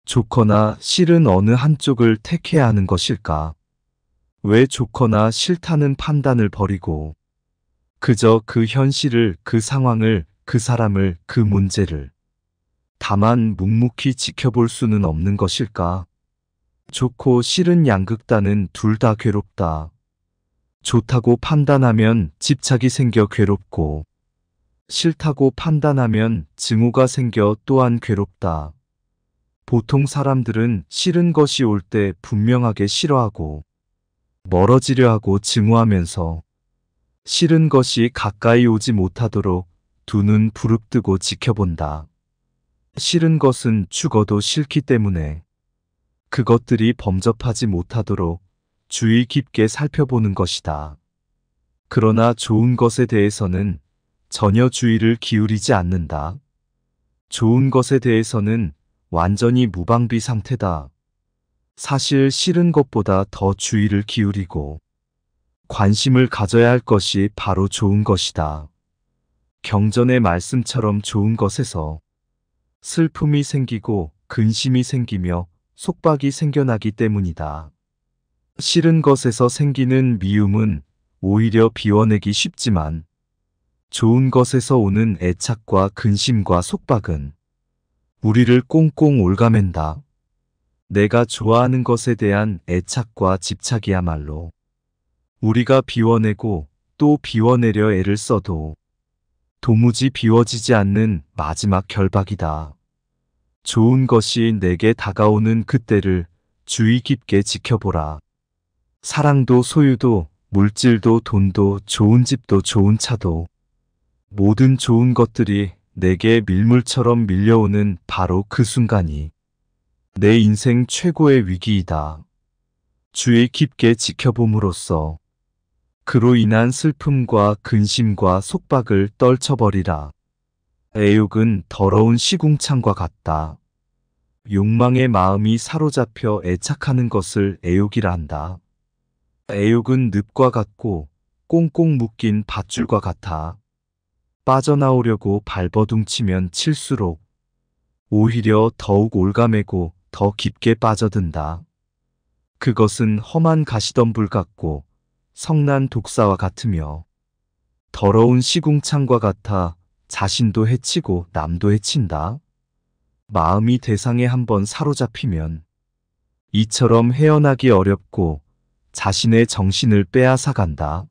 좋거나 싫은 어느 한쪽을 택해야 하는 것일까? 왜 좋거나 싫다는 판단을 버리고 그저 그 현실을, 그 상황을, 그 사람을, 그 문제를 다만 묵묵히 지켜볼 수는 없는 것일까? 좋고 싫은 양극단은 둘 다 괴롭다. 좋다고 판단하면 집착이 생겨 괴롭고 싫다고 판단하면 증오가 생겨 또한 괴롭다. 보통 사람들은 싫은 것이 올 때 분명하게 싫어하고 멀어지려 하고 증오하면서 싫은 것이 가까이 오지 못하도록 두 눈 부릅뜨고 지켜본다. 싫은 것은 죽어도 싫기 때문에 그것들이 범접하지 못하도록 주의 깊게 살펴보는 것이다. 그러나 좋은 것에 대해서는 전혀 주의를 기울이지 않는다. 좋은 것에 대해서는 완전히 무방비 상태다. 사실 싫은 것보다 더 주의를 기울이고 관심을 가져야 할 것이 바로 좋은 것이다. 경전의 말씀처럼 좋은 것에서 슬픔이 생기고 근심이 생기며 속박이 생겨나기 때문이다. 싫은 것에서 생기는 미움은 오히려 비워내기 쉽지만 좋은 것에서 오는 애착과 근심과 속박은 우리를 꽁꽁 올가맨다. 내가 좋아하는 것에 대한 애착과 집착이야말로 우리가 비워내고 또 비워내려 애를 써도 도무지 비워지지 않는 마지막 결박이다. 좋은 것이 내게 다가오는 그때를 주의 깊게 지켜보라. 사랑도 소유도 물질도 돈도 좋은 집도 좋은 차도 모든 좋은 것들이 내게 밀물처럼 밀려오는 바로 그 순간이 내 인생 최고의 위기이다. 주의 깊게 지켜봄으로써 그로 인한 슬픔과 근심과 속박을 떨쳐버리라. 애욕은 더러운 시궁창과 같다. 욕망의 마음이 사로잡혀 애착하는 것을 애욕이라 한다. 애욕은 늪과 같고 꽁꽁 묶인 밧줄과 같아. 빠져나오려고 발버둥치면 칠수록 오히려 더욱 올가매고 더 깊게 빠져든다. 그것은 험한 가시덤불 같고 성난 독사와 같으며 더러운 시궁창과 같아 자신도 해치고 남도 해친다. 마음이 대상에 한번 사로잡히면 이처럼 헤어나기 어렵고 자신의 정신을 빼앗아간다.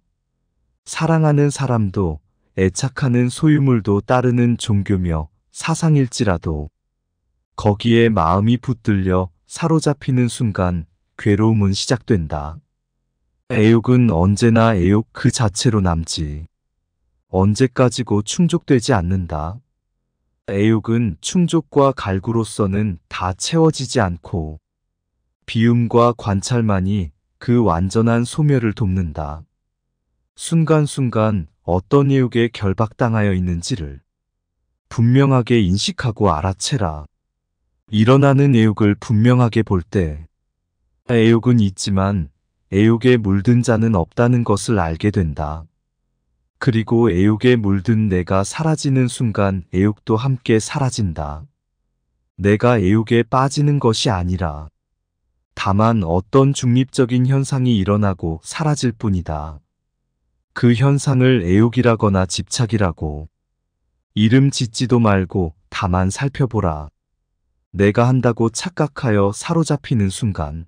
사랑하는 사람도 애착하는 소유물도 따르는 종교며 사상일지라도 거기에 마음이 붙들려 사로잡히는 순간 괴로움은 시작된다. 애욕은 언제나 애욕 그 자체로 남지. 언제까지고 충족되지 않는다. 애욕은 충족과 갈구로서는 다 채워지지 않고 비움과 관찰만이 그 완전한 소멸을 돕는다. 순간순간 어떤 애욕에 결박당하여 있는지를 분명하게 인식하고 알아채라. 일어나는 애욕을 분명하게 볼 때 애욕은 있지만 애욕에 물든 자는 없다는 것을 알게 된다. 그리고 애욕에 물든 내가 사라지는 순간 애욕도 함께 사라진다. 내가 애욕에 빠지는 것이 아니라 다만 어떤 중립적인 현상이 일어나고 사라질 뿐이다. 그 현상을 애욕이라거나 집착이라고 이름 짓지도 말고 다만 살펴보라. 내가 한다고 착각하여 사로잡히는 순간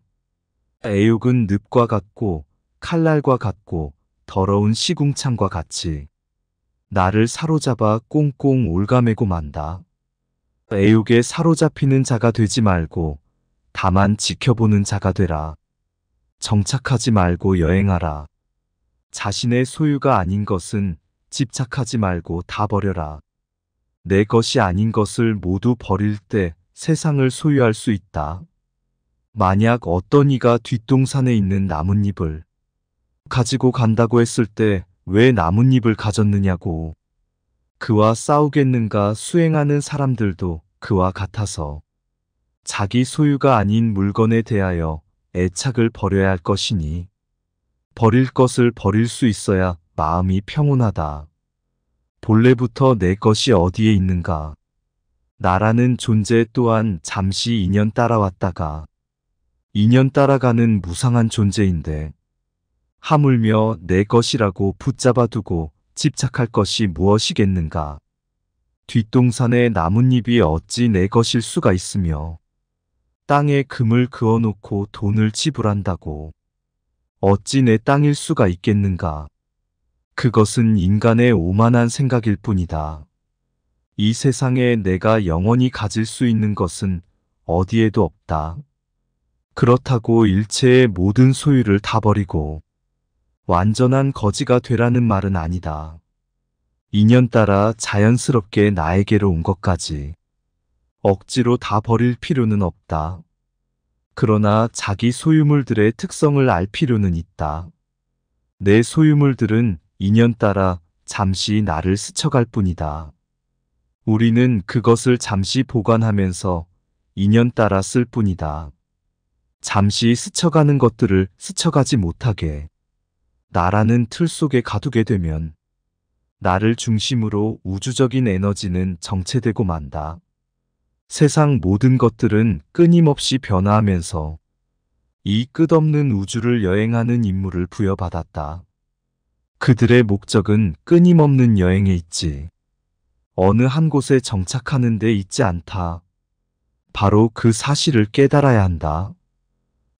애욕은 늪과 같고 칼날과 같고 더러운 시궁창과 같이 나를 사로잡아 꽁꽁 올가매고 만다. 애욕에 사로잡히는 자가 되지 말고 다만 지켜보는 자가 되라. 정착하지 말고 여행하라. 자신의 소유가 아닌 것은 집착하지 말고 다 버려라. 내 것이 아닌 것을 모두 버릴 때 세상을 소유할 수 있다. 만약 어떤 이가 뒷동산에 있는 나뭇잎을 가지고 간다고 했을 때 왜 나뭇잎을 가졌느냐고. 그와 싸우겠는가 수행하는 사람들도 그와 같아서 자기 소유가 아닌 물건에 대하여 애착을 버려야 할 것이니 버릴 것을 버릴 수 있어야 마음이 평온하다. 본래부터 내 것이 어디에 있는가. 나라는 존재 또한 잠시 인연 따라왔다가 인연 따라가는 무상한 존재인데 하물며 내 것이라고 붙잡아 두고 집착할 것이 무엇이겠는가. 뒷동산에 나뭇잎이 어찌 내 것일 수가 있으며 땅에 금을 그어놓고 돈을 지불한다고 어찌 내 땅일 수가 있겠는가. 그것은 인간의 오만한 생각일 뿐이다. 이 세상에 내가 영원히 가질 수 있는 것은 어디에도 없다. 그렇다고 일체의 모든 소유를 다 버리고 완전한 거지가 되라는 말은 아니다. 인연 따라 자연스럽게 나에게로 온 것까지 억지로 다 버릴 필요는 없다. 그러나 자기 소유물들의 특성을 알 필요는 있다. 내 소유물들은 인연 따라 잠시 나를 스쳐갈 뿐이다. 우리는 그것을 잠시 보관하면서 인연 따라 쓸 뿐이다. 잠시 스쳐가는 것들을 스쳐가지 못하게 나라는 틀 속에 가두게 되면 나를 중심으로 우주적인 에너지는 정체되고 만다. 세상 모든 것들은 끊임없이 변화하면서 이 끝없는 우주를 여행하는 임무를 부여받았다. 그들의 목적은 끊임없는 여행에 있지. 어느 한 곳에 정착하는 데 있지 않다. 바로 그 사실을 깨달아야 한다.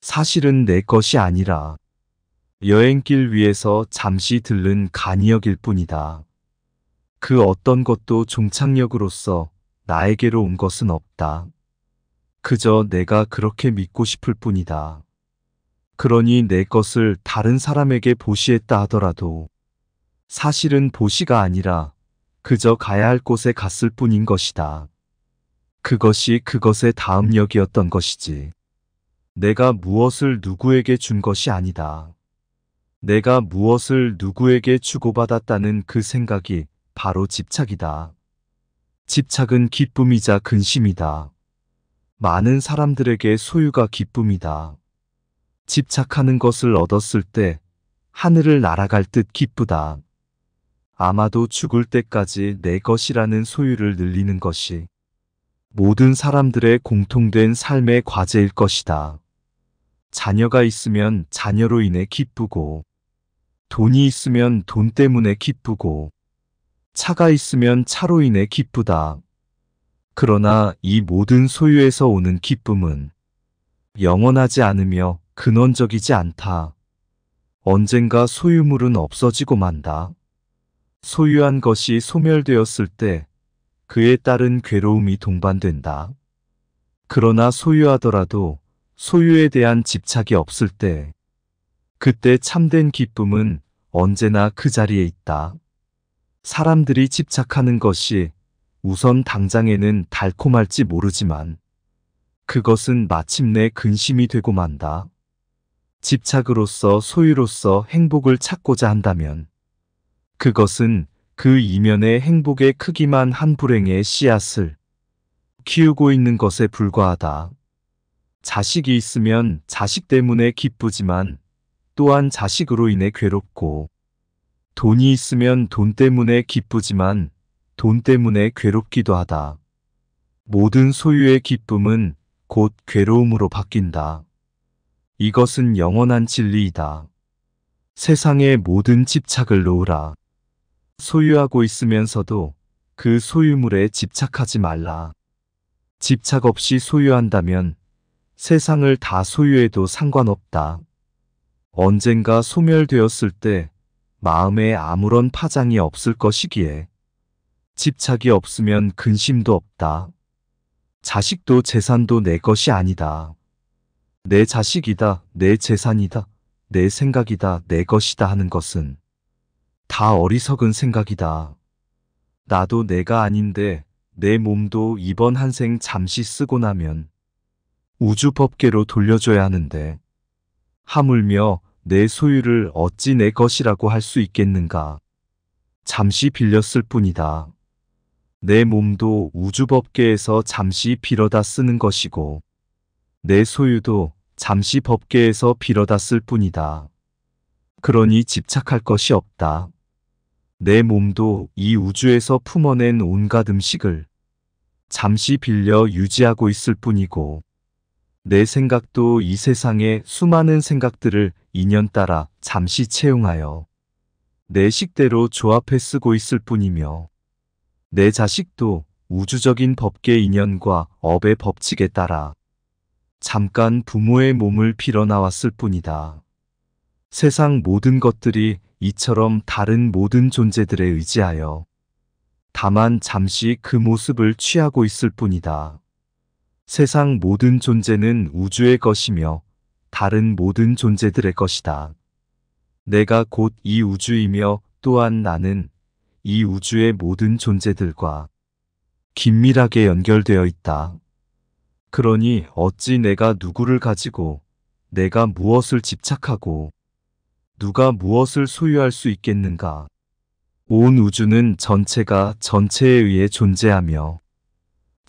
사실은 내 것이 아니라 여행길 위에서 잠시 들른 간이역일 뿐이다. 그 어떤 것도 종착역으로서 나에게로 온 것은 없다. 그저 내가 그렇게 믿고 싶을 뿐이다. 그러니 내 것을 다른 사람에게 보시했다 하더라도 사실은 보시가 아니라 그저 가야 할 곳에 갔을 뿐인 것이다. 그것이 그것의 다음 역이었던 것이지. 내가 무엇을 누구에게 준 것이 아니다. 내가 무엇을 누구에게 주고받았다는 그 생각이 바로 집착이다. 집착은 기쁨이자 근심이다. 많은 사람들에게 소유가 기쁨이다. 집착하는 것을 얻었을 때 하늘을 날아갈 듯 기쁘다. 아마도 죽을 때까지 내 것이라는 소유를 늘리는 것이 모든 사람들의 공통된 삶의 과제일 것이다. 자녀가 있으면 자녀로 인해 기쁘고, 돈이 있으면 돈 때문에 기쁘고, 차가 있으면 차로 인해 기쁘다. 그러나 이 모든 소유에서 오는 기쁨은 영원하지 않으며 근원적이지 않다. 언젠가 소유물은 없어지고 만다. 소유한 것이 소멸되었을 때 그에 따른 괴로움이 동반된다. 그러나 소유하더라도 소유에 대한 집착이 없을 때 그때 참된 기쁨은 언제나 그 자리에 있다. 사람들이 집착하는 것이 우선 당장에는 달콤할지 모르지만 그것은 마침내 근심이 되고 만다. 집착으로서 소유로서 행복을 찾고자 한다면 그것은 그 이면의 행복의 크기만 한 불행의 씨앗을 키우고 있는 것에 불과하다. 자식이 있으면 자식 때문에 기쁘지만 또한 자식으로 인해 괴롭고 돈이 있으면 돈 때문에 기쁘지만 돈 때문에 괴롭기도 하다. 모든 소유의 기쁨은 곧 괴로움으로 바뀐다. 이것은 영원한 진리이다. 세상의 모든 집착을 놓으라. 소유하고 있으면서도 그 소유물에 집착하지 말라. 집착 없이 소유한다면 세상을 다 소유해도 상관없다. 언젠가 소멸되었을 때 마음에 아무런 파장이 없을 것이기에 집착이 없으면 근심도 없다. 자식도 재산도 내 것이 아니다. 내 자식이다, 내 재산이다, 내 생각이다, 내 것이다 하는 것은 다 어리석은 생각이다. 나도 내가 아닌데 내 몸도 이번 한생 잠시 쓰고 나면 우주 법계로 돌려줘야 하는데 하물며 내 소유를 어찌 내 것이라고 할 수 있겠는가. 잠시 빌렸을 뿐이다. 내 몸도 우주 법계에서 잠시 빌어다 쓰는 것이고 내 소유도 잠시 법계에서 빌어다 쓸 뿐이다. 그러니 집착할 것이 없다. 내 몸도 이 우주에서 품어낸 온갖 음식을 잠시 빌려 유지하고 있을 뿐이고, 내 생각도 이 세상의 수많은 생각들을 인연 따라 잠시 채용하여 내 식대로 조합해 쓰고 있을 뿐이며, 내 자식도 우주적인 법계 인연과 업의 법칙에 따라 잠깐 부모의 몸을 빌어 나왔을 뿐이다. 세상 모든 것들이 이처럼 다른 모든 존재들에 의지하여 다만 잠시 그 모습을 취하고 있을 뿐이다. 세상 모든 존재는 우주의 것이며 다른 모든 존재들의 것이다. 내가 곧 이 우주이며 또한 나는 이 우주의 모든 존재들과 긴밀하게 연결되어 있다. 그러니 어찌 내가 누구를 가지고 내가 무엇을 집착하고 누가 무엇을 소유할 수 있겠는가? 온 우주는 전체가 전체에 의해 존재하며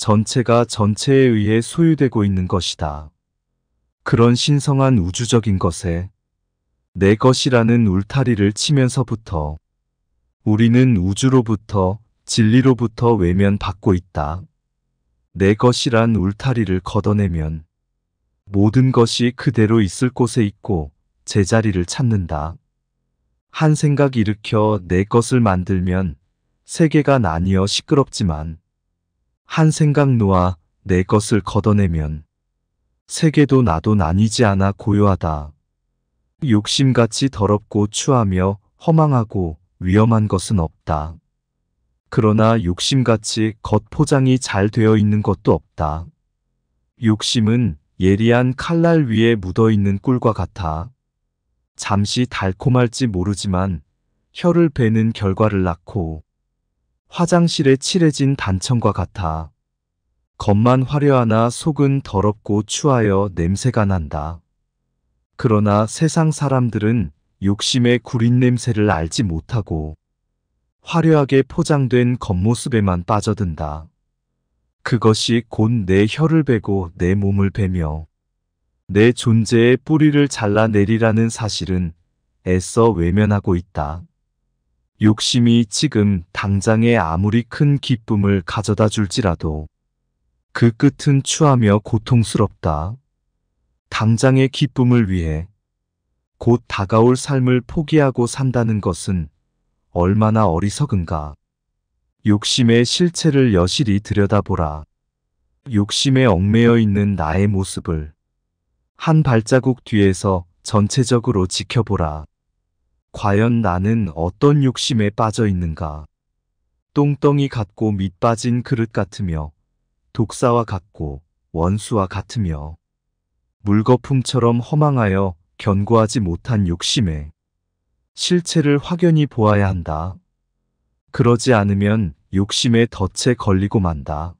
전체가 전체에 의해 소유되고 있는 것이다. 그런 신성한 우주적인 것에 내 것이라는 울타리를 치면서부터 우리는 우주로부터 진리로부터 외면받고 있다. 내 것이란 울타리를 걷어내면 모든 것이 그대로 있을 곳에 있고 제자리를 찾는다. 한 생각 일으켜 내 것을 만들면 세계가 나뉘어 시끄럽지만 한 생각 놓아 내 것을 걷어내면 세계도 나도 나뉘지 않아 고요하다. 욕심같이 더럽고 추하며 허망하고 위험한 것은 없다. 그러나 욕심같이 겉포장이 잘 되어 있는 것도 없다. 욕심은 예리한 칼날 위에 묻어 있는 꿀과 같아. 잠시 달콤할지 모르지만 혀를 베는 결과를 낳고 화장실에 칠해진 단청과 같아. 겉만 화려하나 속은 더럽고 추하여 냄새가 난다. 그러나 세상 사람들은 욕심의 구린 냄새를 알지 못하고 화려하게 포장된 겉모습에만 빠져든다. 그것이 곧 내 혀를 베고 내 몸을 베며 내 존재의 뿌리를 잘라내리라는 사실은 애써 외면하고 있다. 욕심이 지금 당장에 아무리 큰 기쁨을 가져다 줄지라도 그 끝은 추하며 고통스럽다. 당장의 기쁨을 위해 곧 다가올 삶을 포기하고 산다는 것은 얼마나 어리석은가. 욕심의 실체를 여실히 들여다보라. 욕심에 얽매여 있는 나의 모습을 한 발자국 뒤에서 전체적으로 지켜보라. 과연 나는 어떤 욕심에 빠져 있는가? 똥덩이 같고 밑빠진 그릇 같으며 독사와 같고 원수와 같으며 물거품처럼 허망하여 견고하지 못한 욕심에 실체를 확연히 보아야 한다. 그러지 않으면 욕심에 덫에 걸리고 만다.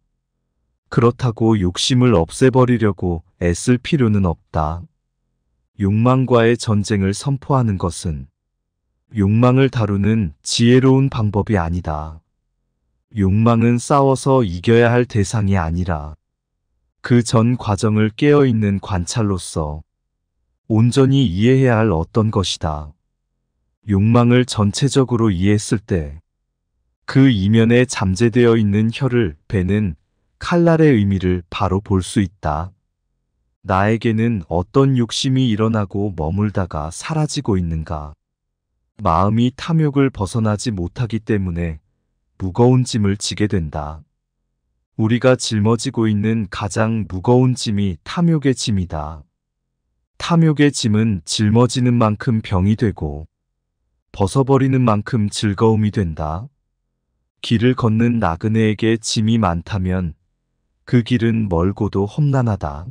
그렇다고 욕심을 없애버리려고 애쓸 필요는 없다. 욕망과의 전쟁을 선포하는 것은 욕망을 다루는 지혜로운 방법이 아니다. 욕망은 싸워서 이겨야 할 대상이 아니라 그 전 과정을 깨어있는 관찰로서 온전히 이해해야 할 어떤 것이다. 욕망을 전체적으로 이해했을 때 그 이면에 잠재되어 있는 혀를 베는 칼날의 의미를 바로 볼 수 있다. 나에게는 어떤 욕심이 일어나고 머물다가 사라지고 있는가? 마음이 탐욕을 벗어나지 못하기 때문에 무거운 짐을 지게 된다. 우리가 짊어지고 있는 가장 무거운 짐이 탐욕의 짐이다. 탐욕의 짐은 짊어지는 만큼 병이 되고 벗어버리는 만큼 즐거움이 된다. 길을 걷는 나그네에게 짐이 많다면 그 길은 멀고도 험난하다.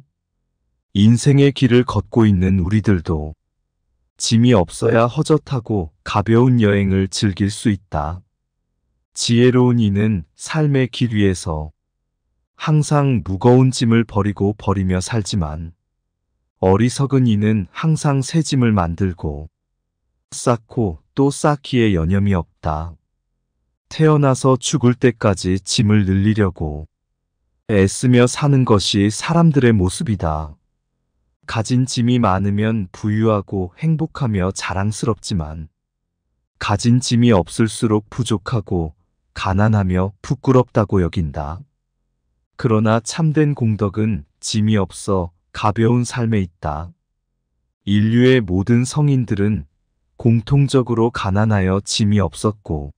인생의 길을 걷고 있는 우리들도 짐이 없어야 허젓하고 가벼운 여행을 즐길 수 있다. 지혜로운 이는 삶의 길 위에서 항상 무거운 짐을 버리고 버리며 살지만 어리석은 이는 항상 새 짐을 만들고 쌓고 또 쌓기에 여념이 없다. 태어나서 죽을 때까지 짐을 늘리려고 애쓰며 사는 것이 사람들의 모습이다. 가진 짐이 많으면 부유하고 행복하며 자랑스럽지만 가진 짐이 없을수록 부족하고 가난하며 부끄럽다고 여긴다. 그러나 참된 공덕은 짐이 없어 가벼운 삶에 있다. 인류의 모든 성인들은 공통적으로 가난하여 짐이 없었고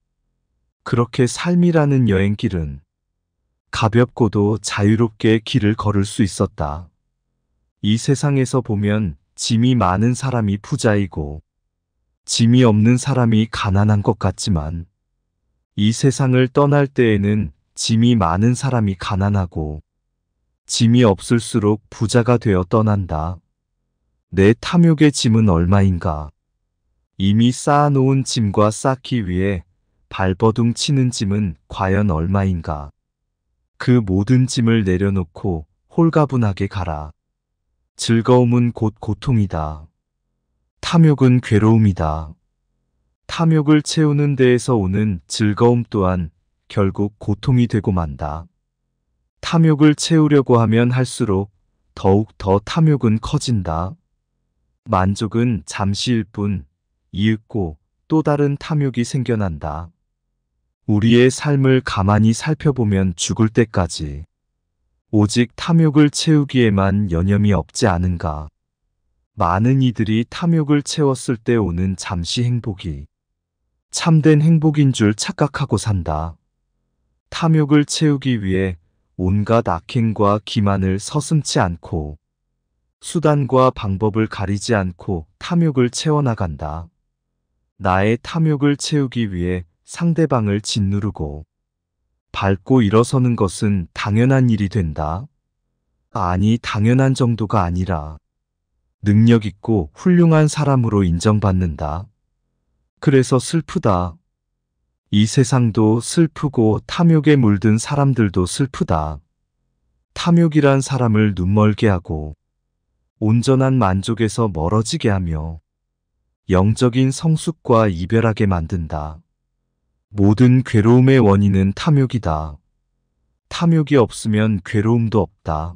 그렇게 삶이라는 여행길은 가볍고도 자유롭게 길을 걸을 수 있었다. 이 세상에서 보면 짐이 많은 사람이 부자이고 짐이 없는 사람이 가난한 것 같지만 이 세상을 떠날 때에는 짐이 많은 사람이 가난하고 짐이 없을수록 부자가 되어 떠난다. 내 탐욕의 짐은 얼마인가? 이미 쌓아놓은 짐과 쌓기 위해 발버둥 치는 짐은 과연 얼마인가? 그 모든 짐을 내려놓고 홀가분하게 가라. 즐거움은 곧 고통이다. 탐욕은 괴로움이다. 탐욕을 채우는 데에서 오는 즐거움 또한 결국 고통이 되고 만다. 탐욕을 채우려고 하면 할수록 더욱 더 탐욕은 커진다. 만족은 잠시일 뿐 이윽고 또 다른 탐욕이 생겨난다. 우리의 삶을 가만히 살펴보면 죽을 때까지 오직 탐욕을 채우기에만 여념이 없지 않은가. 많은 이들이 탐욕을 채웠을 때 오는 잠시 행복이 참된 행복인 줄 착각하고 산다. 탐욕을 채우기 위해 온갖 악행과 기만을 서슴지 않고 수단과 방법을 가리지 않고 탐욕을 채워나간다. 나의 탐욕을 채우기 위해 상대방을 짓누르고 밟고 일어서는 것은 당연한 일이 된다. 아니, 당연한 정도가 아니라 능력 있고 훌륭한 사람으로 인정받는다. 그래서 슬프다. 이 세상도 슬프고 탐욕에 물든 사람들도 슬프다. 탐욕이란 사람을 눈멀게 하고 온전한 만족에서 멀어지게 하며 영적인 성숙과 이별하게 만든다. 모든 괴로움의 원인은 탐욕이다. 탐욕이 없으면 괴로움도 없다.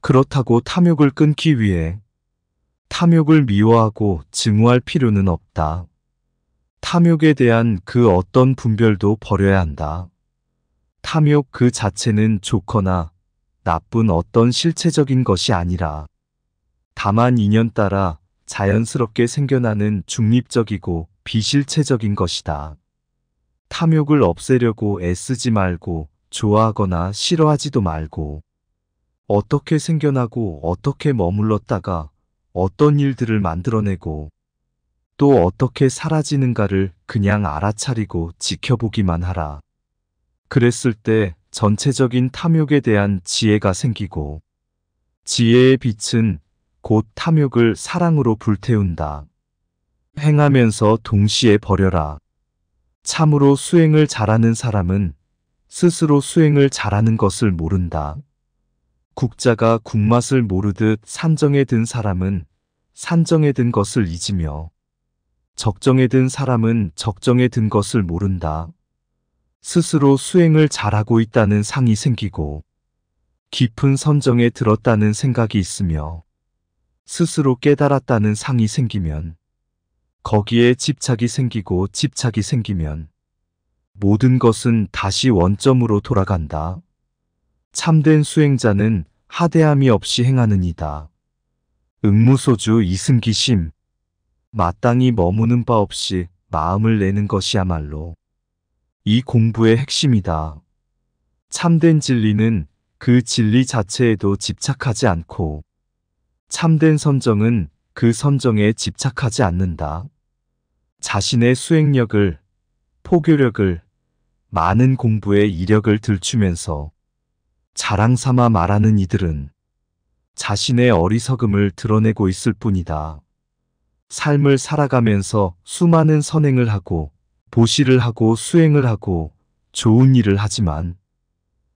그렇다고 탐욕을 끊기 위해 탐욕을 미워하고 증오할 필요는 없다. 탐욕에 대한 그 어떤 분별도 버려야 한다. 탐욕 그 자체는 좋거나 나쁜 어떤 실체적인 것이 아니라 다만 인연 따라 자연스럽게 생겨나는 중립적이고 비실체적인 것이다. 탐욕을 없애려고 애쓰지 말고 좋아하거나 싫어하지도 말고 어떻게 생겨나고 어떻게 머물렀다가 어떤 일들을 만들어내고 또 어떻게 사라지는가를 그냥 알아차리고 지켜보기만 하라. 그랬을 때 전체적인 탐욕에 대한 지혜가 생기고 지혜의 빛은 곧 탐욕을 사랑으로 불태운다. 행하면서 동시에 버려라. 참으로 수행을 잘하는 사람은 스스로 수행을 잘하는 것을 모른다. 국자가 국맛을 모르듯 산정에 든 사람은 산정에 든 것을 잊으며 적정에 든 사람은 적정에 든 것을 모른다. 스스로 수행을 잘하고 있다는 상이 생기고 깊은 선정에 들었다는 생각이 있으며 스스로 깨달았다는 상이 생기면 거기에 집착이 생기고 집착이 생기면 모든 것은 다시 원점으로 돌아간다. 참된 수행자는 하대함이 없이 행하는 이다. 응무소주 이승기심 마땅히 머무는 바 없이 마음을 내는 것이야말로 이 공부의 핵심이다. 참된 진리는 그 진리 자체에도 집착하지 않고 참된 선정은 그 선정에 집착하지 않는다. 자신의 수행력을, 포교력을, 많은 공부에 이력을 들추면서 자랑 삼아 말하는 이들은 자신의 어리석음을 드러내고 있을 뿐이다. 삶을 살아가면서 수많은 선행을 하고 보시를 하고 수행을 하고 좋은 일을 하지만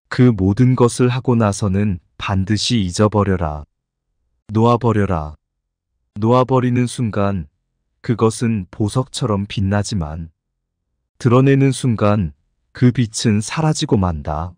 그 모든 것을 하고 나서는 반드시 잊어버려라. 놓아버려라. 놓아버리는 순간 그것은 보석처럼 빛나지만 드러내는 순간 그 빛은 사라지고 만다.